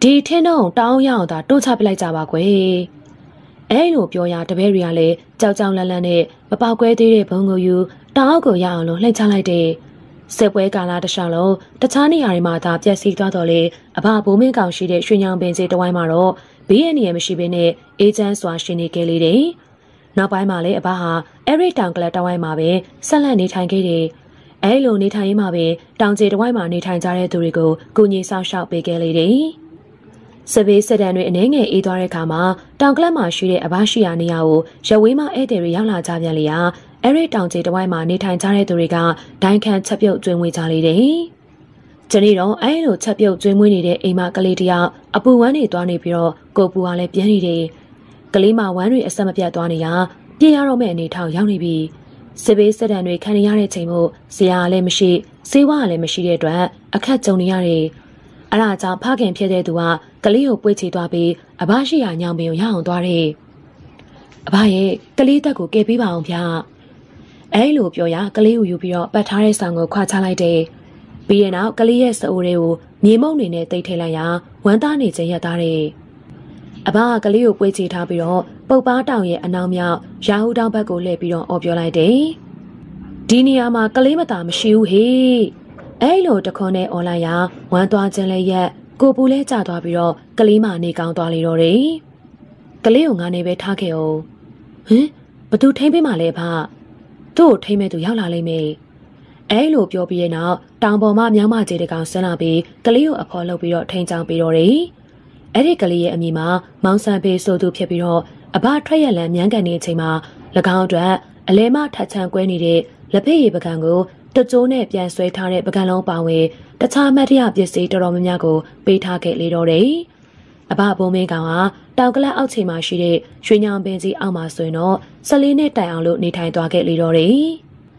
ဒီထင်းတော့တောင်းရအောင်သာတိုးချပလိုက်ကြပါကွယ်။အဲ့လိုပြောရတပည့်တွေကလည်းကြောက်ကြောက်လန့်လန့်နဲ့မပေါက်ကွဲသေးတဲ့ဘုံကိုယူတောင်းကိုရအောင်လို့လှည့်ချလိုက်တယ်။ စစ်ပွဲကာလတခြားလုံးတခြားနေရာတွေမှာသာပျက်စီးသွားတော့လေအဘဘိုးမင်းကောင်ရှိတဲ့ရွှေညောင်ပင်စီတဝိုင်းမှာတော့ဘေးရန်နေရမရှိဘဲနဲ့အေဂျင့်စွာရှင်နေခဲ့လေတယ်။နောက်ပိုင်းမှာလည်းအဘဟာအဲ့ဒီတောင်ကလပ်တဝိုင်းမှာပဲဆက်လက်နေထိုင်ခဲ့တယ်။အဲလိုနေထိုင်ရင်းမှာပဲတောင်ကျေတဝိုင်းမှာနေထိုင်ကြတဲ့သူတွေကိုကုညီဆောင်ရှောက်ပေးခဲ့လေတယ်။စပေးစဒန်တွေအနေငယ်အေးသွားတဲ့အခါမှာတောင်ကလပ်မှာရှိတဲ့အဘရှိယာနေရာကိုရဝေးမဧည့်သည်တွေရောက်လာကြပြန်လေရာ အဲ့ဒီတောင်ကြီးတစ်ဝိုင်းမှာနေထိုင်ကြတဲ့သူတွေကဒိုင်ခံချက်ပြုတ်ကျွေးမွေးကြလေတယ်။ဒီနေ့တော့အဲ့လိုချက်ပြုတ်ကျွေးမွေးနေတဲ့အိမ်မကလေးတယောက်အပူဝမ်းတွေသွားနေပြီးတော့ကိုပူကလည်းပြင်းနေတယ်။ကလေးမဝမ်းတွေအဆက်မပြတ်သွားနေရပြင်းရတော့မဲ့အနေထောင်ရောက်နေပြီ။စစ်ဘေးစစ်တမ်းတွေခံရတဲ့ချိန်မို့ဇရာလည်းမရှိစေဝါလည်းမရှိတဲ့အတွက်အခက်ကြုံနေရတယ်။အဲဒါကြောင့်ဖခင်ဖြစ်တဲ့သူကကလေးကိုပွေ့ချသွားပြီးအဘရှိရာညောင်ပင်ကိုရအောင်သွားတယ်။အဘရဲ့ကလေးတက်ကိုကယ်ပေးပါအောင်ဗျာ။ အဲလိုပြောရကလေးကိုယူပြီးတော့ပတ်ထားတဲ့ဆောင်ကိုခွာချလိုက်တယ်။ပြီးရင်နောက်ကလေးရဲ့စအိုးတွေကိုမြေမုံနေနဲ့တိတ်ထိလိုက်ရာဝမ်းသားနေခြင်းရသားတယ်။အဘကကလေးကိုပွေးချထားပြီးတော့ပုတ်ပါတောင်ရဲ့အနောက်မြောက်ရာဟုတောင်ဘက်ကိုလှည့်ပြီးတော့အော်ပြောလိုက်တယ်။ဒီနေရာမှာကလေးမသားမရှိဘူးဟေ့။အဲလိုတခွန်းနဲ့អော်လိုက်ရာဝမ်းသွားခြင်းလည်းရက်ကိုပူလဲကျသွားပြီးတော့ကလေးမနေကောင်းသွားလေတော့တယ်။ကလေးကိုငါနေပဲထားခဲ့အောင်။ဟင်ဘသူထိမ့်ပေးမှလဲဖ။ သူ့ကိုထိမ့်မဲ့သူရောက်လာလိမ့်မယ်။အဲလိုပြောပြီးတဲ့နောက်တောင်ပေါ်မှာမြောင်းမကြီးတကောင်ဆန်းလာပြီးကလေးကိုအဖော်လုပ်ပြီးတော့ထိန်ချောင်းပေးတော့တယ်။အဲ့ဒီကလေးရဲ့အမိမှာမောင်ဆန်ဖေးဆိုသူဖြစ်ပြီးတော့အဘထွက်ရလန်မြန်းကန်နေချိန်မှာ၎င်းအတွက်အလဲမထတ်ချန်ကွဲနေတဲ့လက်ဖက်ရည်ပကံကိုတကြိုးနဲ့ပြန်ဆွဲထားတဲ့ပကံလုံးပါဝင်တခြားမတ်တရပစ္စည်းတော်တော်များများကိုပေးထားခဲ့လေတော့တယ်။ အဘဘုံမင်းကောင်ဟာတောင်ကလပ်အောက်ခြေမှာရှိတဲ့ရွှေညောင်ပင်ကြီးအောက်မှာဆိုရင်တော့14နှစ်တိုင်အောင်လို့နေထိုင်သွားခဲ့လေတော့တယ်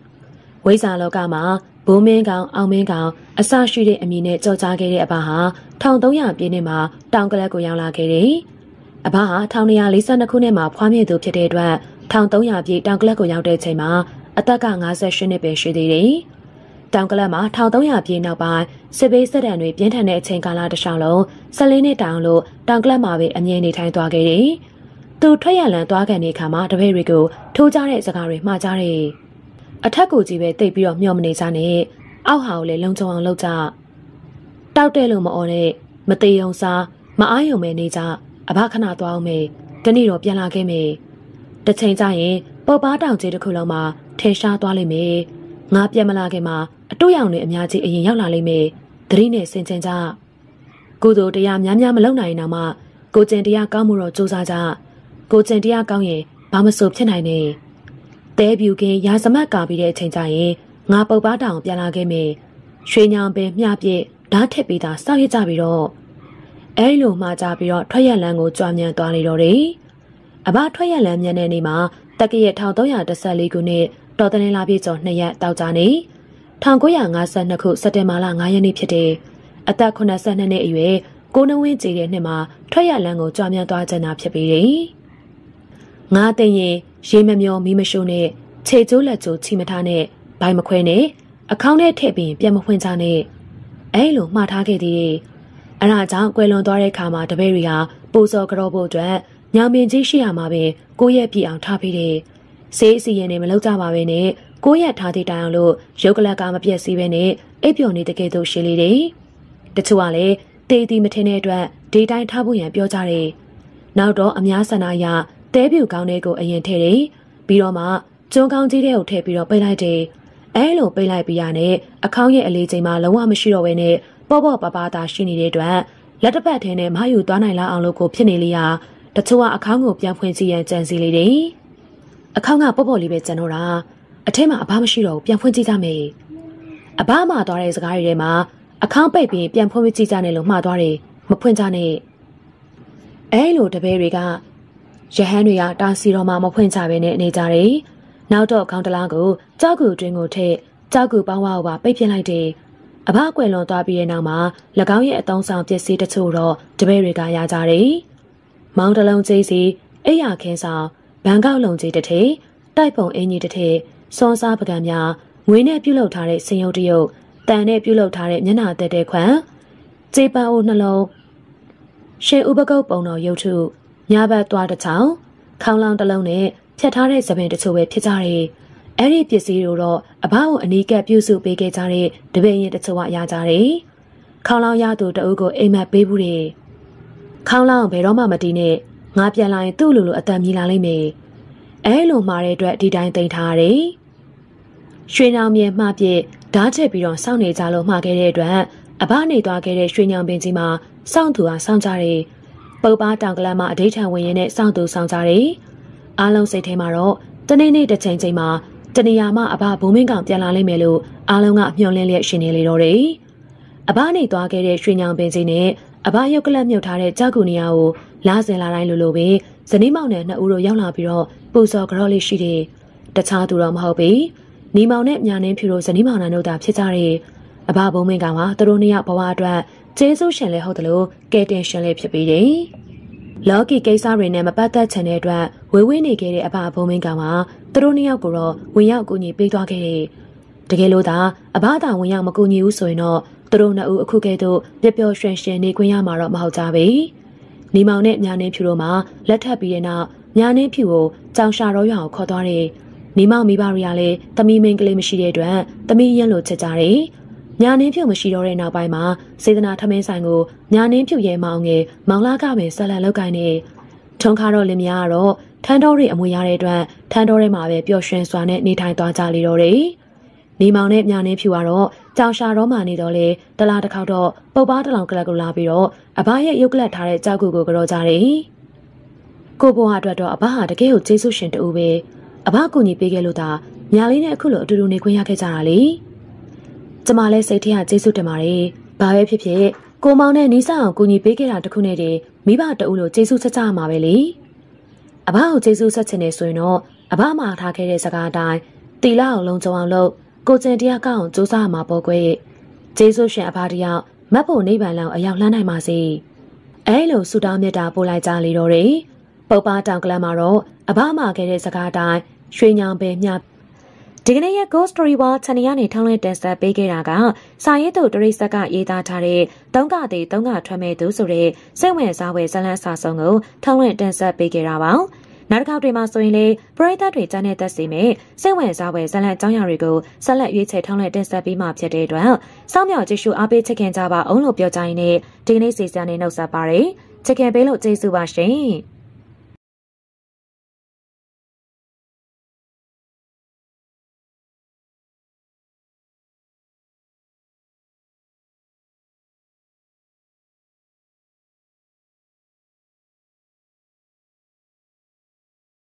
။ဝိဇာလောကမှာဘိုးမင်းကောင်အောင်မင်းကောင်အစရှိတဲ့အမည်နဲ့ကြော်ကြားခဲ့တဲ့အဘဟာ1300ပြည့်နှစ်မှာတောင်ကလပ်ကိုရောက်လာခဲ့တယ်။အဘဟာ1942ခုနှစ်မှာဖွားမြင်သူဖြစ်တဲ့အတွက်1300ပြည့်တောင်ကလပ်ကိုရောက်တဲ့ချိန်မှာအသက်က58နှစ်ပဲရှိသေးတယ်။ တောင်ကလပ်မှာ1300ပြည့်နောက်ပိုင်းစစ်ဘေးစစ်ဒဏ်တွေပြင်းထန်တဲ့အချိန်ကာလတစ်လျှောက်လုံး14နှစ်တောင်လို့တောင်ကလပ်မှာပဲအမြင်နေထိုင်သွားခဲ့တယ်။သူထွက်ရလန်သွားကန်တဲ့အခါမှာတပည့်တွေကိုထိုးကြတဲ့စကားတွေမှားကြတယ်။အထက်ကိုကြီးပဲတိတ်ပြီးတော့မျှော်မနေကြနဲ့။အောက်ဟာကိုလည်းလုံခြုံအောင်လုပ်ကြ။တောက်တဲ့လို့မအော်နဲ့မသေးုံစားမအားယုံမဲနေကြအဘခဏသွားအောင်မေတနေ့တော့ပြန်လာခဲ့မေတစ်ချိန်ကျရင်ပုတ်ပါတောင်ကြီးတစ်ခုလုံးမှာထင်ရှားသွားလိမ့်မယ် ငါပြန်မလာခင်မှာအတူရောင်တွေအများကြီးအရင်ရောက်လာလိမ့်မယ်သတိနဲ့ဆင်ခြင်ကြကိုယ်တို့တရားများများမလုပ်နိုင်တော့မှကိုကျင်တရားကောင်းမှုတော့စူးစမ်းကြကိုကျင်တရားကောင်းရင်ဘာမဆိုဖြစ်နိုင်နေတဲပြူကင်းရာဇမတ်ကာပြီးတဲ့အချိန်ကျရင်ငါပုတ်ပါတောင်ပြန်လာခဲ့မယ်ရွှေညောင်ပင်မျှပြည့်ဓာတ်ထက်ပြီးသားစောက်ရကြပြီးတော့အဲလိုမှကြပြီးတော့ထွက်ရလန်းကိုကြွားမြန်သွားနေတော့တယ်အဘထွက်ရလန်းမြန်တဲ့နေ့မှာတက္ကရက်1314ခုနှစ် တော်တလင်းလာပြည့်ကျော်2ရက်တောက်ကြနေ1952ခုစက်တင်ဘာလ9ရက်နေ့ဖြစ်တဲ့အသက်82နှစ်အရွယ်ကိုနဝင်းကြည်တဲ့နှစ်မှာထွက်ရလန်းကိုကြွားမြန်သွားကြတာဖြစ်ပြီးတယ်။ငါသိရင်ရေမမျောမီးမရှိုးနဲ့ခြေကျိုးလက်ကျိုးချီမထားနဲ့ဘိုင်မခွဲနဲ့အခေါင်းထဲထည့်ပြီးပြန်မဖွင့်ကြနဲ့အဲလိုမှားထားခဲ့သေးတယ်။အဲဒါကြောင့်ကွယ်လွန်သွားတဲ့အခါမှာတပည့်တွေဟာပူဇော်ကြောဖို့အတွက်ညောင်ပင်ကြီးရှိရမှာပဲကိုရက်ပြည့်အောင်ထားပေးတယ်။ ဆေးအစီရင်နဲ့မလောက်ကြပါပဲနဲ့ကိုရက်ထားသည့်တိုင်အောင်လို့ရုပ်ကလက်ကမပြည့်စည်ပဲနဲ့အိပ်ပျော်နေတကယ်တော့ရှိလေတယ်။တချို့ကလည်းတေးတီမထင်တဲ့အတွက်ဒီတိုင်းထားဖို့ရန်ပြောကြတယ်။နောက်တော့အများဆန္ဒအရတဲပြူကောင်းတဲ့ကိုအရင်ထည့်တယ်။ပြီးတော့မှကျွန်းကောင်းကြီးတဲ့ကိုထည့်ပြီးတော့ပိတ်လိုက်တယ်။အဲလိုပိတ်လိုက်ပြီးရနဲ့အခေါင်းရဲ့အလေးချိန်မှာလုံးဝမရှိတော့ဘဲနဲ့ပေါ့ပေါ့ပါပါသာရှိနေတဲ့အတွက်လက်တစ်ပတ်ထဲနဲ့မယူသွားနိုင်လောက်အောင်လို့ကိုဖြစ်နေလေရာတချို့ကအခေါင်းကိုပြန်ဖွင့်ကြည့်ရန်ကြံစီလေတယ်။ အခေါင်းကပေါ့ပေါ့လေးပဲကျန်တော့တာအထဲမှာအဘမရှိတော့ဘူးပြန်ဖွင့်ကြည့်ကြမယ်။အဘမှသွားတဲ့စကားတွေထဲမှာအခေါင်းပိတ်ပြီးပြန်ဖွင့်ကြည့်ကြတယ်လို့မှားသွားတယ်မဖွင့်ကြနဲ့။အဲလိုတပည့်တွေကရဟန်းတွေကတာစီတော်မှမဖွင့်ကြဘဲနဲ့နေကြတယ်။နောက်တော့ခေါင်းတလားကိုကြောက်ကူတွင်ကိုထည့်ကြောက်ကူပေါင်းဝါကိုပါပိတ်ပြလိုက်တယ်။အဘကွယ်လွန်သွားပြီးတဲ့နောက်မှာ၎င်းရဲ့အတုံးဆောင်ပစ္စည်းတချို့တော့တပည့်တွေကရကြတယ်။မောင်တလုံးကြီးစီအိယာခင်းဆောင် ဘန်ကောက်လုံကြီးတစ်ထည်တိုက်ပုံအင်ကြီးတစ်ထည်စောစားပကံများငွေနဲ့ပြုတ်လုပ်ထားတဲ့စင်ရုပ်တရုပ်တန်နဲ့ပြုတ်လုပ်ထားတဲ့မျက်နှာတက်တဲ့ခွံကြေပန်းအိုးနှလုံးရှေဥပကုတ်ပုံတော်ရုပ်ထုညဘက်သွားတစ်ချောင်းခေါင်းလောင်းတစ်လုံးနဲ့ဖြတ်ထားတဲ့သပင်တချို့ပဲဖြစ်ကြတယ်။အဲ့ဒီပစ္စည်းတို့တော့အဘကိုအနီးကပ်ပြုစုပေးခဲ့ကြတဲ့တပည့်ရင်တချို့ကရကြတယ်။ခေါင်းလောင်းရသူတအုပ်ကိုအိမ်မက်ပေးဘူးတယ်။ခေါင်းလောင်းဘယ်တော့မှမတီးနဲ့ ငါပြန်လာရင်သူ့လိုလိုအတန်မြည်လာလိမ့်မယ်။အဲလိုမှားတဲ့အတွက်ဒီတိုင်းသိမ်းထားရတယ်။ရွှေနောင်မြေမှပြစ်ဓာတ်ချက်ပြီးတော့စောင့်နေကြလို့မှားခဲ့တဲ့အတွက်အဘနေသွားခဲ့တဲ့ရွှေညောင်ပင်ကြီးမှာစောင့်သူဟာစောင့်ကြတယ်။ပုပ်ပါတောင်ကလမ်းမှာအဋိဌံဝင်ရင်နဲ့စောင့်သူစောင့်ကြတယ်။အားလုံးစိတ်ထဲမှာတော့တနေ့နေ့တစ်ချိန်ချိန်မှာတနေရာမှအဘဘုံမင်းကောင်ပြန်လာလိမ့်မယ်လို့အားလုံးကမျှော်လင့်လျက်ရှင်နေလေတော့တယ်။အဘနေသွားခဲ့တဲ့ရွှေညောင်ပင်ကြီးနဲ့အဘရုပ်ကလပ်မြုပ်ထားတဲ့ကြောက်ကူနေရာကို လာစင်လာတိုင်းလိုလိုပဲဇနီးမောင်နဲ့နှစ်ဦးတို့ရောက်လာပြီးတော့ပူဇော်ကြောလေးရှိတယ်။တခြားသူတော့မဟုတ်ပေ။နီမောင်နဲ့မြာနှင်းဖြူတို့ဇနီးမောင်နှံတို့သာဖြစ်ကြတယ်။အဘဘုံမင်းကောင်ကသူတို့နှစ်ယောက်ဘဝအတွက်ကျေးဇူးရှင်လည်းဟုတ်တယ်လို့ကဲတင်ရှင်လည်းဖြစ်ပြီးတယ်။လော်ကီကိစ္စတွေနဲ့မပတ်သက်ချင်တဲ့အတွက်ဝေဝေးနေခဲ့တဲ့အဘဘုံမင်းကောင်ကသူတို့နှစ်ယောက်ကိုတော့ဝင်ရောက်ကူညီပေးသွားခဲ့တယ်။တကယ်လို့သာအဘသာဝင်ရောက်မကူညီဘူးဆိုရင်တော့သူတို့နှစ်ဦးအခုကဲ့သို့ပျော်ပျော်ရွှင်ရွှင်နေခွင့်ရမှာတော့မဟုတ်ကြပေ။ နီမောင်နဲ့ညာနေဖြူတို့မှလက်ထပ်ပြီးတဲ့နောက်ညာနေဖြူကိုကြောင်ရှာရောရွာကိုခေါ်သွားတယ်။နီမောင်မိဘတွေကလည်းတမီမင်းကလေးမရှိတဲ့အတွက်တမီရင်လို့ချက်ကြတယ်။ညာနေဖြူမရှိတော့တဲ့နောက်ပိုင်းမှာစေတနာထမင်းဆိုင်ကိုညာနေဖြူရဲမောင်ငယ်မောင်လာကပင်ဆက်လက်လောက်ကိုင်းနေထုံခါတော့လင်မယားကတော့ထန်းတော်တွေအမွေရတဲ့အတွက်ထန်းတော်ထဲမှာပဲပျော်ရွှင်စွာနဲ့နေထိုင်သွားကြလေတော့တယ်။ နေမောင်နဲ့မြာနေဖြူကတော့ကြောင်ရှာတော့မှနေတော့လေတလားတစ်ခေါက်တော့ပုပ်ပါတလောင်ကလပ်ကိုလာပြီးတော့အဘရဲ့ရုပ်ကလပ်ထားတဲ့ကြောက်ကူကိုကြောကြတယ်။ကိုဘွားအတွက်တော့အဘဟာတကယ်ကိုကျေးဇူးရှင်တူပဲအဘကူညီပေးခဲ့လို့သာညာလေးနဲ့အခုလိုအတူတူနေခွင့်ရခဲ့ကြတာလေ။ကျမလည်းစိတ်ထဲကကျေးဇူးတင်ပါတယ်။ဘာပဲဖြစ်ဖြစ်ကိုမောင်နဲ့နီးစအောင်ကူညီပေးခဲ့တာတခုနဲ့တည်းမိဘတအုပ်လို့ကျေးဇူးဆက်ကြရမှာပဲလေအဘကိုကျေးဇူးဆက်ချင်နေဆိုရင်တော့အဘမှာထားခဲ့တဲ့စကားအတိုင်းတီလာအောင်လုံးကြုံအောင်လုပ် ကိုကျင်တရားကောက်အောင်စူးစမ်းမှာပေါ့ကွယ်ကျေးဇူးရှင်အဘတယောက်မတ်ဖို့နိဗ္ဗာန်လောက်အရောက်လှမ်းနိုင်ပါစေအဲလိုဆူတောင်းမြတ်တာပို့လိုက်ကြလေတော့တယ်ပုပ်ပါတောင်ကလန်မှာတော့အဘမှာခဲ့တဲ့စကားအတိုင်းရွှေညောင်ပဲမြဒီကနေ့ရဲ့ Ghost Story ဝါချန်နယ်ကနေထောင်းလဲတင်ဆက်ပေးခဲ့တာကစာရေးသူတရိစက်ကရေးသားထားတဲ့တုံးကသေးတုံးကထွက်မဲ့သူဆိုတဲ့စိတ်ဝင်စားဖွယ်ဇာတ်လမ်းစာဆုံးကိုထောင်းလဲတင်ဆက်ပေးခဲ့တာပါ နောက်တစ်ခေါက်တွေမှာဆိုရင်လေပရိသတ်တွေကြားနဲ့သက်စီမဲ့စိတ်ဝင်စားဖွယ်ဇာတ်လမ်းအကြောင်းအရာတွေကိုဆက်လက်ရွေးချယ်ထောင်းလဲတင်ဆက်ပေးမှဖြစ်တဲ့အတွက်စောင့်မျှော်ကြည့်ရှုအားပေးချစ်ခင်ကြပါအောင်လို့ပြောကြရင်းနဲ့ဒီကနေ့စီစဉ်နေနှုတ်ဆက်ပါရယ်ချစ်ခင်ပေးလို့ကျေးဇူးပါရှင်